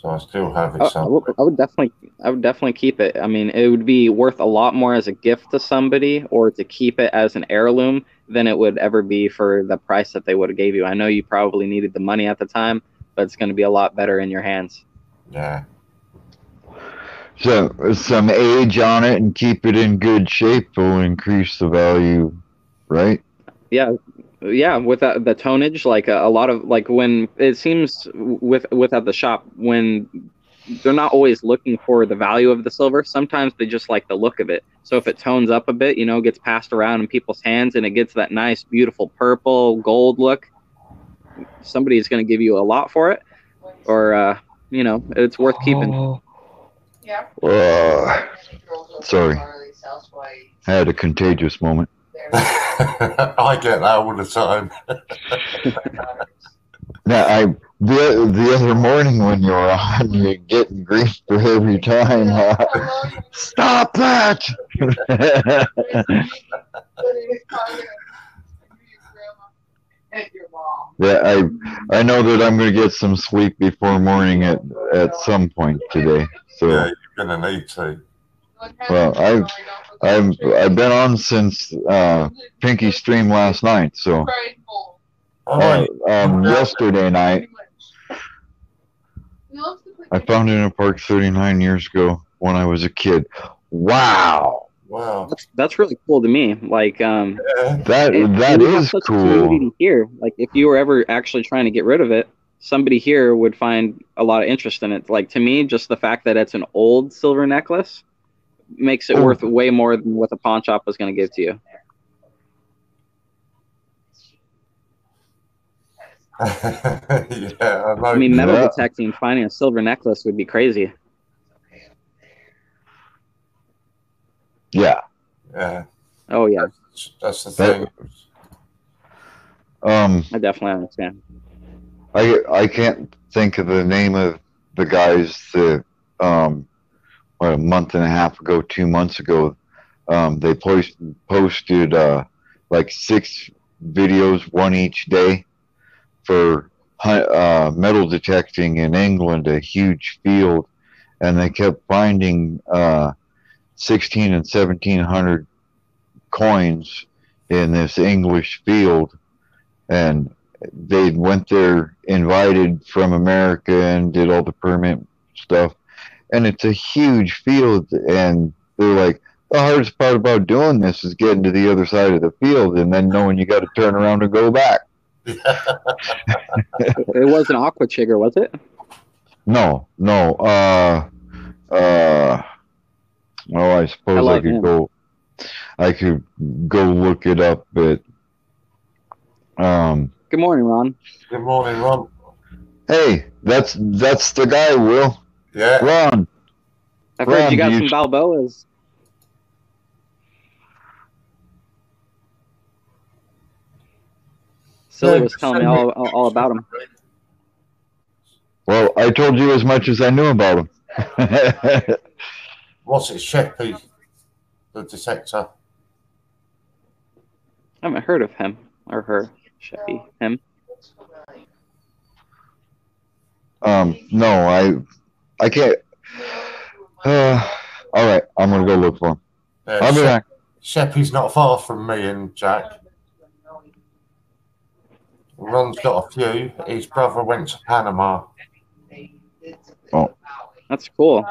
So I still have it. Uh, I, I would, I would definitely I would definitely keep it. I mean, it would be worth a lot more as a gift to somebody or to keep it as an heirloom than it would ever be for the price that they would have gave you. I know you probably needed the money at the time, but it's going to be a lot better in your hands. Yeah. So some age on it and keep it in good shape will increase the value, right? Yeah, yeah. With the, the tonnage, like a, a lot of like when it seems with without the shop when they're not always looking for the value of the silver. Sometimes they just like the look of it. So if it tones up a bit, you know, gets passed around in people's hands and it gets that nice, beautiful purple gold look, somebody's going to give you a lot for it, or uh, you know, it's worth keeping. Yeah. Uh, sorry. I had a contagious moment. I get that all the time. Now, I the the other morning when you were on, you're getting grief for every time. Huh? Stop that! And your mom. yeah, I I know that I'm going to get some sleep before morning at at some point today. So Yeah, you're gonna need to. Well, I've I've I've been on since uh, Pinky stream last night. So uh, um, yesterday night I found it in a park 39 years ago when I was a kid. Wow, wow. That's that's really cool to me. Like um, Yeah. that it- that it would have is such a community cool. here. Like if you were ever actually trying to get rid of it, somebody here would find a lot of interest in it. Like to me, just the fact that it's an old silver necklace makes it Oh. worth way more than what the pawn shop was going to give to you. yeah, I. I mean, metal Yeah. detecting finding a silver necklace would be crazy. Yeah. yeah, Oh yeah, that's the That- thing. Um, I definitely understand. I I can't think of the name of the guys that um, what a month and a half ago, two months ago, um, they post, posted uh, like six videos, one each day, for uh, metal detecting in England, a huge field, and they kept finding uh, sixteen and seventeen hundred coins in this English field, and they went there invited from America and did all the permit stuff. And it's a huge field. And they're like, the hardest part about doing this is getting to the other side of the field and then knowing you got to turn around and go back. It was an aqua chigger, was it? No, no. Uh, uh, well, I suppose I, love could him. go. I could go look it up, but um, Good morning, Ron. Good morning, Ron. hey, that's that's the guy, Will. Yeah, Ron. I've heard you got do some Balboas. Silly was telling me all, all, all about him. Well, I told you as much as I knew about him. what's it, Sheppy, the detector? I haven't heard of him or her. Sheppy, him. um, no, I, I can't. Uh, all right, I'm gonna go look for him. Yeah, I'll be Shep- back. Sheppey's not far from me and Jack. Ron's got a few. His brother went to Panama. Oh. That's cool.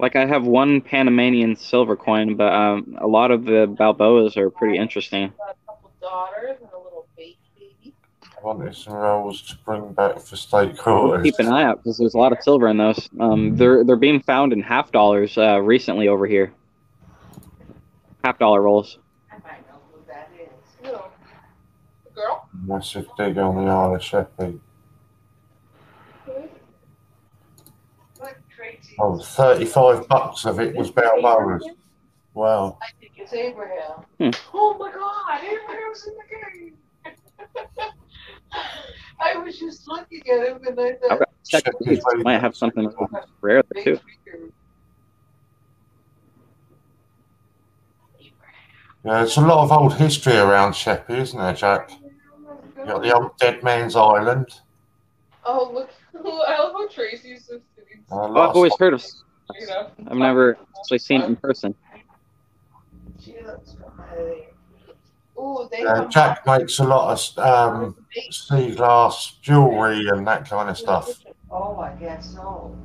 Like I have one Panamanian silver coin, but um, a lot of the Balboas are pretty interesting. A couple daughters and a little baby. I wanted some rolls to bring back for state quarters. Keep an eye out because there's a lot of silver in those. Um, they're they're being found in half dollars uh, recently over here. Half dollar rolls. I might know who that is. No. The girl? Massive dig on the Isle of Sheppey. What Tracy? Oh, 35 bucks of it was Balboa's. Wow. I think it's Abraham. Hmm. Oh my god, Abraham's in the game. I was just looking at him and I thought, got check these. Might have something rare there too. Yeah, there's a lot of old history around Sheppey, isn't there, Jack? You got the old Dead Man's Island. Oh, look. I love how Tracy's so sitting. Oh, I've always heard of. I've never actually seen it in person. She looks familiar. Ooh, they uh, Jack makes a lot of um, sea glass jewellery and that kind of stuff. Oh, I guess so.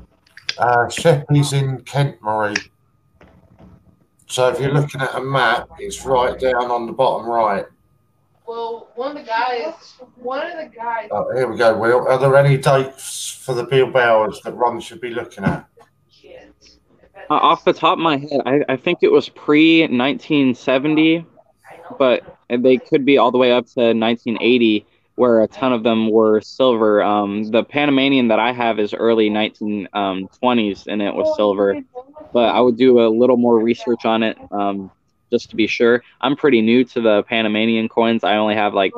Uh, Sheppey's in Kent, Marie. So if you're looking at a map, it's right down on the bottom right. Well, one of the guys, one of the guys, Oh, here we go, Will. Are there any dates for the Balboas that Ron should be looking at? Kids. Uh, off the top of my head, I, I think it was pre 1970, but they could be all the way up to 1980, where a ton of them were silver. Um, the Panamanian that I have is early 1920s, and it was silver. But I would do a little more research on it, um, just to be sure. I'm pretty new to the Panamanian coins. I only have like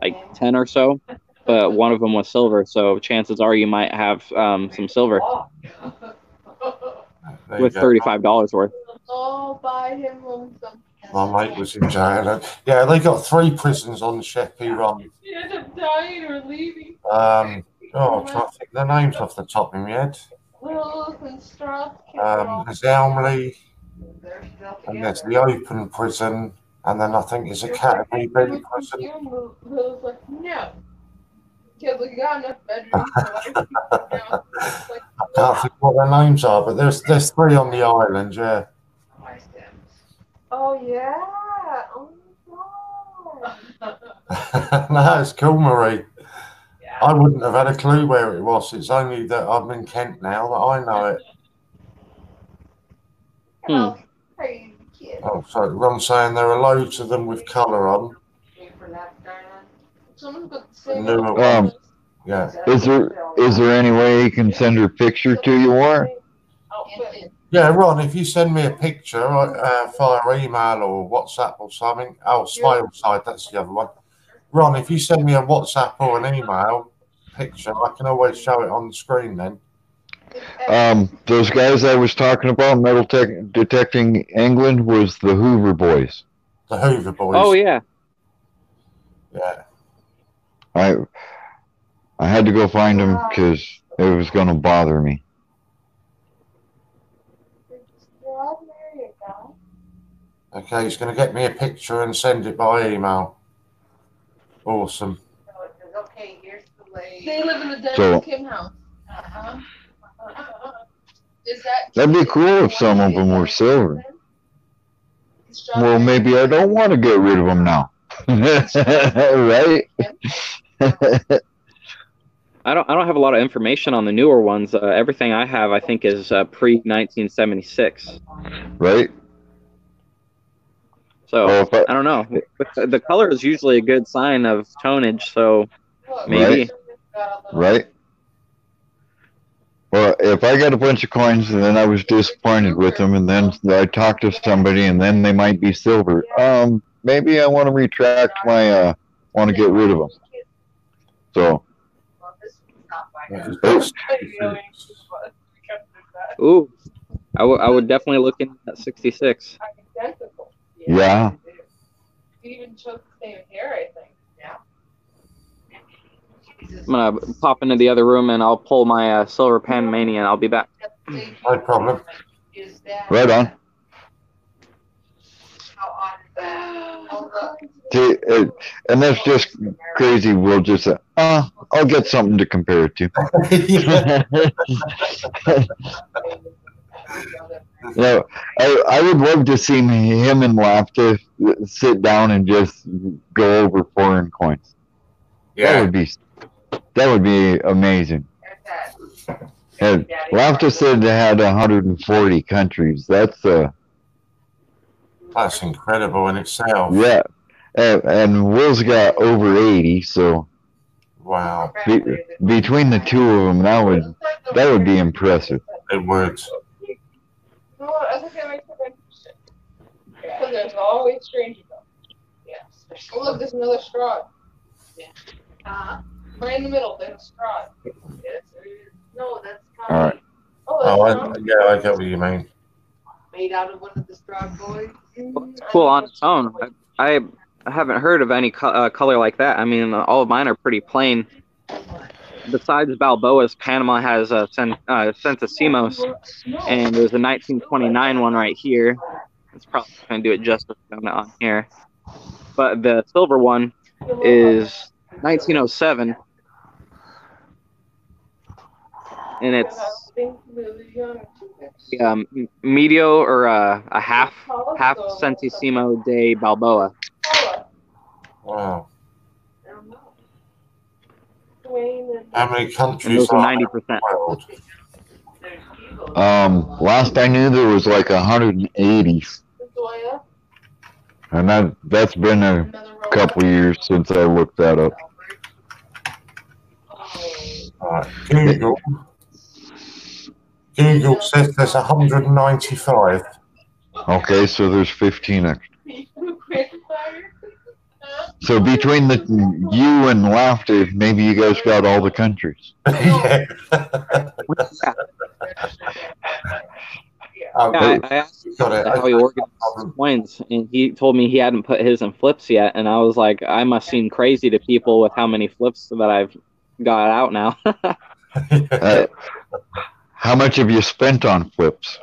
like 10 or so, but one of them was silver. So chances are you might have um, some silver with $35 worth. all buy him on some. My mate was in jail. Yeah, they got three prisons on Sheppey Ron. He ended up dying or leaving. Um, oh, I'm trying to think the names off the top of my head. Willis and Strauss. Um, there's Elmley, They're still and there's the Open Prison, and then I think there's Academy B Prison. Will's like, no. Kid, look, you got enough bedrooms for like, no. It's like, I can't think what their names are, but there's there's three on the island. Yeah. Oh yeah. Oh my god. no, it's cool, Marie. Yeah. I wouldn't have had a clue where it was. It's only that I'm in Kent now that I know it. Hmm. Oh, crazy kid. Oh, so saying there are loads of them with colour on. Wait for that to turn on. Someone's got the. Newer Um, ones. Yeah. Is there is there any way you can send her picture to you, or Yeah, Ron, if you send me a picture uh, via email or WhatsApp or something, oh, Swaleside, that's the other one. Ron, if you send me a WhatsApp or an email picture, I can always show it on the screen then. Um those guys I was talking about, metal tech, detecting England, was the Hoover boys. The Hoover Boys. Oh, yeah. Yeah. I I had to go find them because it was going to bother me. Okay, he's going to get me a picture and send it by email. Awesome. So it okay, here's the lady. They live in the Dennis So- Kim house. Uh-huh. Is that? That'd be cool if some of them were silver. Well, maybe I don't want to get rid of them now. right? I don't. I don't have a lot of information on the newer ones. Uh, everything I have, I think, is uh, pre 1976. right? So if I- I don't know. But the- the color is usually a good sign of tonnage. So maybe. Right? Well, if I got a bunch of coins and then I was disappointed with them, and then I talked to somebody and then they might be silver, um, maybe I want to retract my, uh, want to get rid of them. So, Well, this one's not by Yeah, her. it's- Ooh, I would- I would definitely look in at 66. Yeah. Even chose the same hair, I think. Jesus. I'm gonna pop into the other room and I'll pull my uh, silver Panamanian. I'll be back. No problem. Is that right on. how odd is that? Look. See, uh, and that's just crazy. We'll just, uh, uh, I'll get something to compare it to. no, I, I would love to see him and Lafta sit down and just go over foreign coins. That Yeah, would be, that would be amazing. And Lafta said they had 140 countries. That's uh, that's incredible in itself. yeah, and, and Will's got over 80. So Wow, be, between the two of them, that would that would be impressive. it would. No, I think that makes it interesting. Because there's always strangers though. Yes. Oh look, there's another straw. Yeah. Uh, Right in the middle, there's a straw. yes, there is. No, that's All right. Oh, that's Oh, straw. I, yeah, I get what you mean. made out of one of the straw boys. Well, It's cool on its own. I, I haven't heard of any co- uh, color like that. I mean, all of mine are pretty plain. Besides Balboa's, Panama has a Sen- uh, Centesimos, and there's a 1929 one right here. It's probably going to do it justice on on here. But the silver one is 1907, and it's um, medio or uh, a half half centesimo de Balboa. Wow. I don't know. How many And countries those are are 90%. in the world? There's people. Um, last I knew, there was like 180, and that that's been a couple years since I looked that up. Right. Google. Google says there's 195. Okay, so there's 15 extra. So between the you and Lafta, maybe you guys got all the countries. yeah. Um, Yeah, I, I asked you got it. how he organized his coins, and he told me he hadn't put his in flips yet, and I was like, I must seem crazy to people with how many flips that I've got out now. Uh, how much have you spent on flips?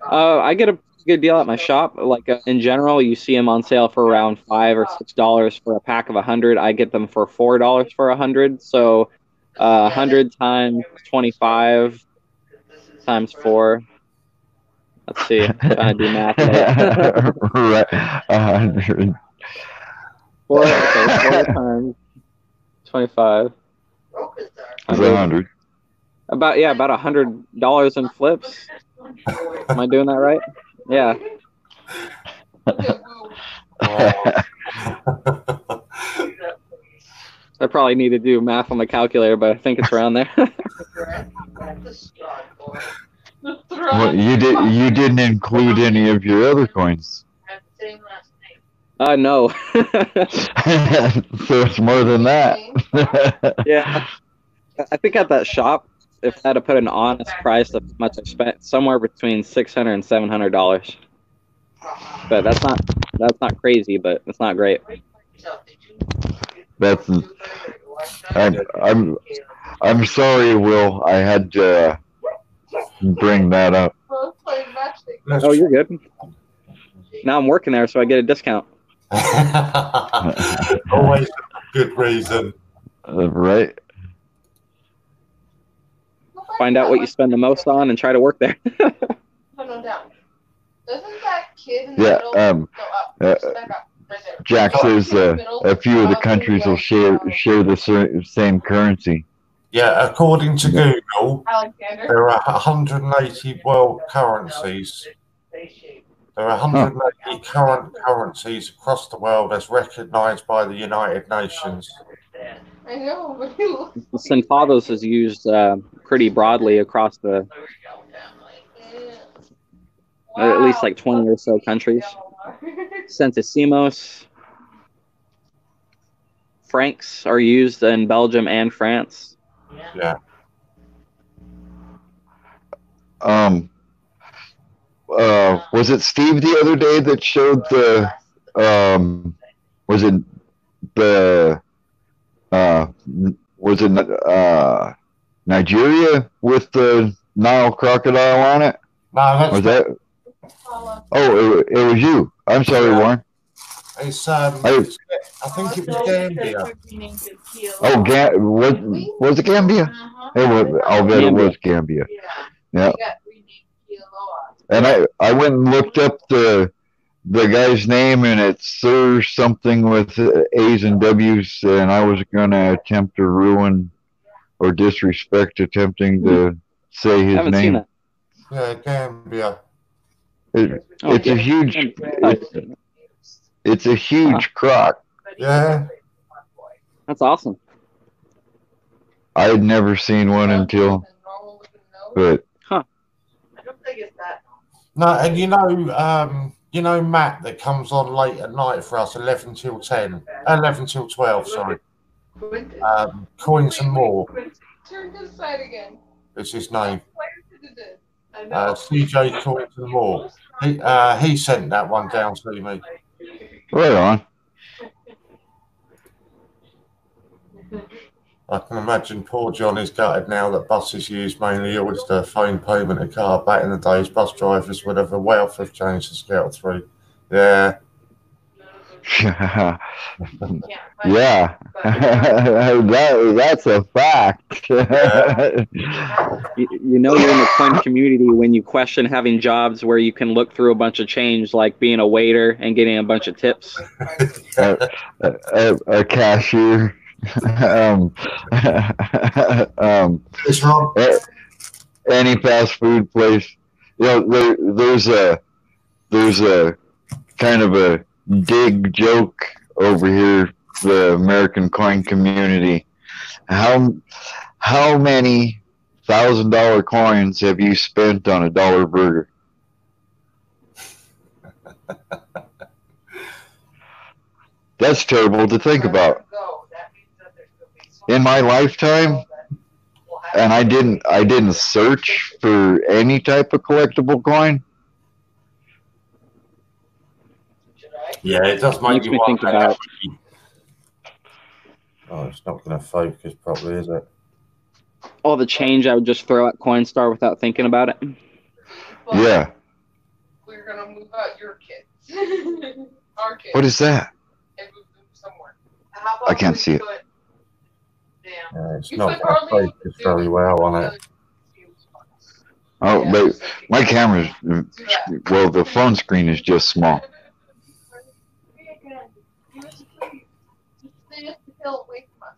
Uh, I get a good deal at my shop. Like uh, in general, you see them on sale for around five or six dollars for a pack of a hundred. I get them for four dollars for a hundred. So, a hundred times twenty-five times four. Let's see. I'm trying to do math. right, hundred. four, okay, four times twenty-five. Is a hundred. About yeah, about a hundred dollars in flips. Am I doing that right? Yeah. I probably need to do math on the calculator, but I think it's around there. Well, you did. You didn't include any of your other coins, Have the same last name. uh, no. so it's more than that. yeah. I think at that shop, if I had to put an honest price of how much I spent, somewhere between six hundred and seven hundred dollars. But that's not that's not crazy, but it's not great. That's. I'm. I'm. I'm sorry, Will. I had to bring that up. Oh, you're good. Now I'm working there, so I get a discount. Always a good reason. Uh, right? Find out what you spend the most on and try to work there. No, no, down. Doesn't that kid in the Yeah. middle Um. go up? Uh, Back up. Right there. Jack says uh, a few of the countries will share share the same currency. Yeah, according to Google, Alexander. there are 180 world currencies. There are 180 current currencies across the world as recognized by the United Nations. I know, but he looks Centavos is used uh, pretty broadly across the uh, at least like 20 or so countries. Centesimos. Francs are used in Belgium and France. Yeah. Um. Uh, was it Steve the other day that showed the um? Was it the uh? Was it uh Nigeria with the Nile crocodile on it? No, that's Was that? Oh, it, it was you. I'm sorry, Warren. It's um, I- it's- I think it was Gambia. Oh, Ga- what was it Gambia? Uh-huh. It was. I'll bet it was Gambia. Yeah. And I I went and looked up the the guy's name, and it's Sir something with uh, A's and W's, and I was gonna attempt to ruin or disrespect attempting to say his haven't name. seen that. Yeah, Gambia. It, Oh, it's a huge. It's, it's a huge crock. Yeah. That's awesome. I had never seen one until, but huh. I don't think it's that. No, and you know, um, you know Matt that comes on late at night for us, eleven till ten, eleven till twelve. Sorry, Quentin. um, coins and more Turn this side again. is his name. Uh, CJ coins and more. He uh, he sent that one down to me. right on. I can imagine poor John is gutted now that buses used mainly Oyster phone payment a car. Back in the days, bus drivers would have a wealth of change to scout through. Yeah, yeah, that, that's a fact. You, you know you're in the coin community when you question having jobs where you can look through a bunch of change, like being a waiter and getting a bunch of tips. a, a, a cashier. um, um, it's wrong. any fast food place. You know, there, there's a there's a kind of a dig joke over here, the American coin community. How how many thousand dollar coins have you spent on a dollar burger? That's terrible to think about. In my lifetime, and I didn't I didn't search for any type of collectible coin. Yeah, it does make Makes you me think about- Oh, it's not going to focus properly, is it? All the change I would just throw at Coinstar without thinking about it. Yeah. We're gonna move out your kids. Our kids. What is that? And move them somewhere. How about I can't we see it. Put- Yeah, it's You not could going to hardly very well on it. Oh, Yeah, but my camera's well, the phone screen is just small. Stay up the hill away from us.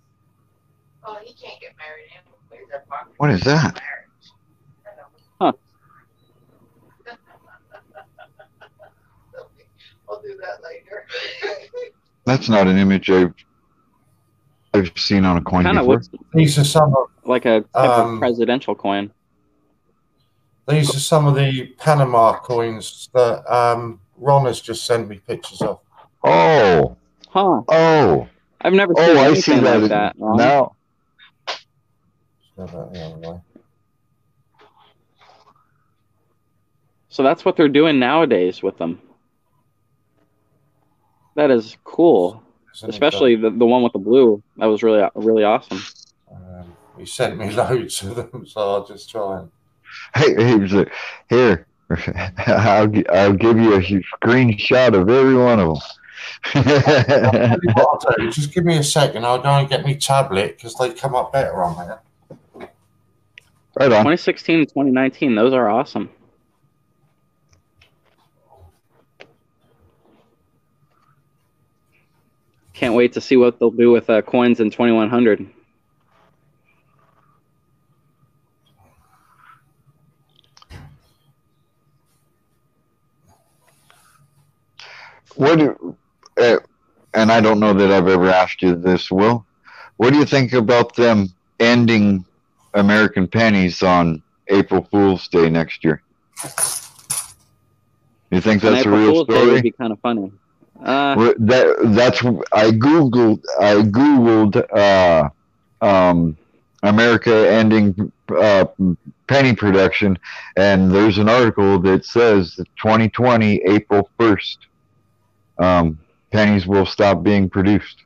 Oh, he can't get married anyways. They're fucking What is that? marriage. I know. Huh. I'll do that later. That's not an image I've I've seen on a coin Kind of before. looks These are some of like a type Um, of presidential coin. these are some of the Panama coins that um, Ron has just sent me pictures of. Oh, Huh. oh, I've never seen oh! I anything see that like that. Ron. now. That the other. So that's what they're doing nowadays with them. That is cool, Isn't it, especially the, the one with the blue. That was really really awesome. Um, he sent me loads of them, so I'll just try and. Hey, here's a, here. I'll I'll give you a screenshot of every one of them. Tell you what I'll do, Just give me a second. I'll go and get my tablet because they come up better on there. right on. 2016 and 2019, those are awesome. Can't wait to see what they'll do with uh, coins in 2100. What do, uh, and I don't know that I've ever asked you this, Will. What do you think about them ending American pennies on April Fool's Day next year? You think that's a real Fool's Day would be kind of funny. Uh, That that's I googled I googled uh, um, America ending uh, penny production, and there's an article that says that 2020 April 1st, um, pennies will stop being produced.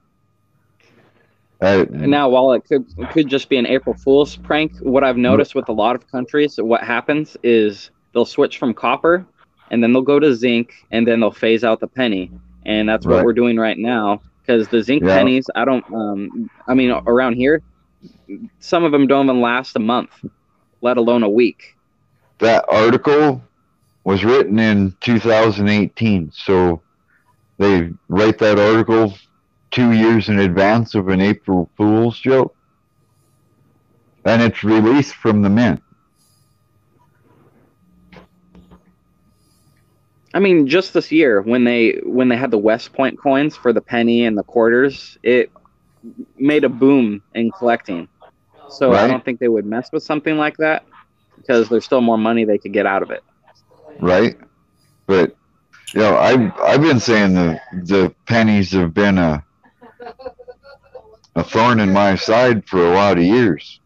Uh, Now, while it could it could just be an April Fool's prank, what I've noticed with a lot of countries, what happens is they'll switch from copper, and then they'll go to zinc, and then they'll phase out the penny, and that's what we're doing right now. Because the zinc Yeah. pennies, I don't. Um, I mean, around here, some of them don't even last a month, let alone a week. That article was written in 2018, so they write that article two years in advance of an April Fool's joke, and it's released from the mint. I mean, just this year when they when they had the West Point coins for the penny and the quarters, it made a boom in collecting. So I don't think they would mess with something like that because there's still more money they could get out of it. right? But you know, I've I've been saying the the pennies have been a a thorn in my side for a lot of years.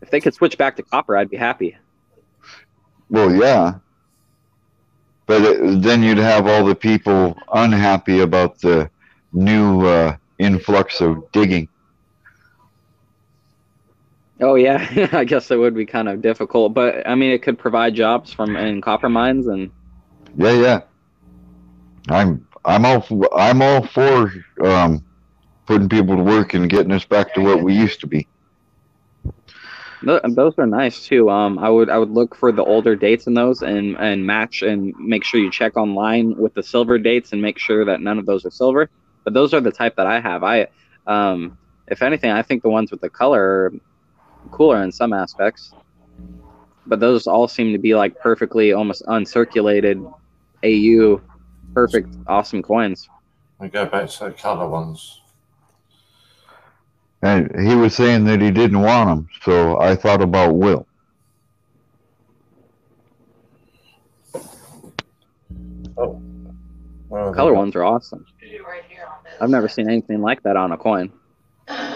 If they could switch back to copper, I'd be happy. Well, yeah, but it, then you'd have all the people unhappy about the new uh, influx of digging. Oh yeah, I guess it would be kind of difficult, but I mean, it could provide jobs from in copper mines and Yeah, yeah. I'm I'm all I'm all for um, putting people to work and getting us back to what we used to be. Th- those are nice too. Um, I would I would look for the older dates in those and and match and make sure you check online with the silver dates and make sure that none of those are silver. But those are the type that I have. I, um, if anything, I think the ones with the color are cooler in some aspects. But those all seem to be like perfectly almost uncirculated, AU, perfect, awesome coins. We go back to the colour ones. And he was saying that he didn't want them, so I thought about Will. Oh. Where are they? Color ones are awesome. Right here on this. I've never seen anything like that on a coin. Yep,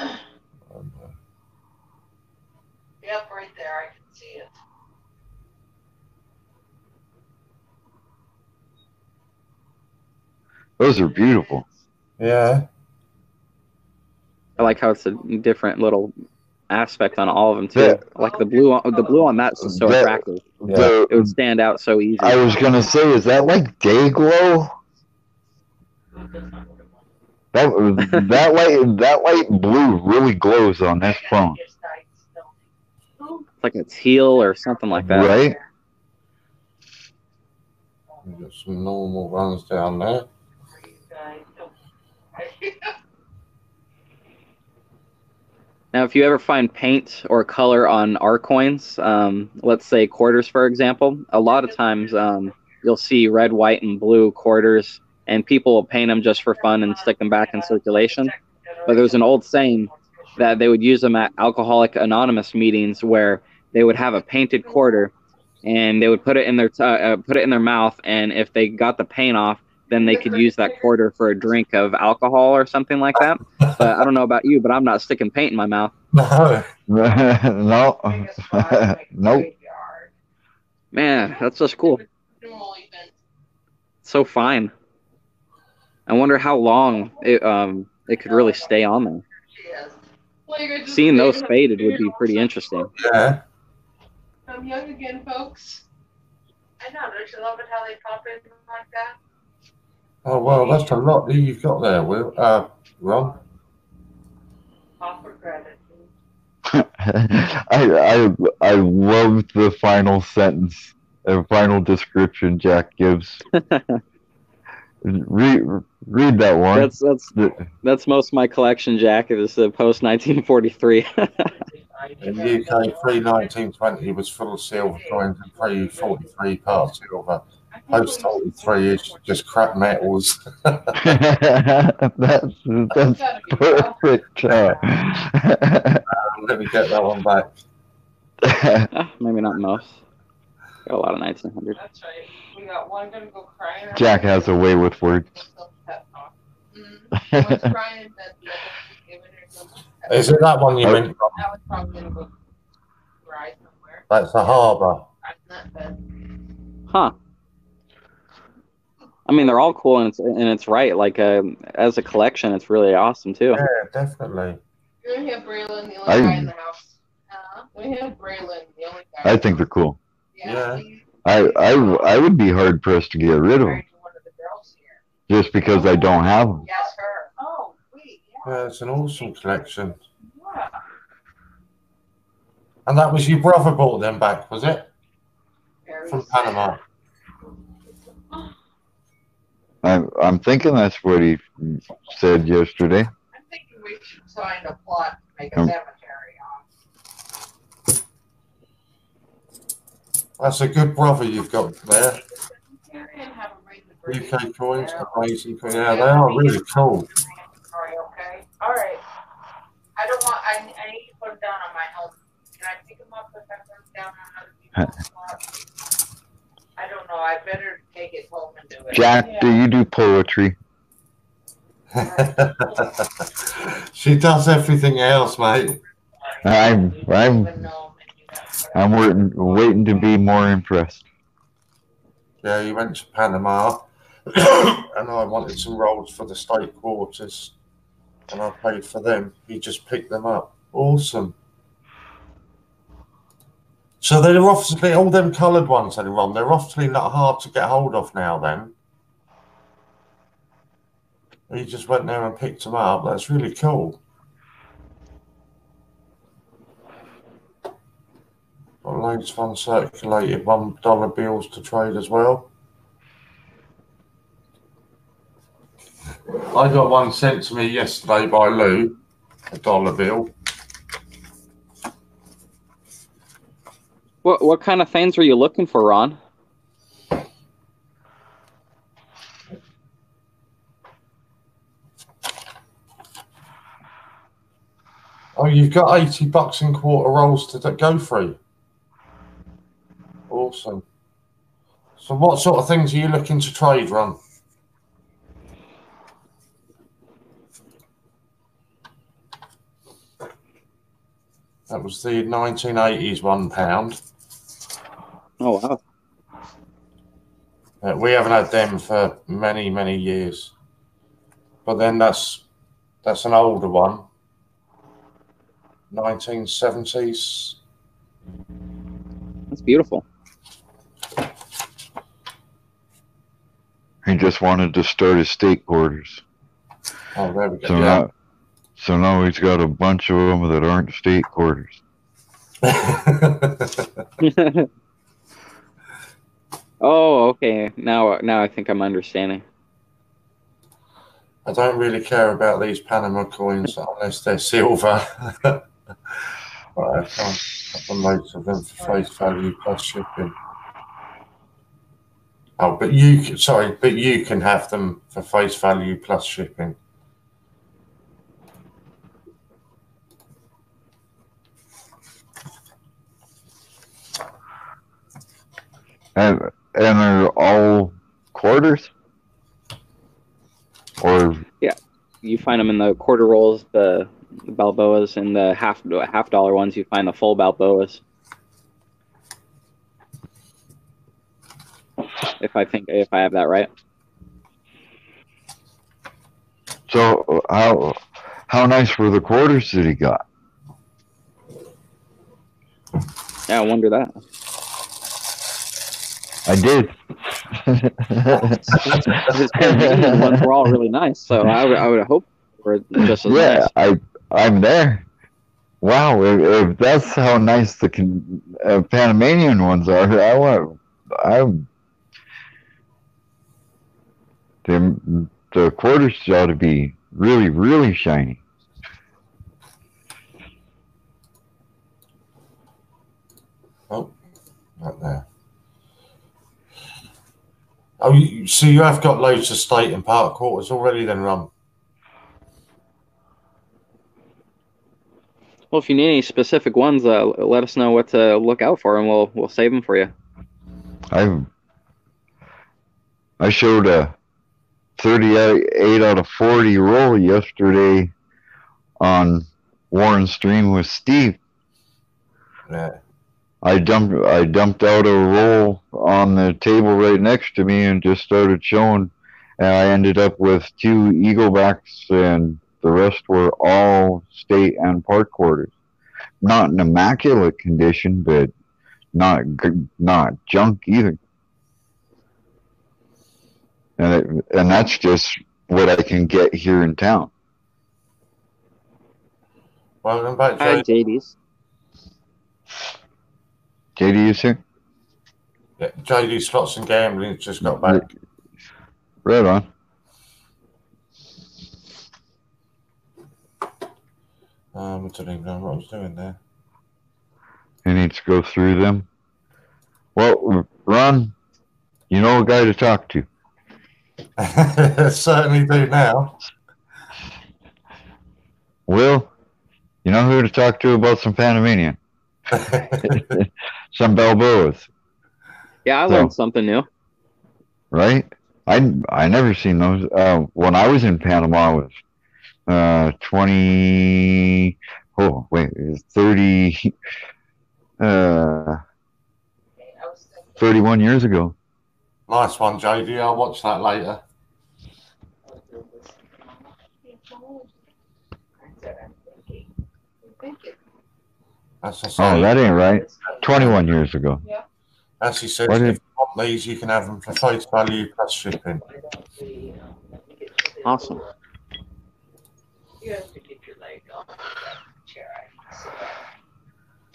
right there. I can see it. Those are beautiful. Yeah. I like how it's a different little aspect on all of them too. Yeah. Like the blue, on, the blue on that's so That- attractive. The- It would stand out so easy. I was gonna say, is that like day glow? That that light that light blue really glows on this phone, It's like a teal or something like that. right? We've some normal ones down there. Now, if you ever find paint or color on our coins, um, let's say quarters, for example, a lot of times um, you'll see red, white, and blue quarters, and people will paint them just for fun and stick them back in circulation. But there's an old saying that they would use them at Alcoholic Anonymous meetings where they would have a painted quarter and they would put it in their t- uh, put it in their mouth, and if they got the paint off, then they could use that quarter for a drink of alcohol or something like that. But I don't know about you, but I'm not sticking paint in my mouth. No. no, nope. Man, that's just cool. So fine. I wonder how long it um it could really stay on there. Seeing those faded would be pretty interesting. Yeah. I'm young again, folks. I know. Don't you love it how they pop in like that? Oh well, that's a lot that you've got there, Will. Uh, Ron. Offer credit. I I I loved the final sentence, the final description Jack gives. read read that one. That's that's that's most of my collection, Jack. It was the post 1943. In the UK, pre 1920 was full of silver coins and pre 43 part silver. Post 43 is just crap metals. that's that's perfect. I'm going to get that one back. Maybe not most. Got a lot of 1900. That's right. We got one gonna go crying. Jack has a way with words. Mm-hmm. One's crying in bed, the other one's giving her some pep Is it that one you Oh. meant? Ron? That was probably gonna go cry somewhere. That's the harbour. I'm not bed. Huh. I mean, they're all cool, and it's and it's right. Like uh, as a collection, it's really awesome too. Yeah, definitely. You're have Braylon, the only I- guy in the house. Uh, we have Braylon, the only guy. I think they're cool. Yeah. Yeah. I I I would be hard pressed to get rid of them. married to one of the girls here. just because I don't have them. Yes, her. Oh, wait, yeah. Yeah, it's an awesome collection. yeah. And that was your brother brought them back, was it? Very From sad. Panama. I'm, I'm thinking that's what he said yesterday. I'm thinking we should sign a plot to make a Um, cemetery on. That's a good brother you've got there. You can have a read the brief. UK coins, amazing. coins. Yeah, they are really cool. Sorry, okay? All right. I don't want, I, I need to put them down on my helmet. Can I pick them up if I put them down on other people's lot? I don't know, I better take it home and do it. Jack, do you do poetry? she does everything else, mate. I'm I'm Even though you got- I'm waiting, waiting to be more impressed. Yeah, you went to Panama, and I wanted some rolls for the state quarters, and I paid for them. He just picked them up. Awesome. So they're obviously all them coloured ones that are on. They're obviously not hard to get hold of now. Then he just went there and picked them up. That's really cool. Got loads of uncirculated one dollar bills to trade as well. I got one sent to me yesterday by Lou, a dollar bill. What what kind of things were you looking for, Ron? Oh, you've got 80 bucks in quarter rolls to go through. Awesome. So, what sort of things are you looking to trade, Ron? That was the 1980s one pound. Oh wow. Uh, we haven't had them for many, many years. But then that's that's an older one. 1970s. That's beautiful. He just wanted to start his state quarters. Oh, there we go. So yeah. now, so now he's got a bunch of them that aren't state quarters. oh, okay. Now now I think I'm understanding. I don't really care about these Panama coins unless they're silver. right, I can't have the loads of them for face value plus shipping. Oh, but you can, sorry, but you can have them for face value plus shipping. And and they're all quarters? Or yeah, You find them in the quarter rolls, the, the Balboas, and the half half dollar ones. You find the full Balboas. If I think if I have that right. so how how nice were the quarters that he got? Yeah, I wonder that. I did. His Panamanian ones were all really nice, so I would I would hope were just as yeah, nice. I I'm there. Wow, if, if that's how nice the can, uh, Panamanian ones are, I want I'm the the quarters ought to be really really shiny. Right there. Oh, you, so you have got loads of state and park quarters already, then, Ron? Well, if you need any specific ones, uh, let us know what to look out for, and we'll we'll save them for you. I I showed a 38 out of 40 roll yesterday on Warren Stream with Steve. Yeah. I dumped I dumped out a roll on the table right next to me and just started showing and I ended up with two eagle backs and the rest were all state and park quarters. Not in immaculate condition, but not not junk either. and it, and that's just what I can get here in town. Welcome back, Hi, Jay. JD's. JD is here. Yeah, JD Slots and Gambling just got back. Right on. Um, I don't even know what I was doing there. He needs to go through them. Well, Ron, you know a guy to talk to. Certainly do now. Will, you know who to talk to about some Panamanian, some Balboas, Yeah, I So- learned something new. right? I I never seen those. Uh, when I was in Panama, I was uh, twenty. Oh wait, thirty. Uh, I was thinking, thirty-one years ago. nice one, JD. I'll watch that later. I said, I'm thinking, I'm thinking. As I Oh, that ain't right. Twenty-one years ago. Yeah. as he says, Why if did- you want these, you can have them for face value plus shipping. Awesome. You have to get your leg on that chair.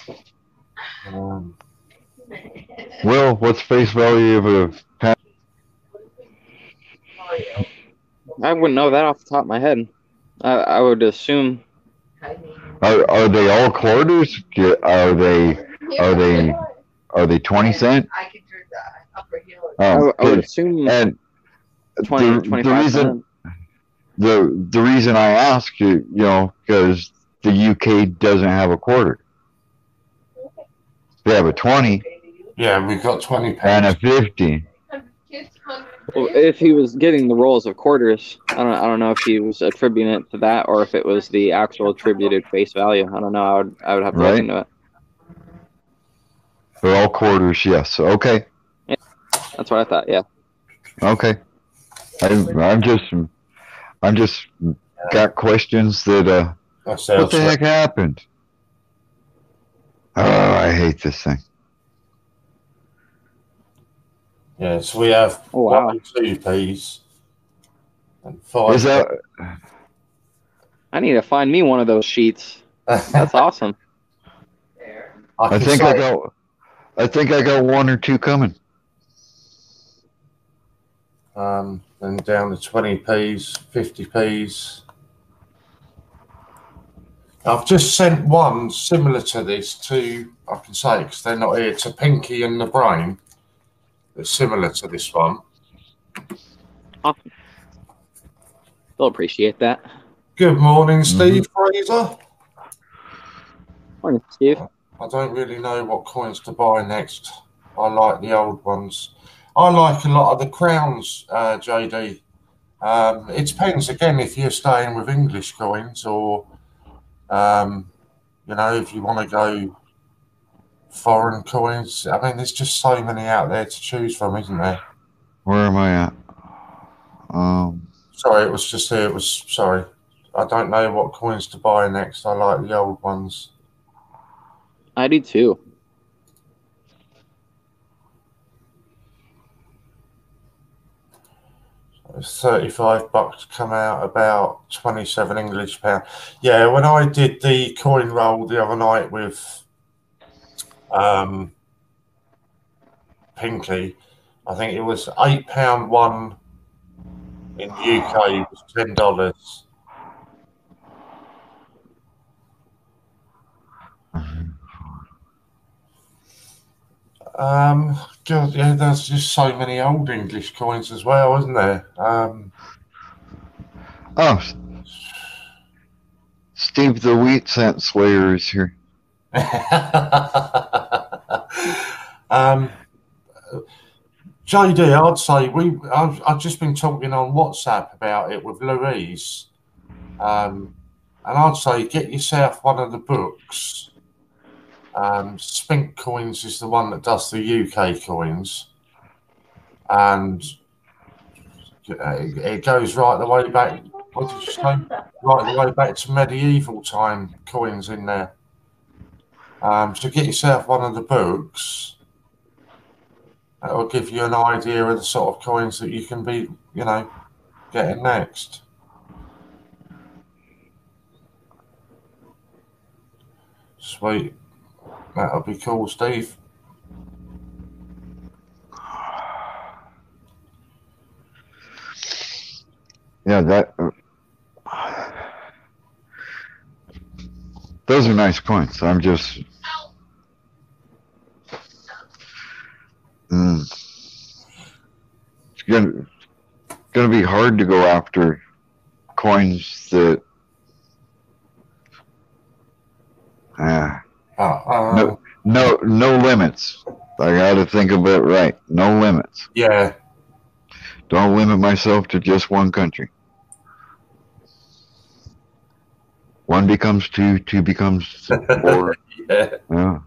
I can Um, sit. Will, what's face value of a pack? I wouldn't know that off the top of my head. I, I would assume. I mean. Are are they all quarters? Are they are they are they twenty cent? I can do that upper hill. I, Oh, would- I would assume And 20, the, the reason the the reason I ask you, you know, because the UK doesn't have a quarter. They have a twenty yeah, we've got 20 and a fifty. Kids hungry. Well, if he was getting the rolls of quarters, I don't. I don't know if he was attributing it to that or if it was the actual attributed face value. I don't know. I would. I would have to Right. look into it. They're all quarters. Yes. Okay. Yeah, That's what I thought. Yeah. Okay. I, I'm just I'm just got questions that uh That what the right. heck happened? Oh, I hate this thing. Yeah, so we have Oh, wow. one, two P's and five. Is that I need to find me one of those sheets. That's awesome. I, I think I got I think I got one or two coming. Um, then down to 20p's, 50p's. I've just sent one similar to this to, I can say because they're not here, to Pinky and the Brain. That's similar to this one. They'll appreciate that. Good morning, Steve Fraser. Morning, Steve. I don't really know what coins to buy next. I like the old ones. I like a lot of the crowns, uh, JD. Um, it depends again if you're staying with English coins or, um, you know, if you want to go foreign coins. I mean, there's just so many out there to choose from, isn't there? Where am I at? Um Sorry, it was just here. It was sorry. I don't know what coins to buy next. I like the old ones. I do too. It's 35 bucks come out about 27 English pound. Yeah, when I did the coin roll the other night with um, Pinky, I think it was eight pound one in the UK it was ten dollars. Um, God, yeah, there's just so many old English coins as well, isn't there? Um, Oh Steve the Wheat Cent Slayer is here. um, JD, I'd say we. I've, I've just been talking on WhatsApp about it with Louise, um, and I'd say get yourself one of the books. Um, Spink Coins is the one that does the UK coins, and it, it goes right the way back. What did you say? Right the way back to medieval time coins in there. Um, so get yourself one of the books, That'll give you an idea of the sort of coins that you can be, you know, getting next. Sweet. That'll be cool, Steve. Yeah, that. Uh, those are nice coins. I'm just. Mm. It's gonna gonna be hard to go after coins that. Ah, Uh, uh, No. no, no limits. I got to think of it right. No limits. Yeah, Don't limit myself to just one country. One becomes two, two becomes four. yeah. Yeah,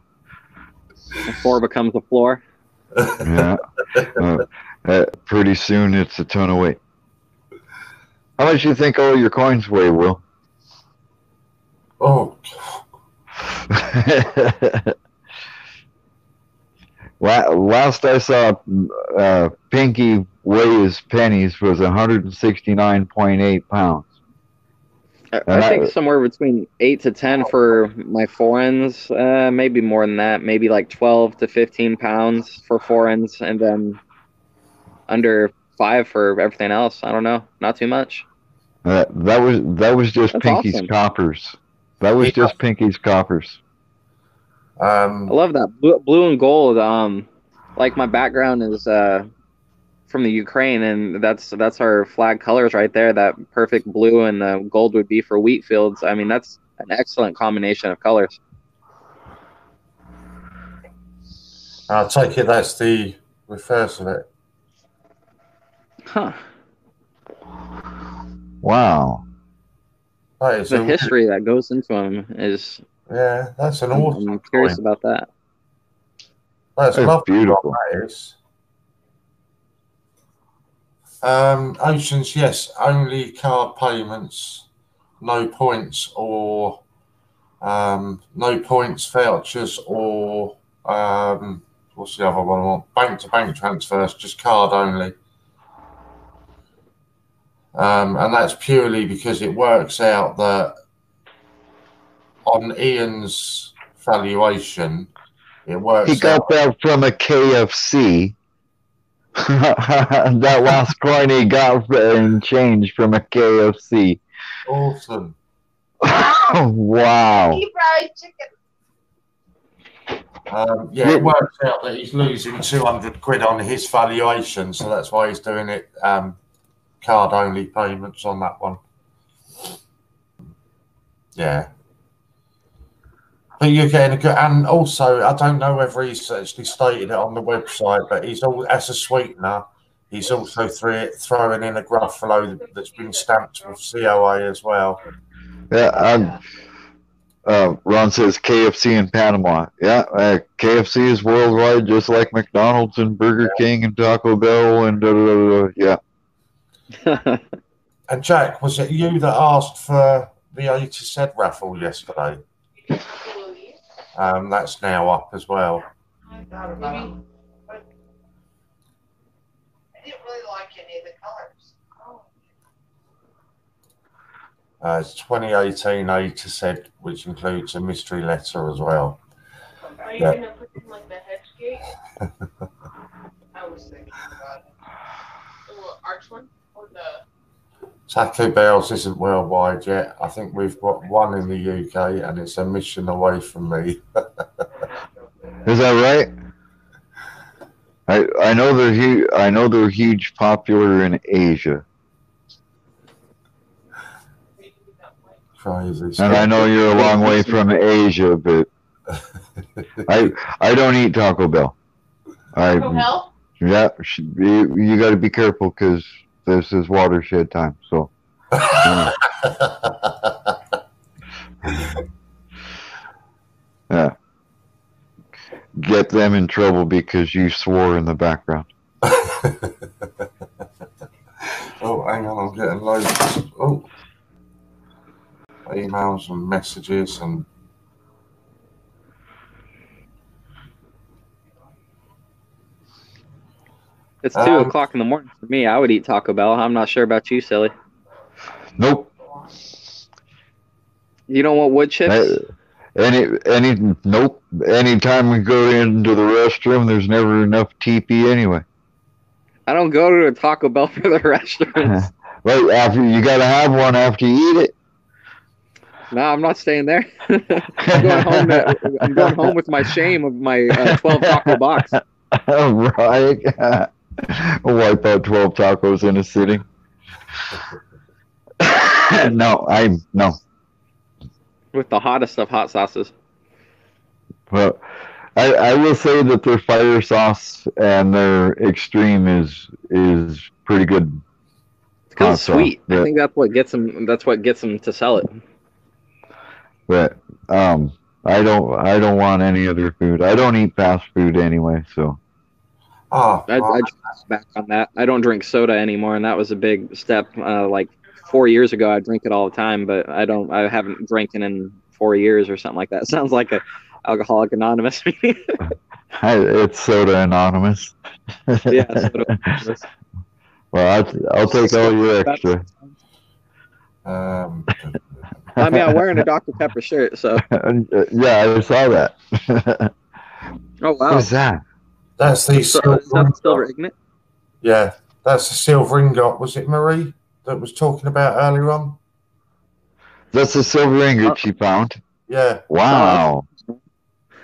Four becomes a floor. Yeah. Uh, uh, pretty soon it's a ton of weight. How much do you think all your coins weigh, Will? Oh, Last I saw, uh, Pinky weigh his pennies was 169.8 pounds. I, I think that- somewhere between eight to ten for my foreigns, uh, maybe more than that, maybe like twelve to fifteen pounds for foreigns, and then under five for everything else. I don't know, not too much. Uh, that was that was just That's Pinky's awesome. coppers. That was Yeah. just Pinky's coppers. um, I love that blue, blue and gold. Um, like my background is uh from the Ukraine, and that's that's our flag colors right there. That perfect blue and the gold would be for wheat fields. I mean, that's an excellent combination of colors. I'll take it that's the reverse of it. Huh. Wow. That is The a, history that goes into them is yeah, that's an awesome. I'm curious coin. about that. That's That's lovely. beautiful. That is. Um, Oceans, yes, only card payments, no points or um, no points vouchers or um, what's the other one? I want Bank to bank transfers, just card only. Um, and that's purely because it works out that on Ian's valuation, it works He got out. that from a KFC. that last coin he got in change from a KFC. Awesome. wow. Deep fried chicken. Um, yeah, it works out that he's losing 200 quid on his valuation, so that's why he's doing it um, card only payments on that one. Yeah. But you're getting a good, and also, I don't know whether he's actually stated it on the website, but he's all as a sweetener. He's also thre- throwing in a Gruffalo that's been stamped with COA as well. Yeah, I'm, uh, Ron says KFC in Panama. Yeah, uh, KFC is worldwide, just like McDonald's and Burger King and Taco Bell and da, da, da, da. yeah. And Jack, was it you that asked for the 80 cent raffle yesterday? Um, that's now up as well. I thought about it. But I didn't really like any of the colors. Oh. Uh, it's 2018 80 cent, which includes a mystery letter as well. Are you Yeah. gonna put them like the hedge gate? I was thinking about it. The little arch one or the Taco Bell's isn't worldwide yet. I think we've got one in the UK, and it's a mission away from me. Is that right? I I know they're huge. I know they're huge, popular in Asia, Crazy. and I know you're a long way from Asia, but I I don't eat Taco Bell. I Taco Bell? yeah, you, you got to be careful because this is watershed time. So yeah. yeah, get them in trouble because you swore in the background. oh, hang on, I'm getting loads. Oh, emails and messages and. It's two Um, o'clock in the morning for me. I would eat Taco Bell. I'm not sure about you, silly. Nope. You don't want wood chips? I- any any nope. Anytime we go into the restroom, there's never enough TP anyway. I don't go to a Taco Bell for the restaurants. Right after you gotta have one after you eat it. no, I'm not staying there. I'm going home. To, I'm going home with my shame of my uh, 12 taco box. right. Wipe out twelve tacos in a sitting. no, I'm no. with the hottest of hot sauces. Well, I, I will say that their fire sauce and their extreme is is pretty good. It's kind of Hot sauce, sweet. I think that's what gets them. That's what gets them to sell it. But um, I don't I don't want any other food. I don't eat fast food anyway. So Oh, I, I just back on that. I don't drink soda anymore, and that was a big step. Uh, like four years ago, I drink it all the time, but I don't. I haven't drinking in four years or something like that. Sounds like a alcoholic anonymous meeting. I, it's soda anonymous. yeah. Soda Anonymous. well, I'll, I'll take all your extra. Um, I mean, I'm wearing a Dr Pepper shirt, so. yeah, I saw that. Oh wow. What's that? That's the So, silver is that silver ingot. Yeah, that's the silver ingot. Was it Marie that was talking about earlier on? That's the silver Uh, ingot she found. Yeah, Wow.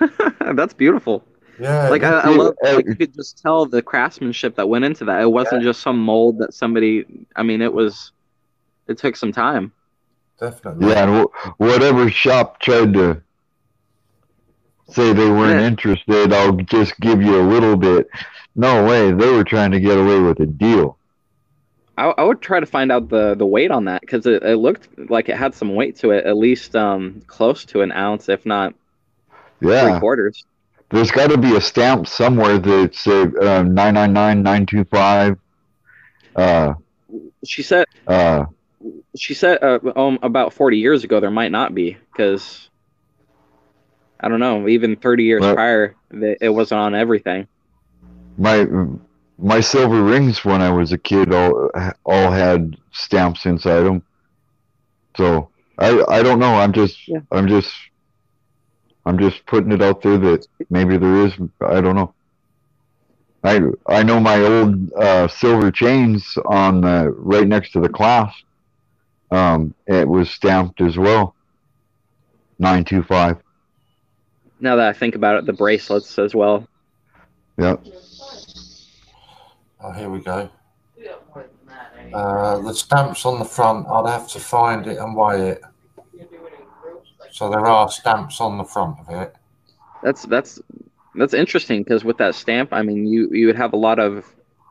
That's beautiful. yeah. Like I, I love uh, like you could just tell the craftsmanship that went into that. It wasn't just some mold that somebody. I mean, it was. It took some time. definitely. Yeah, and wh- whatever shop tried to say they weren't Yeah. interested, I'll just give you a little bit. No way, they were trying to get away with a deal. I, I would try to find out the the weight on that because it, it looked like it had some weight to it, at least um close to an ounce, if not three quarters. there's got to be a stamp somewhere that say uh, 999925. Uh, She said uh, she said uh, um, about 40 years ago there might not be because I don't know, even 30 years Well- prior it wasn't on everything. my my silver rings when I was a kid all all had stamps inside them. So I I don't know. I'm just Yeah. I'm just I'm just putting it out there that maybe there is. I don't know. I I know my old uh, silver chains on uh, right next to the class. Um, it was stamped as well. Nine two five. Now that I think about it, the bracelets as well. Yep. Oh, here we go. We got more than that? Uh, the stamps on the front, I'd have to find it and weigh it. You're doing it in groups, like- So there are stamps on the front of it. That's that's that's interesting because with that stamp, I mean, you you would have a lot of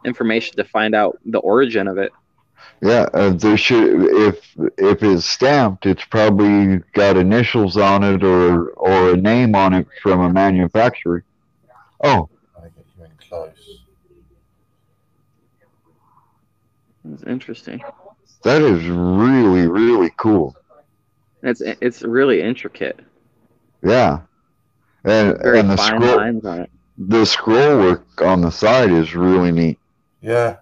information to find out the origin of it. Yeah, uh, there should if if it's stamped, it's probably got initials on it or or a name on it from a manufacturer. Oh, I get you in close. It's interesting. that is really really cool. It's it's really intricate. Yeah, and Very and the fine scroll lines on it. the scroll work on the side is really neat. Yeah,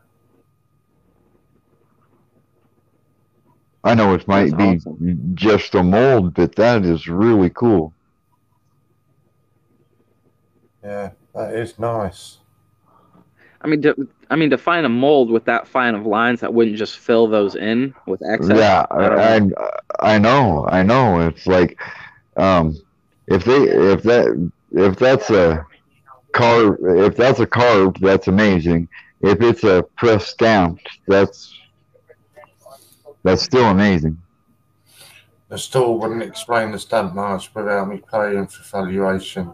I know it might That's be just a mold, but that is really cool. yeah, that is nice. I mean, to, I mean, to find a mold with that fine of lines that wouldn't just fill those in with excess. Yeah, I don't I, I know, I know. It's like, um, if they, if that, if that's a carve, if that's a carved, that's amazing. If it's a press stamped, that's that's still amazing. The store wouldn't explain the stamp marks without me paying for valuation.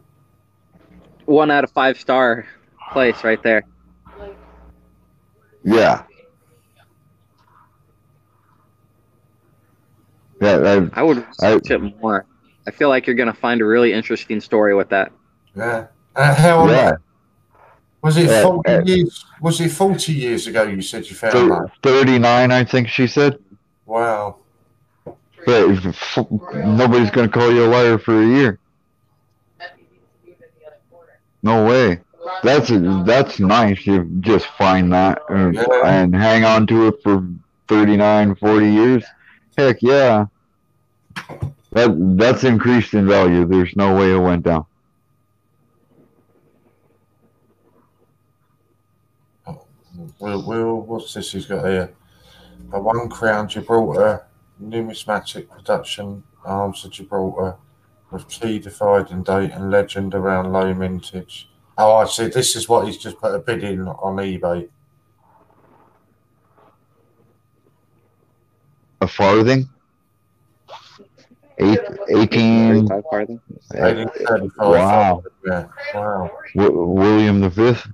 One out of five star place right there. Yeah. Yeah, I would research it more. I feel like you're gonna find a really interesting story with that. Yeah. Uh, how old yeah. was it? Yeah, Forty uh, years? Was it forty years ago? You said you found Thir- that. Thirty-nine, I think she said. Wow. But nobody's gonna call you a liar for a year. No way. That's that's nice. You just find that uh, Yeah. and hang on to it for 39, 40 years. Heck yeah. That that's increased in value. There's no way it went down. Well, Will, what's this he's got here? A one crown Gibraltar numismatic production arms of Gibraltar with key dividing date and legend around low mintage. Oh, I see. This is what he's just put a bid in on eBay. A farthing. Eight, 18 35 farthing. 1835. Wow. Yeah. Wow. W- William the Fifth.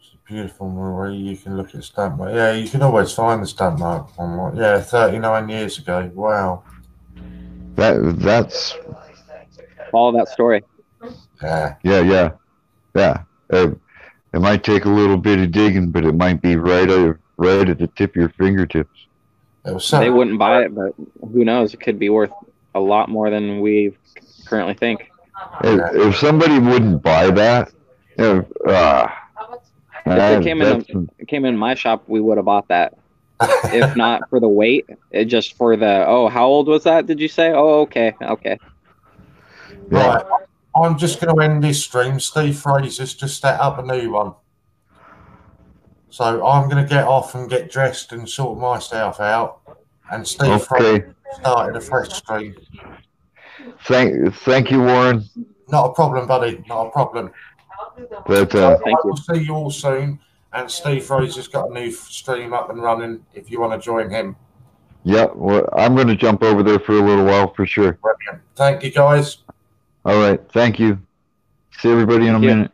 It's a beautiful Marie. You can look at stamp mark. Yeah, you can always find the stamp mark on one. Yeah, 39 years ago. Wow. That that's all that story. Yeah. yeah yeah yeah. Uh, it might take a little bit of digging, but it might be right at, right at the tip of your fingertips. It was They wouldn't buy it, but who knows? It could be worth a lot more than we currently think. If, if somebody wouldn't buy that, if, uh, If it uh, came in, it came in my shop, we would have bought that. If not for the weight, it just for the oh, how old was that? Did you say? Oh, okay, okay. yeah, Right. I'm just going to end this stream. Steve Fraser's just set up a new one. So I'm going to get off and get dressed and sort myself out. And Steve okay. Fraser started a fresh stream. Thank thank you, Warren. Not a problem, buddy. Not a problem. But uh, Thank you. We'll see you all soon. And Steve Fraser's got a new stream up and running if you want to join him. yeah, well, I'm going to jump over there for a little while for sure. Brilliant. Thank you, guys. All right, thank you. See everybody in a Thank you. minute.